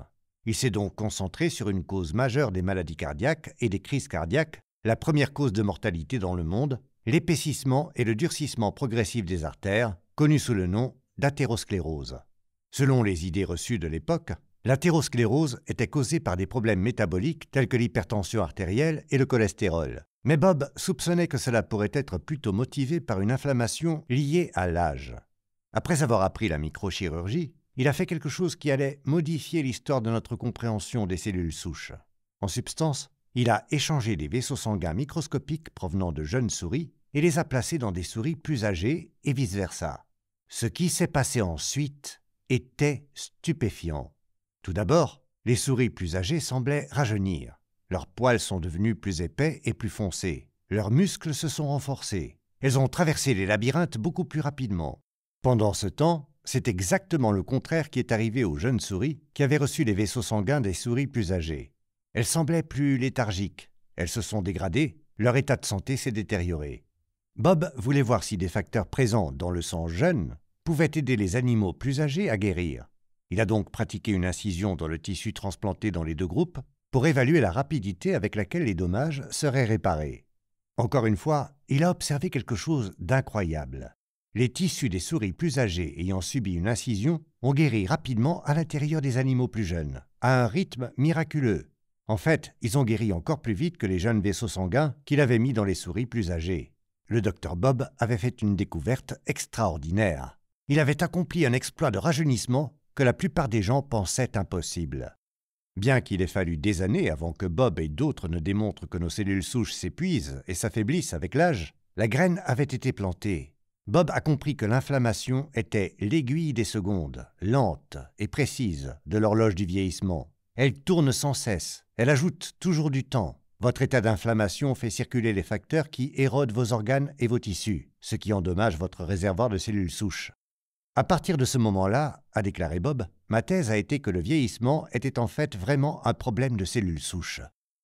Il s'est donc concentré sur une cause majeure des maladies cardiaques et des crises cardiaques, la première cause de mortalité dans le monde, l'épaississement et le durcissement progressif des artères, connu sous le nom d'athérosclérose. Selon les idées reçues de l'époque, l'athérosclérose était causée par des problèmes métaboliques tels que l'hypertension artérielle et le cholestérol. Mais Bob soupçonnait que cela pourrait être plutôt motivé par une inflammation liée à l'âge. Après avoir appris la microchirurgie, il a fait quelque chose qui allait modifier l'histoire de notre compréhension des cellules souches. En substance, il a échangé des vaisseaux sanguins microscopiques provenant de jeunes souris et les a placés dans des souris plus âgées et vice-versa. Ce qui s'est passé ensuite était stupéfiant. Tout d'abord, les souris plus âgées semblaient rajeunir. Leurs poils sont devenus plus épais et plus foncés. Leurs muscles se sont renforcés. Elles ont traversé les labyrinthes beaucoup plus rapidement. Pendant ce temps, c'est exactement le contraire qui est arrivé aux jeunes souris qui avaient reçu les vaisseaux sanguins des souris plus âgées. Elles semblaient plus léthargiques, elles se sont dégradées, leur état de santé s'est détérioré. Bob voulait voir si des facteurs présents dans le sang jeune pouvaient aider les animaux plus âgés à guérir. Il a donc pratiqué une incision dans le tissu transplanté dans les deux groupes pour évaluer la rapidité avec laquelle les dommages seraient réparés. Encore une fois, il a observé quelque chose d'incroyable. Les tissus des souris plus âgées ayant subi une incision ont guéri rapidement à l'intérieur des animaux plus jeunes, à un rythme miraculeux. En fait, ils ont guéri encore plus vite que les jeunes vaisseaux sanguins qu'il avait mis dans les souris plus âgées. Le docteur Bob avait fait une découverte extraordinaire. Il avait accompli un exploit de rajeunissement que la plupart des gens pensaient impossible. Bien qu'il ait fallu des années avant que Bob et d'autres ne démontrent que nos cellules souches s'épuisent et s'affaiblissent avec l'âge, la graine avait été plantée Bob a compris que l'inflammation était l'aiguille des secondes, lente et précise, de l'horloge du vieillissement. Elle tourne sans cesse, elle ajoute toujours du temps. Votre état d'inflammation fait circuler les facteurs qui érodent vos organes et vos tissus, ce qui endommage votre réservoir de cellules souches. À partir de ce moment-là, a déclaré Bob, ma thèse a été que le vieillissement était en fait vraiment un problème de cellules souches.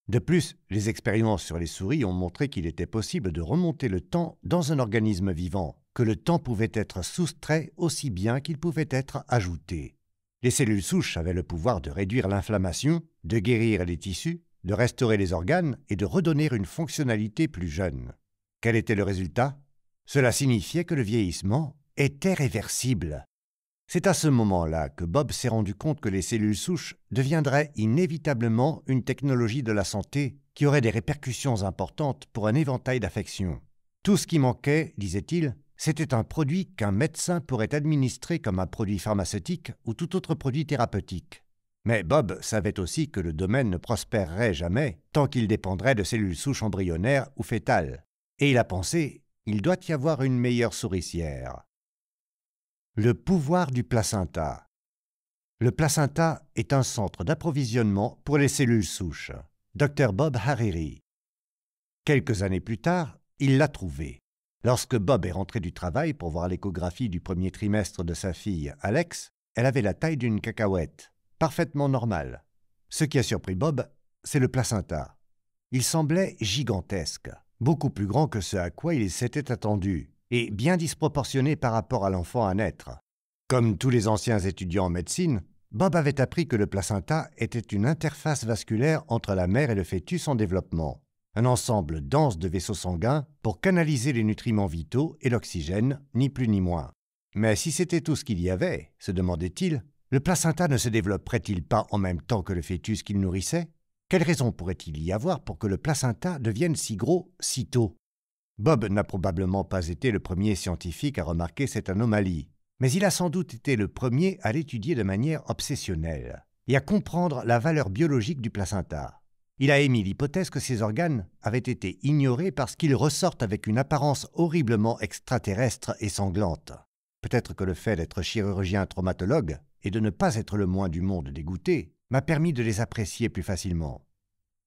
De plus, les expériences sur les souris ont montré qu'il était possible de remonter le temps dans un organisme vivant, que le temps pouvait être soustrait aussi bien qu'il pouvait être ajouté. Les cellules souches avaient le pouvoir de réduire l'inflammation, de guérir les tissus, de restaurer les organes et de redonner une fonctionnalité plus jeune. Quel était le résultat? Cela signifiait que le vieillissement était réversible. C'est à ce moment-là que Bob s'est rendu compte que les cellules souches deviendraient inévitablement une technologie de la santé qui aurait des répercussions importantes pour un éventail d'affections. Tout ce qui manquait, disait-il, c'était un produit qu'un médecin pourrait administrer comme un produit pharmaceutique ou tout autre produit thérapeutique. Mais Bob savait aussi que le domaine ne prospérerait jamais tant qu'il dépendrait de cellules souches embryonnaires ou fétales. Et il a pensé il doit y avoir une meilleure souricière. Le pouvoir du placenta. Le placenta est un centre d'approvisionnement pour les cellules souches. Dr Bob Hariri. Quelques années plus tard, il l'a trouvé. Lorsque Bob est rentré du travail pour voir l'échographie du premier trimestre de sa fille, Alex, elle avait la taille d'une cacahuète, parfaitement normale. Ce qui a surpris Bob, c'est le placenta. Il semblait gigantesque, beaucoup plus grand que ce à quoi il s'était attendu, et bien disproportionné par rapport à l'enfant à naître. Comme tous les anciens étudiants en médecine, Bob avait appris que le placenta était une interface vasculaire entre la mère et le fœtus en développement, un ensemble dense de vaisseaux sanguins pour canaliser les nutriments vitaux et l'oxygène, ni plus ni moins. Mais si c'était tout ce qu'il y avait, se demandait-il, le placenta ne se développerait-il pas en même temps que le fœtus qu'il nourrissait? Quelle raison pourrait-il y avoir pour que le placenta devienne si gros si tôt? Bob n'a probablement pas été le premier scientifique à remarquer cette anomalie, mais il a sans doute été le premier à l'étudier de manière obsessionnelle et à comprendre la valeur biologique du placenta. Il a émis l'hypothèse que ces organes avaient été ignorés parce qu'ils ressortent avec une apparence horriblement extraterrestre et sanglante. Peut-être que le fait d'être chirurgien traumatologue et de ne pas être le moins du monde dégoûté m'a permis de les apprécier plus facilement.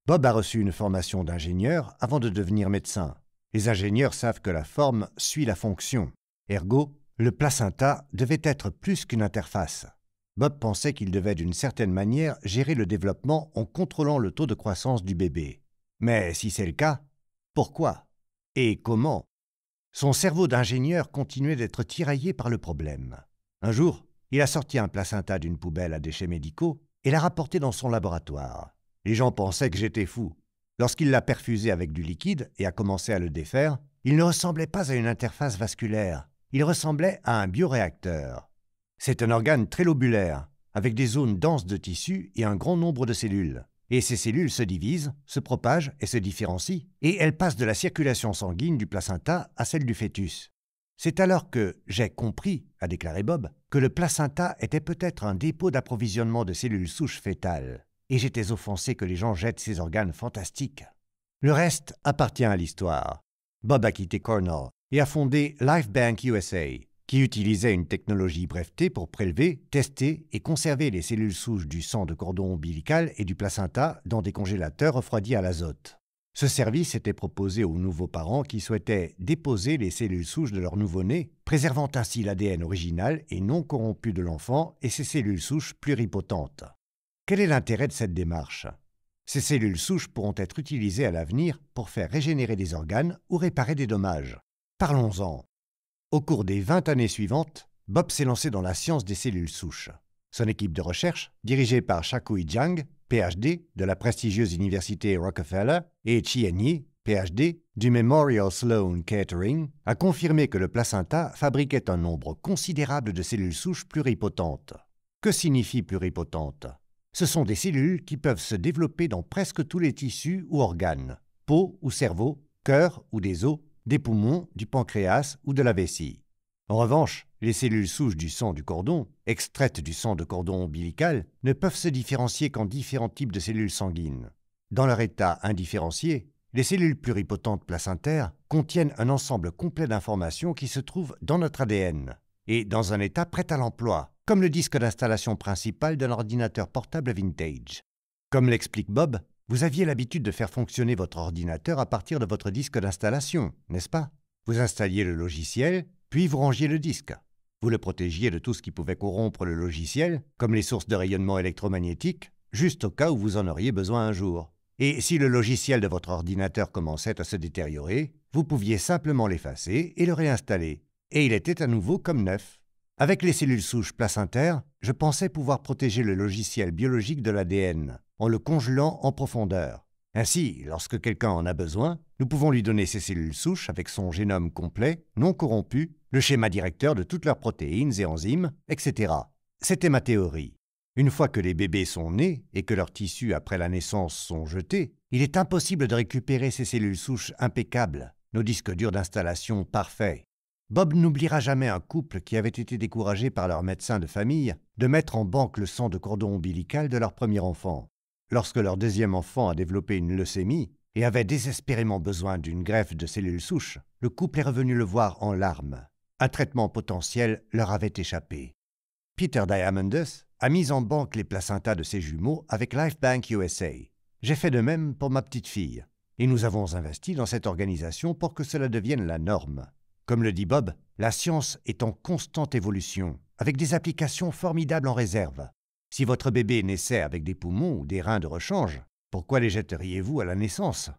Bob a reçu une formation d'ingénieur avant de devenir médecin. Les ingénieurs savent que la forme suit la fonction. Ergo, le placenta devait être plus qu'une interface. Bob pensait qu'il devait d'une certaine manière gérer le développement en contrôlant le taux de croissance du bébé. Mais si c'est le cas, pourquoi Et comment son cerveau d'ingénieur continuait d'être tiraillé par le problème? Un jour, il a sorti un placenta d'une poubelle à déchets médicaux et l'a rapporté dans son laboratoire. Les gens pensaient que j'étais fou. Lorsqu'il l'a perfusé avec du liquide et a commencé à le défaire, il ne ressemblait pas à une interface vasculaire, il ressemblait à un bioréacteur. C'est un organe très lobulaire, avec des zones denses de tissu et un grand nombre de cellules. Et ces cellules se divisent, se propagent et se différencient, et elles passent de la circulation sanguine du placenta à celle du fœtus. C'est alors que j'ai compris, a déclaré Bob, que le placenta était peut-être un dépôt d'approvisionnement de cellules souches fétales, et j'étais offensé que les gens jettent ces organes fantastiques. Le reste appartient à l'histoire. Bob a quitté Cornell et a fondé Life Bank USA, qui utilisait une technologie brevetée pour prélever, tester et conserver les cellules souches du sang de cordon ombilical et du placenta dans des congélateurs refroidis à l'azote. Ce service était proposé aux nouveaux parents qui souhaitaient déposer les cellules souches de leur nouveau-né, préservant ainsi l'ADN original et non corrompu de l'enfant et ses cellules souches pluripotentes. Quel est l'intérêt de cette démarche? Ces cellules souches pourront être utilisées à l'avenir pour faire régénérer des organes ou réparer des dommages. Parlons-en. Au cours des 20 années suivantes, Bob s'est lancé dans la science des cellules souches. Son équipe de recherche, dirigée par Shakui Jiang, PhD, de la prestigieuse université Rockefeller, et Chien Yi, PhD, du Memorial Sloan Kettering, a confirmé que le placenta fabriquait un nombre considérable de cellules souches pluripotentes. Que signifie pluripotente? Ce sont des cellules qui peuvent se développer dans presque tous les tissus ou organes, peau ou cerveau, cœur ou des os, des poumons, du pancréas ou de la vessie. En revanche, les cellules souches du sang du cordon, extraites du sang de cordon ombilical, ne peuvent se différencier qu'en différents types de cellules sanguines. Dans leur état indifférencié, les cellules pluripotentes placentaires contiennent un ensemble complet d'informations qui se trouvent dans notre ADN et dans un état prêt à l'emploi, comme le disque d'installation principal d'un ordinateur portable vintage. Comme l'explique Bob, vous aviez l'habitude de faire fonctionner votre ordinateur à partir de votre disque d'installation, n'est-ce pas? Vous installiez le logiciel, puis vous rangiez le disque. Vous le protégiez de tout ce qui pouvait corrompre le logiciel, comme les sources de rayonnement électromagnétique, juste au cas où vous en auriez besoin un jour. Et si le logiciel de votre ordinateur commençait à se détériorer, vous pouviez simplement l'effacer et le réinstaller, et il était à nouveau comme neuf. Avec les cellules souches placentaires, je pensais pouvoir protéger le logiciel biologique de l'ADN, en le congelant en profondeur. Ainsi, lorsque quelqu'un en a besoin, nous pouvons lui donner ses cellules souches avec son génome complet, non corrompu, le schéma directeur de toutes leurs protéines et enzymes, etc. C'était ma théorie. Une fois que les bébés sont nés et que leurs tissus après la naissance sont jetés, il est impossible de récupérer ces cellules souches impeccables, nos disques durs d'installation parfaits. Bob n'oubliera jamais un couple qui avait été découragé par leur médecin de famille de mettre en banque le sang de cordon ombilical de leur premier enfant. Lorsque leur deuxième enfant a développé une leucémie et avait désespérément besoin d'une greffe de cellules souches, le couple est revenu le voir en larmes. Un traitement potentiel leur avait échappé. Peter Diamandis a mis en banque les placentas de ses jumeaux avec Lifebank USA. J'ai fait de même pour ma petite fille. Et nous avons investi dans cette organisation pour que cela devienne la norme. Comme le dit Bob, la science est en constante évolution, avec des applications formidables en réserve. Si votre bébé naissait avec des poumons ou des reins de rechange, pourquoi les jetteriez-vous à la naissance?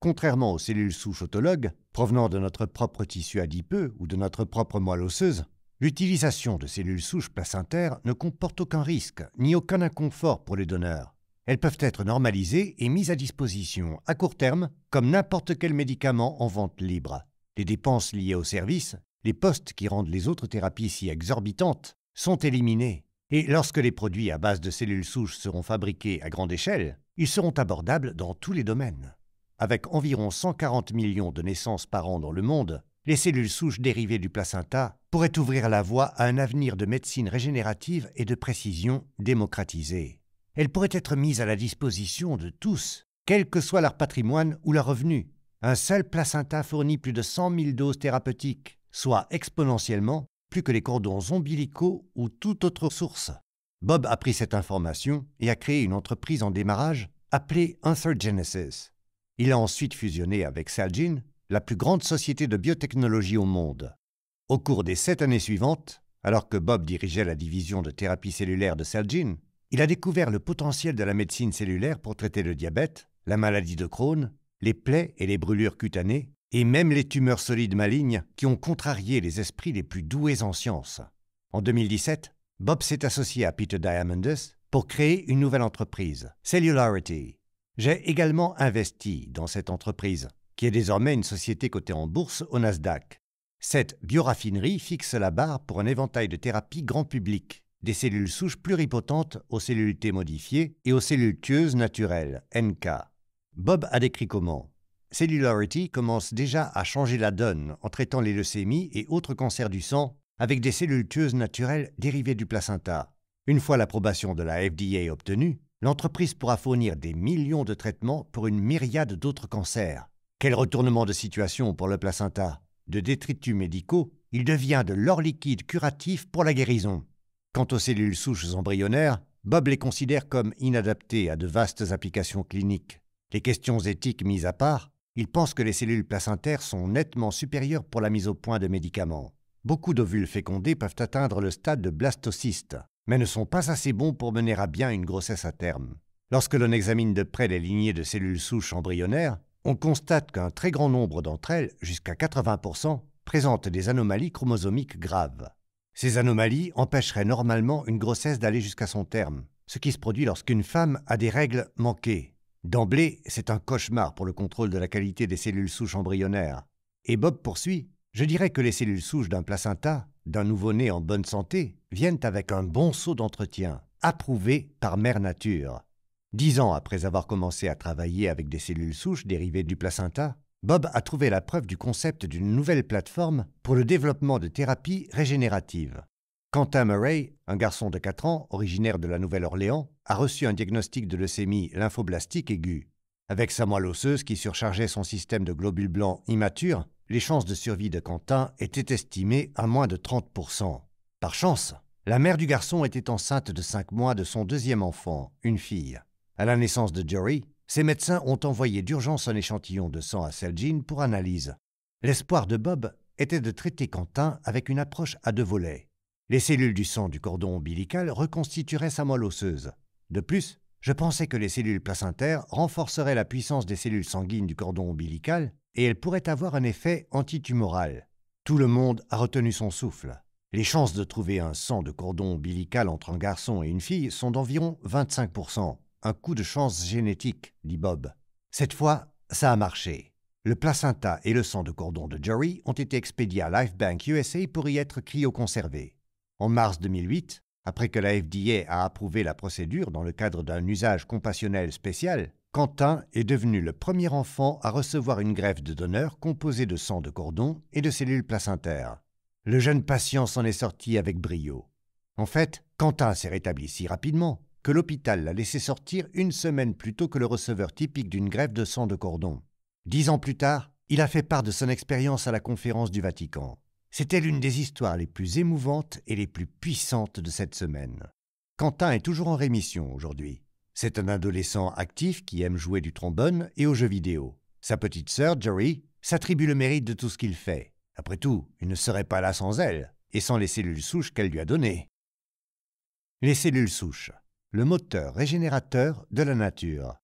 Contrairement aux cellules souches autologues, provenant de notre propre tissu adipeux ou de notre propre moelle osseuse, l'utilisation de cellules souches placentaires ne comporte aucun risque ni aucun inconfort pour les donneurs. Elles peuvent être normalisées et mises à disposition à court terme comme n'importe quel médicament en vente libre. Les dépenses liées au service, les postes qui rendent les autres thérapies si exorbitantes, sont éliminés. Et lorsque les produits à base de cellules souches seront fabriqués à grande échelle, ils seront abordables dans tous les domaines. Avec environ 140 millions de naissances par an dans le monde, les cellules souches dérivées du placenta pourraient ouvrir la voie à un avenir de médecine régénérative et de précision démocratisée. Elles pourraient être mises à la disposition de tous, quel que soit leur patrimoine ou leur revenu. Un seul placenta fournit plus de 100 000 doses thérapeutiques, soit exponentiellement plus que les cordons ombilicaux ou toute autre source. Bob a pris cette information et a créé une entreprise en démarrage appelée Genesis. Il a ensuite fusionné avec Celgene, la plus grande société de biotechnologie au monde. Au cours des sept années suivantes, alors que Bob dirigeait la division de thérapie cellulaire de Celgene, il a découvert le potentiel de la médecine cellulaire pour traiter le diabète, la maladie de Crohn, les plaies et les brûlures cutanées, et même les tumeurs solides malignes qui ont contrarié les esprits les plus doués en sciences. En 2017, Bob s'est associé à Peter Diamandis pour créer une nouvelle entreprise, Cellularity. J'ai également investi dans cette entreprise, qui est désormais une société cotée en bourse au Nasdaq. Cette bioraffinerie fixe la barre pour un éventail de thérapies grand public, des cellules souches pluripotentes aux cellules T modifiées et aux cellules tueuses naturelles, NK. Bob a décrit comment Cellularity commence déjà à changer la donne en traitant les leucémies et autres cancers du sang avec des cellules tueuses naturelles dérivées du placenta. Une fois l'approbation de la FDA obtenue, l'entreprise pourra fournir des millions de traitements pour une myriade d'autres cancers. Quel retournement de situation pour le placenta? De détritus médicaux, il devient de l'or liquide curatif pour la guérison. Quant aux cellules souches embryonnaires, Bob les considère comme inadaptées à de vastes applications cliniques. Les questions éthiques mises à part, il pense que les cellules placentaires sont nettement supérieures pour la mise au point de médicaments. Beaucoup d'ovules fécondés peuvent atteindre le stade de blastocyste, mais ne sont pas assez bons pour mener à bien une grossesse à terme. Lorsque l'on examine de près les lignées de cellules souches embryonnaires, on constate qu'un très grand nombre d'entre elles, jusqu'à 80%, présentent des anomalies chromosomiques graves. Ces anomalies empêcheraient normalement une grossesse d'aller jusqu'à son terme, ce qui se produit lorsqu'une femme a des règles manquées. D'emblée, c'est un cauchemar pour le contrôle de la qualité des cellules souches embryonnaires. Et Bob poursuit je dirais que les cellules souches d'un placenta, d'un nouveau-né en bonne santé, viennent avec un bon saut d'entretien, approuvé par Mère Nature. Dix ans après avoir commencé à travailler avec des cellules souches dérivées du placenta, Bob a trouvé la preuve du concept d'une nouvelle plateforme pour le développement de thérapies régénératives. Quentin Murray, un garçon de 4 ans, originaire de la Nouvelle-Orléans, a reçu un diagnostic de leucémie lymphoblastique aiguë. Avec sa moelle osseuse qui surchargeait son système de globules blancs immatures, les chances de survie de Quentin étaient estimées à moins de 30%. Par chance, la mère du garçon était enceinte de 5 mois de son deuxième enfant, une fille. À la naissance de Jory, ses médecins ont envoyé d'urgence un échantillon de sang à Celgene pour analyse. L'espoir de Bob était de traiter Quentin avec une approche à deux volets. Les cellules du sang du cordon ombilical reconstitueraient sa moelle osseuse. De plus, je pensais que les cellules placentaires renforceraient la puissance des cellules sanguines du cordon ombilical et elle pourrait avoir un effet antitumoral. Tout le monde a retenu son souffle. Les chances de trouver un sang de cordon ombilical entre un garçon et une fille sont d'environ 25%. Un coup de chance génétique, dit Bob. Cette fois, ça a marché. Le placenta et le sang de cordon de Jory ont été expédiés à Lifebank USA pour y être cryoconservés. En mars 2008, après que la FDA a approuvé la procédure dans le cadre d'un usage compassionnel spécial, Quentin est devenu le premier enfant à recevoir une greffe de donneur composée de sang de cordon et de cellules placentaires. Le jeune patient s'en est sorti avec brio. En fait, Quentin s'est rétabli si rapidement que l'hôpital l'a laissé sortir une semaine plus tôt que le receveur typique d'une greffe de sang de cordon. Dix ans plus tard, il a fait part de son expérience à la conférence du Vatican. C'était l'une des histoires les plus émouvantes et les plus puissantes de cette semaine. Quentin est toujours en rémission aujourd'hui. C'est un adolescent actif qui aime jouer du trombone et aux jeux vidéo. Sa petite sœur, Jory, s'attribue le mérite de tout ce qu'il fait. Après tout, il ne serait pas là sans elle, et sans les cellules souches qu'elle lui a données. Les cellules souches, le moteur régénérateur de la nature.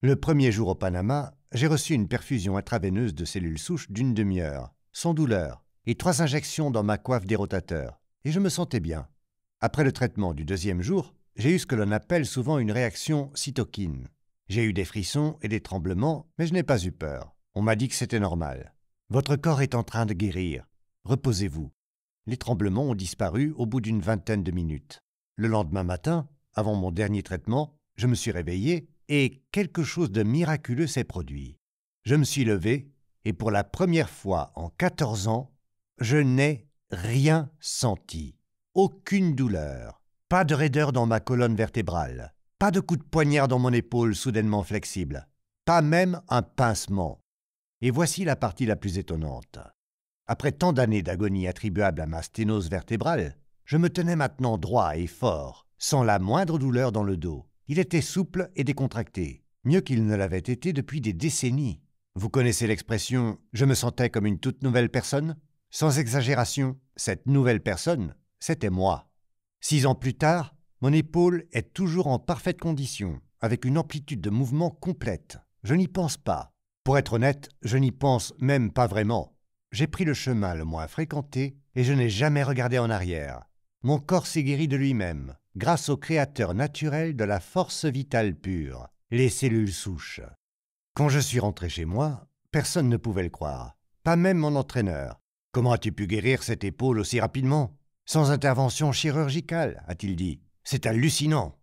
Le premier jour au Panama, j'ai reçu une perfusion intraveineuse de cellules souches d'une demi-heure, sans douleur, et trois injections dans ma coiffe dérotateur, et je me sentais bien. Après le traitement du deuxième jour, j'ai eu ce que l'on appelle souvent une réaction cytokine. J'ai eu des frissons et des tremblements, mais je n'ai pas eu peur. On m'a dit que c'était normal. Votre corps est en train de guérir. Reposez-vous. Les tremblements ont disparu au bout d'une vingtaine de minutes. Le lendemain matin, avant mon dernier traitement, je me suis réveillé et quelque chose de miraculeux s'est produit. Je me suis levé et pour la première fois en 14 ans, je n'ai rien senti. Aucune douleur. Pas de raideur dans ma colonne vertébrale. Pas de coup de poignard dans mon épaule soudainement flexible. Pas même un pincement. Et voici la partie la plus étonnante. Après tant d'années d'agonie attribuable à ma sténose vertébrale, je me tenais maintenant droit et fort, sans la moindre douleur dans le dos. Il était souple et décontracté, mieux qu'il ne l'avait été depuis des décennies. Vous connaissez l'expression je me sentais comme une toute nouvelle personne Sans exagération, cette nouvelle personne, c'était moi. Six ans plus tard, mon épaule est toujours en parfaite condition, avec une amplitude de mouvement complète. Je n'y pense pas. Pour être honnête, je n'y pense même pas vraiment. J'ai pris le chemin le moins fréquenté et je n'ai jamais regardé en arrière. Mon corps s'est guéri de lui-même, grâce au créateur naturel de la force vitale pure, les cellules souches. Quand je suis rentré chez moi, personne ne pouvait le croire, pas même mon entraîneur. Comment as-tu pu guérir cette épaule aussi rapidement? Sans intervention chirurgicale, a-t-il dit. C'est hallucinant.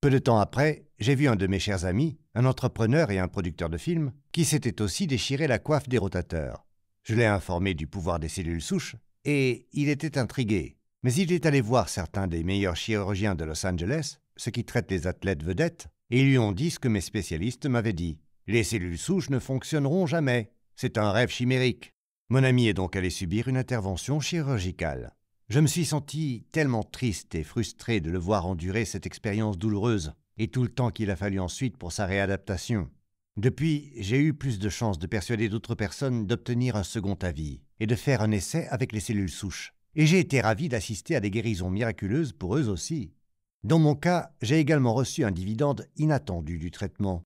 Peu de temps après, j'ai vu un de mes chers amis, un entrepreneur et un producteur de films, qui s'était aussi déchiré la coiffe des rotateurs. Je l'ai informé du pouvoir des cellules souches, et il était intrigué. Mais il est allé voir certains des meilleurs chirurgiens de Los Angeles, ceux qui traitent les athlètes vedettes, et ils lui ont dit ce que mes spécialistes m'avaient dit. Les cellules souches ne fonctionneront jamais. C'est un rêve chimérique. Mon ami est donc allé subir une intervention chirurgicale. Je me suis senti tellement triste et frustré de le voir endurer cette expérience douloureuse, et tout le temps qu'il a fallu ensuite pour sa réadaptation. Depuis, j'ai eu plus de chances de persuader d'autres personnes d'obtenir un second avis et de faire un essai avec les cellules souches et j'ai été ravi d'assister à des guérisons miraculeuses pour eux aussi. Dans mon cas, j'ai également reçu un dividende inattendu du traitement.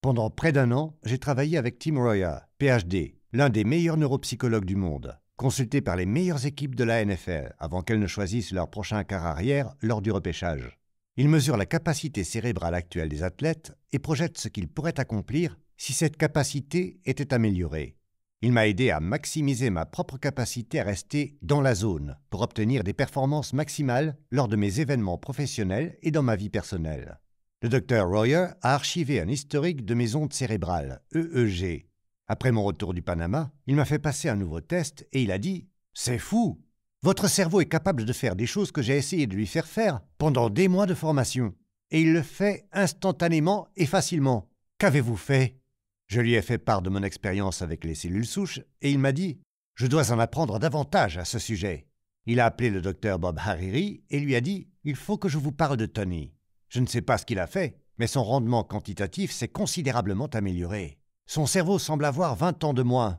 Pendant près d'un an, j'ai travaillé avec Tim Roya, PhD, l'un des meilleurs neuropsychologues du monde, consulté par les meilleures équipes de la NFL avant qu'elles ne choisissent leur prochain quart arrière lors du repêchage. Il mesure la capacité cérébrale actuelle des athlètes et projette ce qu'ils pourraient accomplir si cette capacité était améliorée. Il m'a aidé à maximiser ma propre capacité à rester dans la zone pour obtenir des performances maximales lors de mes événements professionnels et dans ma vie personnelle. Le docteur Royer a archivé un historique de mes ondes cérébrales, EEG. Après mon retour du Panama, il m'a fait passer un nouveau test et il a dit C'est fou Votre cerveau est capable de faire des choses que j'ai essayé de lui faire faire pendant des mois de formation. Et il le fait instantanément et facilement. Qu'avez-vous fait? Je lui ai fait part de mon expérience avec les cellules souches et il m'a dit Je dois en apprendre davantage à ce sujet. Il a appelé le docteur Bob Hariri et lui a dit Il faut que je vous parle de Tony. Je ne sais pas ce qu'il a fait, mais son rendement quantitatif s'est considérablement amélioré. Son cerveau semble avoir 20 ans de moins.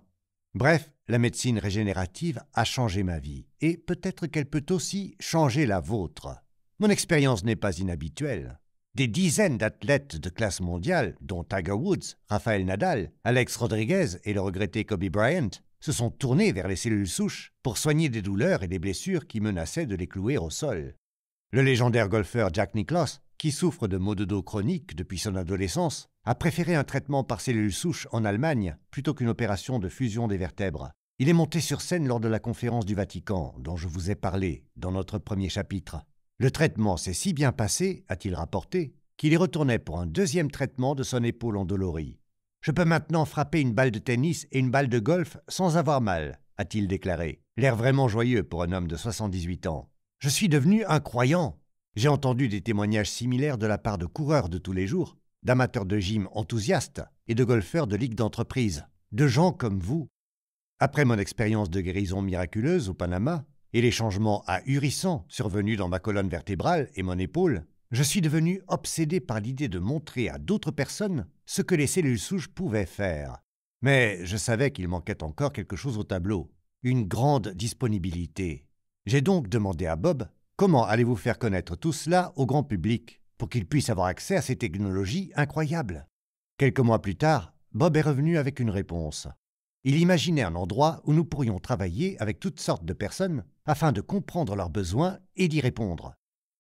Bref, la médecine régénérative a changé ma vie, et peut-être qu'elle peut aussi changer la vôtre. Mon expérience n'est pas inhabituelle. Des dizaines d'athlètes de classe mondiale, dont Tiger Woods, Rafael Nadal, Alex Rodriguez et le regretté Kobe Bryant, se sont tournés vers les cellules souches pour soigner des douleurs et des blessures qui menaçaient de les clouer au sol. Le légendaire golfeur Jack Nicklaus, qui souffre de maux de dos chroniques depuis son adolescence, a préféré un traitement par cellules souches en Allemagne plutôt qu'une opération de fusion des vertèbres. Il est monté sur scène lors de la conférence du Vatican, dont je vous ai parlé dans notre premier chapitre. Le traitement s'est si bien passé, a-t-il rapporté, qu'il y retournait pour un deuxième traitement de son épaule endolorie. Je peux maintenant frapper une balle de tennis et une balle de golf sans avoir mal, a-t-il déclaré, l'air vraiment joyeux pour un homme de 78 ans. Je suis devenu un croyant. J'ai entendu des témoignages similaires de la part de coureurs de tous les jours, d'amateurs de gym enthousiastes et de golfeurs de ligue d'entreprise. de gens comme vous. Après mon expérience de guérison miraculeuse au Panama et les changements ahurissants survenus dans ma colonne vertébrale et mon épaule, je suis devenu obsédé par l'idée de montrer à d'autres personnes ce que les cellules souches pouvaient faire. Mais je savais qu'il manquait encore quelque chose au tableau, une grande disponibilité. J'ai donc demandé à Bob comment allez-vous faire connaître tout cela au grand public? Pour qu'il puisse avoir accès à ces technologies incroyables. Quelques mois plus tard, Bob est revenu avec une réponse. Il imaginait un endroit où nous pourrions travailler avec toutes sortes de personnes afin de comprendre leurs besoins et d'y répondre.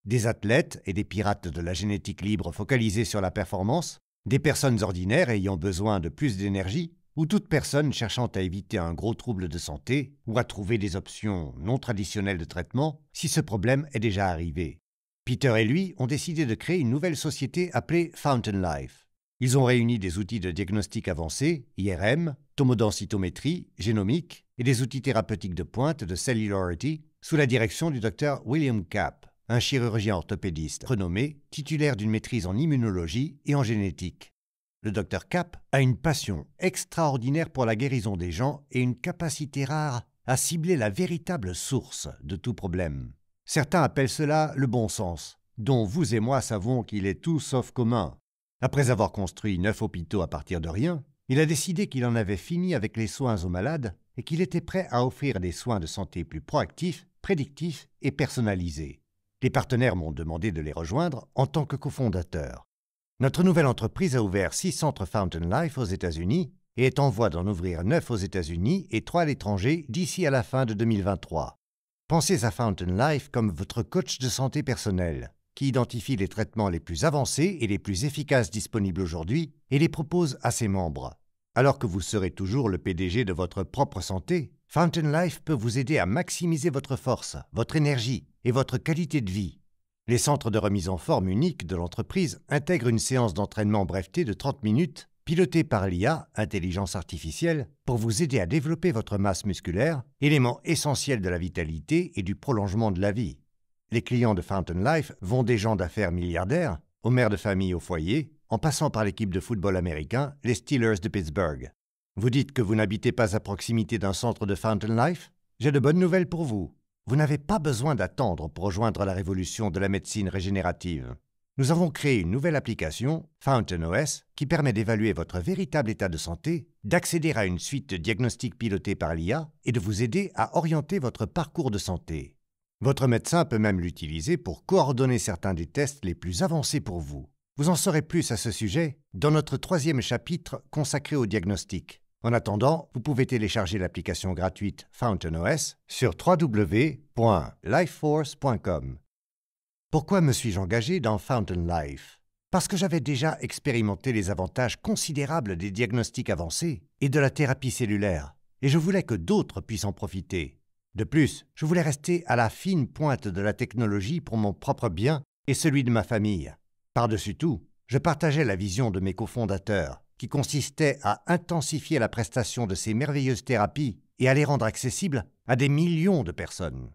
Des athlètes et des pirates de la génétique libre focalisés sur la performance, des personnes ordinaires ayant besoin de plus d'énergie, ou toute personne cherchant à éviter un gros trouble de santé ou à trouver des options non traditionnelles de traitement si ce problème est déjà arrivé. Peter et lui ont décidé de créer une nouvelle société appelée Fountain Life. Ils ont réuni des outils de diagnostic avancés, IRM, tomodensitométrie, génomique et des outils thérapeutiques de pointe de Cellularity sous la direction du docteur William Capp, un chirurgien orthopédiste renommé, titulaire d'une maîtrise en immunologie et en génétique. Le docteur Capp a une passion extraordinaire pour la guérison des gens et une capacité rare à cibler la véritable source de tout problème. Certains appellent cela le bon sens, dont vous et moi savons qu'il est tout sauf commun. Après avoir construit neuf hôpitaux à partir de rien, il a décidé qu'il en avait fini avec les soins aux malades et qu'il était prêt à offrir des soins de santé plus proactifs, prédictifs et personnalisés. Les partenaires m'ont demandé de les rejoindre en tant que cofondateur. Notre nouvelle entreprise a ouvert six centres Fountain Life aux États-Unis et est en voie d'en ouvrir neuf aux États-Unis et trois à l'étranger d'ici à la fin de 2023. Pensez à Fountain Life comme votre coach de santé personnel, qui identifie les traitements les plus avancés et les plus efficaces disponibles aujourd'hui et les propose à ses membres. Alors que vous serez toujours le PDG de votre propre santé, Fountain Life peut vous aider à maximiser votre force, votre énergie et votre qualité de vie. Les centres de remise en forme unique de l'entreprise intègrent une séance d'entraînement brevetée de 30 minutes piloté par l'IA, intelligence artificielle, pour vous aider à développer votre masse musculaire, élément essentiel de la vitalité et du prolongement de la vie. Les clients de Fountain Life vont des gens d'affaires milliardaires, aux mères de famille au foyer, en passant par l'équipe de football américain, les Steelers de Pittsburgh. Vous dites que vous n'habitez pas à proximité d'un centre de Fountain Life? J'ai de bonnes nouvelles pour vous. Vous n'avez pas besoin d'attendre pour rejoindre la révolution de la médecine régénérative nous avons créé une nouvelle application, Fountain OS, qui permet d'évaluer votre véritable état de santé, d'accéder à une suite de diagnostics pilotés par l'IA et de vous aider à orienter votre parcours de santé. Votre médecin peut même l'utiliser pour coordonner certains des tests les plus avancés pour vous. Vous en saurez plus à ce sujet dans notre troisième chapitre consacré au diagnostic. En attendant, vous pouvez télécharger l'application gratuite Fountain OS sur www.lifeforce.com. Pourquoi me suis-je engagé dans Fountain Life? Parce que j'avais déjà expérimenté les avantages considérables des diagnostics avancés et de la thérapie cellulaire, et je voulais que d'autres puissent en profiter. De plus, je voulais rester à la fine pointe de la technologie pour mon propre bien et celui de ma famille. Par-dessus tout, je partageais la vision de mes cofondateurs, qui consistait à intensifier la prestation de ces merveilleuses thérapies et à les rendre accessibles à des millions de personnes.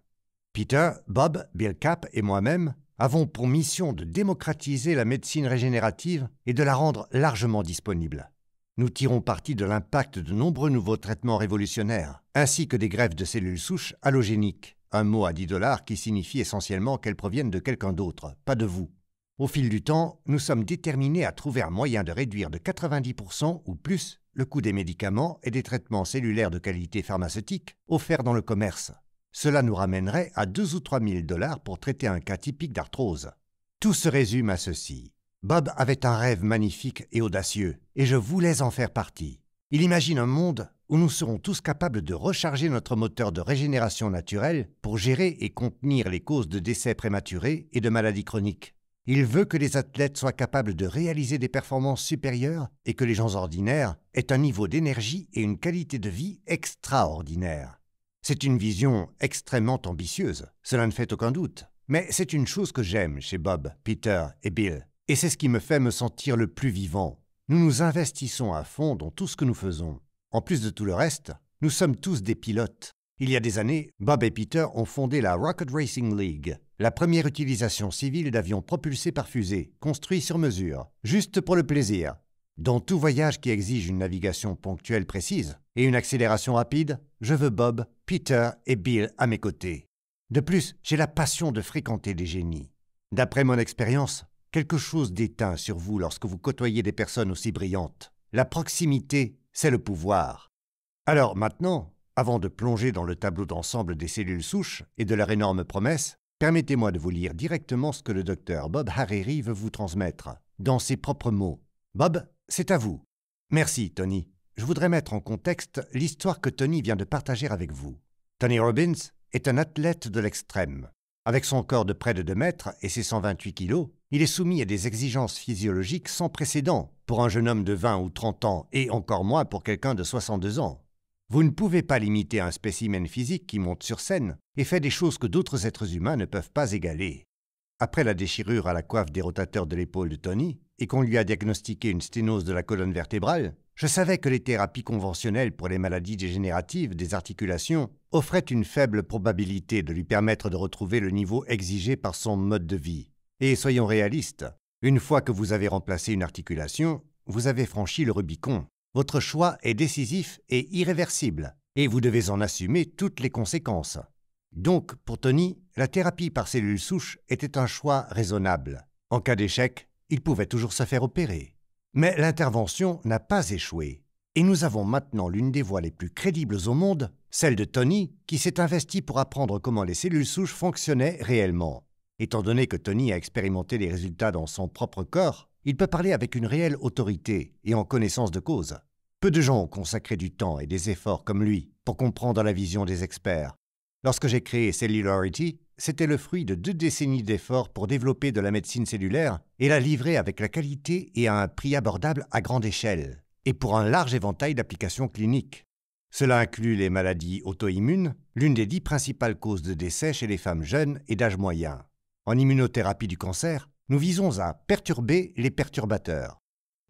Peter, Bob, Bill Cap et moi-même avons pour mission de démocratiser la médecine régénérative et de la rendre largement disponible. Nous tirons parti de l'impact de nombreux nouveaux traitements révolutionnaires, ainsi que des greffes de cellules souches allogéniques, un mot à 10 dollars qui signifie essentiellement qu'elles proviennent de quelqu'un d'autre, pas de vous. Au fil du temps, nous sommes déterminés à trouver un moyen de réduire de 90% ou plus le coût des médicaments et des traitements cellulaires de qualité pharmaceutique offerts dans le commerce. Cela nous ramènerait à 2 ou 3 000 dollars pour traiter un cas typique d'arthrose. Tout se résume à ceci. Bob avait un rêve magnifique et audacieux, et je voulais en faire partie. Il imagine un monde où nous serons tous capables de recharger notre moteur de régénération naturelle pour gérer et contenir les causes de décès prématurés et de maladies chroniques. Il veut que les athlètes soient capables de réaliser des performances supérieures et que les gens ordinaires aient un niveau d'énergie et une qualité de vie extraordinaires. C'est une vision extrêmement ambitieuse, cela ne fait aucun doute. Mais c'est une chose que j'aime chez Bob, Peter et Bill, et c'est ce qui me fait me sentir le plus vivant. Nous nous investissons à fond dans tout ce que nous faisons. En plus de tout le reste, nous sommes tous des pilotes. Il y a des années, Bob et Peter ont fondé la Rocket Racing League, la première utilisation civile d'avions propulsés par fusée, construits sur mesure, juste pour le plaisir. Dans tout voyage qui exige une navigation ponctuelle précise et une accélération rapide, je veux Bob, Peter et Bill à mes côtés. De plus, j'ai la passion de fréquenter des génies. D'après mon expérience, quelque chose déteint sur vous lorsque vous côtoyez des personnes aussi brillantes. La proximité, c'est le pouvoir. Alors maintenant, avant de plonger dans le tableau d'ensemble des cellules souches et de leur énorme promesse, permettez-moi de vous lire directement ce que le docteur Bob Hariri veut vous transmettre, dans ses propres mots. Bob, c'est à vous. Merci, Tony. Je voudrais mettre en contexte l'histoire que Tony vient de partager avec vous. Tony Robbins est un athlète de l'extrême. Avec son corps de près de 2 mètres et ses 128 kilos, il est soumis à des exigences physiologiques sans précédent pour un jeune homme de 20 ou 30 ans et encore moins pour quelqu'un de 62 ans. Vous ne pouvez pas limiter un spécimen physique qui monte sur scène et fait des choses que d'autres êtres humains ne peuvent pas égaler. Après la déchirure à la coiffe des rotateurs de l'épaule de Tony, et qu'on lui a diagnostiqué une sténose de la colonne vertébrale, je savais que les thérapies conventionnelles pour les maladies dégénératives des articulations offraient une faible probabilité de lui permettre de retrouver le niveau exigé par son mode de vie. Et soyons réalistes, une fois que vous avez remplacé une articulation, vous avez franchi le Rubicon. Votre choix est décisif et irréversible, et vous devez en assumer toutes les conséquences. Donc, pour Tony, la thérapie par cellules souches était un choix raisonnable. En cas d'échec, il pouvait toujours se faire opérer. Mais l'intervention n'a pas échoué. Et nous avons maintenant l'une des voies les plus crédibles au monde, celle de Tony, qui s'est investi pour apprendre comment les cellules souches fonctionnaient réellement. Étant donné que Tony a expérimenté les résultats dans son propre corps, il peut parler avec une réelle autorité et en connaissance de cause. Peu de gens ont consacré du temps et des efforts comme lui pour comprendre la vision des experts, Lorsque j'ai créé Cellularity, c'était le fruit de deux décennies d'efforts pour développer de la médecine cellulaire et la livrer avec la qualité et à un prix abordable à grande échelle, et pour un large éventail d'applications cliniques. Cela inclut les maladies auto-immunes, l'une des dix principales causes de décès chez les femmes jeunes et d'âge moyen. En immunothérapie du cancer, nous visons à perturber les perturbateurs.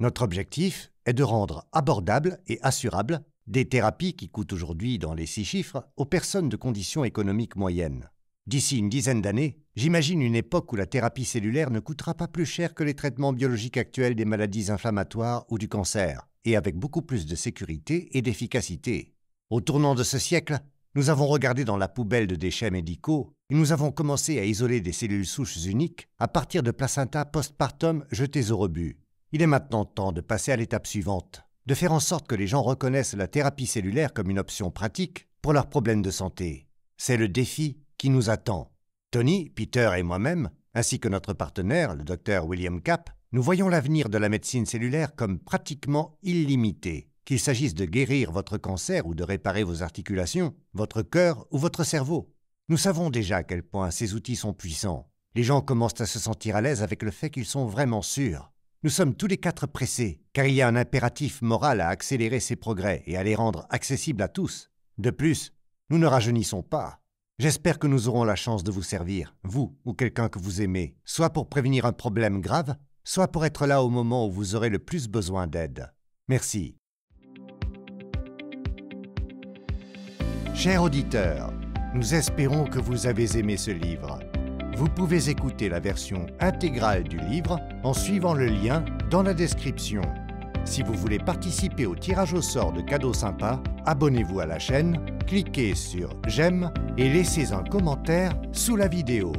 Notre objectif est de rendre abordable et assurable des thérapies qui coûtent aujourd'hui dans les six chiffres aux personnes de conditions économiques moyennes. D'ici une dizaine d'années, j'imagine une époque où la thérapie cellulaire ne coûtera pas plus cher que les traitements biologiques actuels des maladies inflammatoires ou du cancer, et avec beaucoup plus de sécurité et d'efficacité. Au tournant de ce siècle, nous avons regardé dans la poubelle de déchets médicaux et nous avons commencé à isoler des cellules souches uniques à partir de placentas postpartum jetés au rebut. Il est maintenant temps de passer à l'étape suivante, de faire en sorte que les gens reconnaissent la thérapie cellulaire comme une option pratique pour leurs problèmes de santé. C'est le défi qui nous attend. Tony, Peter et moi-même, ainsi que notre partenaire, le docteur William Capp, nous voyons l'avenir de la médecine cellulaire comme pratiquement illimité, qu'il s'agisse de guérir votre cancer ou de réparer vos articulations, votre cœur ou votre cerveau. Nous savons déjà à quel point ces outils sont puissants. Les gens commencent à se sentir à l'aise avec le fait qu'ils sont vraiment sûrs. Nous sommes tous les quatre pressés, car il y a un impératif moral à accélérer ces progrès et à les rendre accessibles à tous. De plus, nous ne rajeunissons pas. J'espère que nous aurons la chance de vous servir, vous ou quelqu'un que vous aimez, soit pour prévenir un problème grave, soit pour être là au moment où vous aurez le plus besoin d'aide. Merci. Chers auditeurs, nous espérons que vous avez aimé ce livre. Vous pouvez écouter la version intégrale du livre en suivant le lien dans la description. Si vous voulez participer au tirage au sort de cadeaux sympas, abonnez-vous à la chaîne, cliquez sur J'aime et laissez un commentaire sous la vidéo.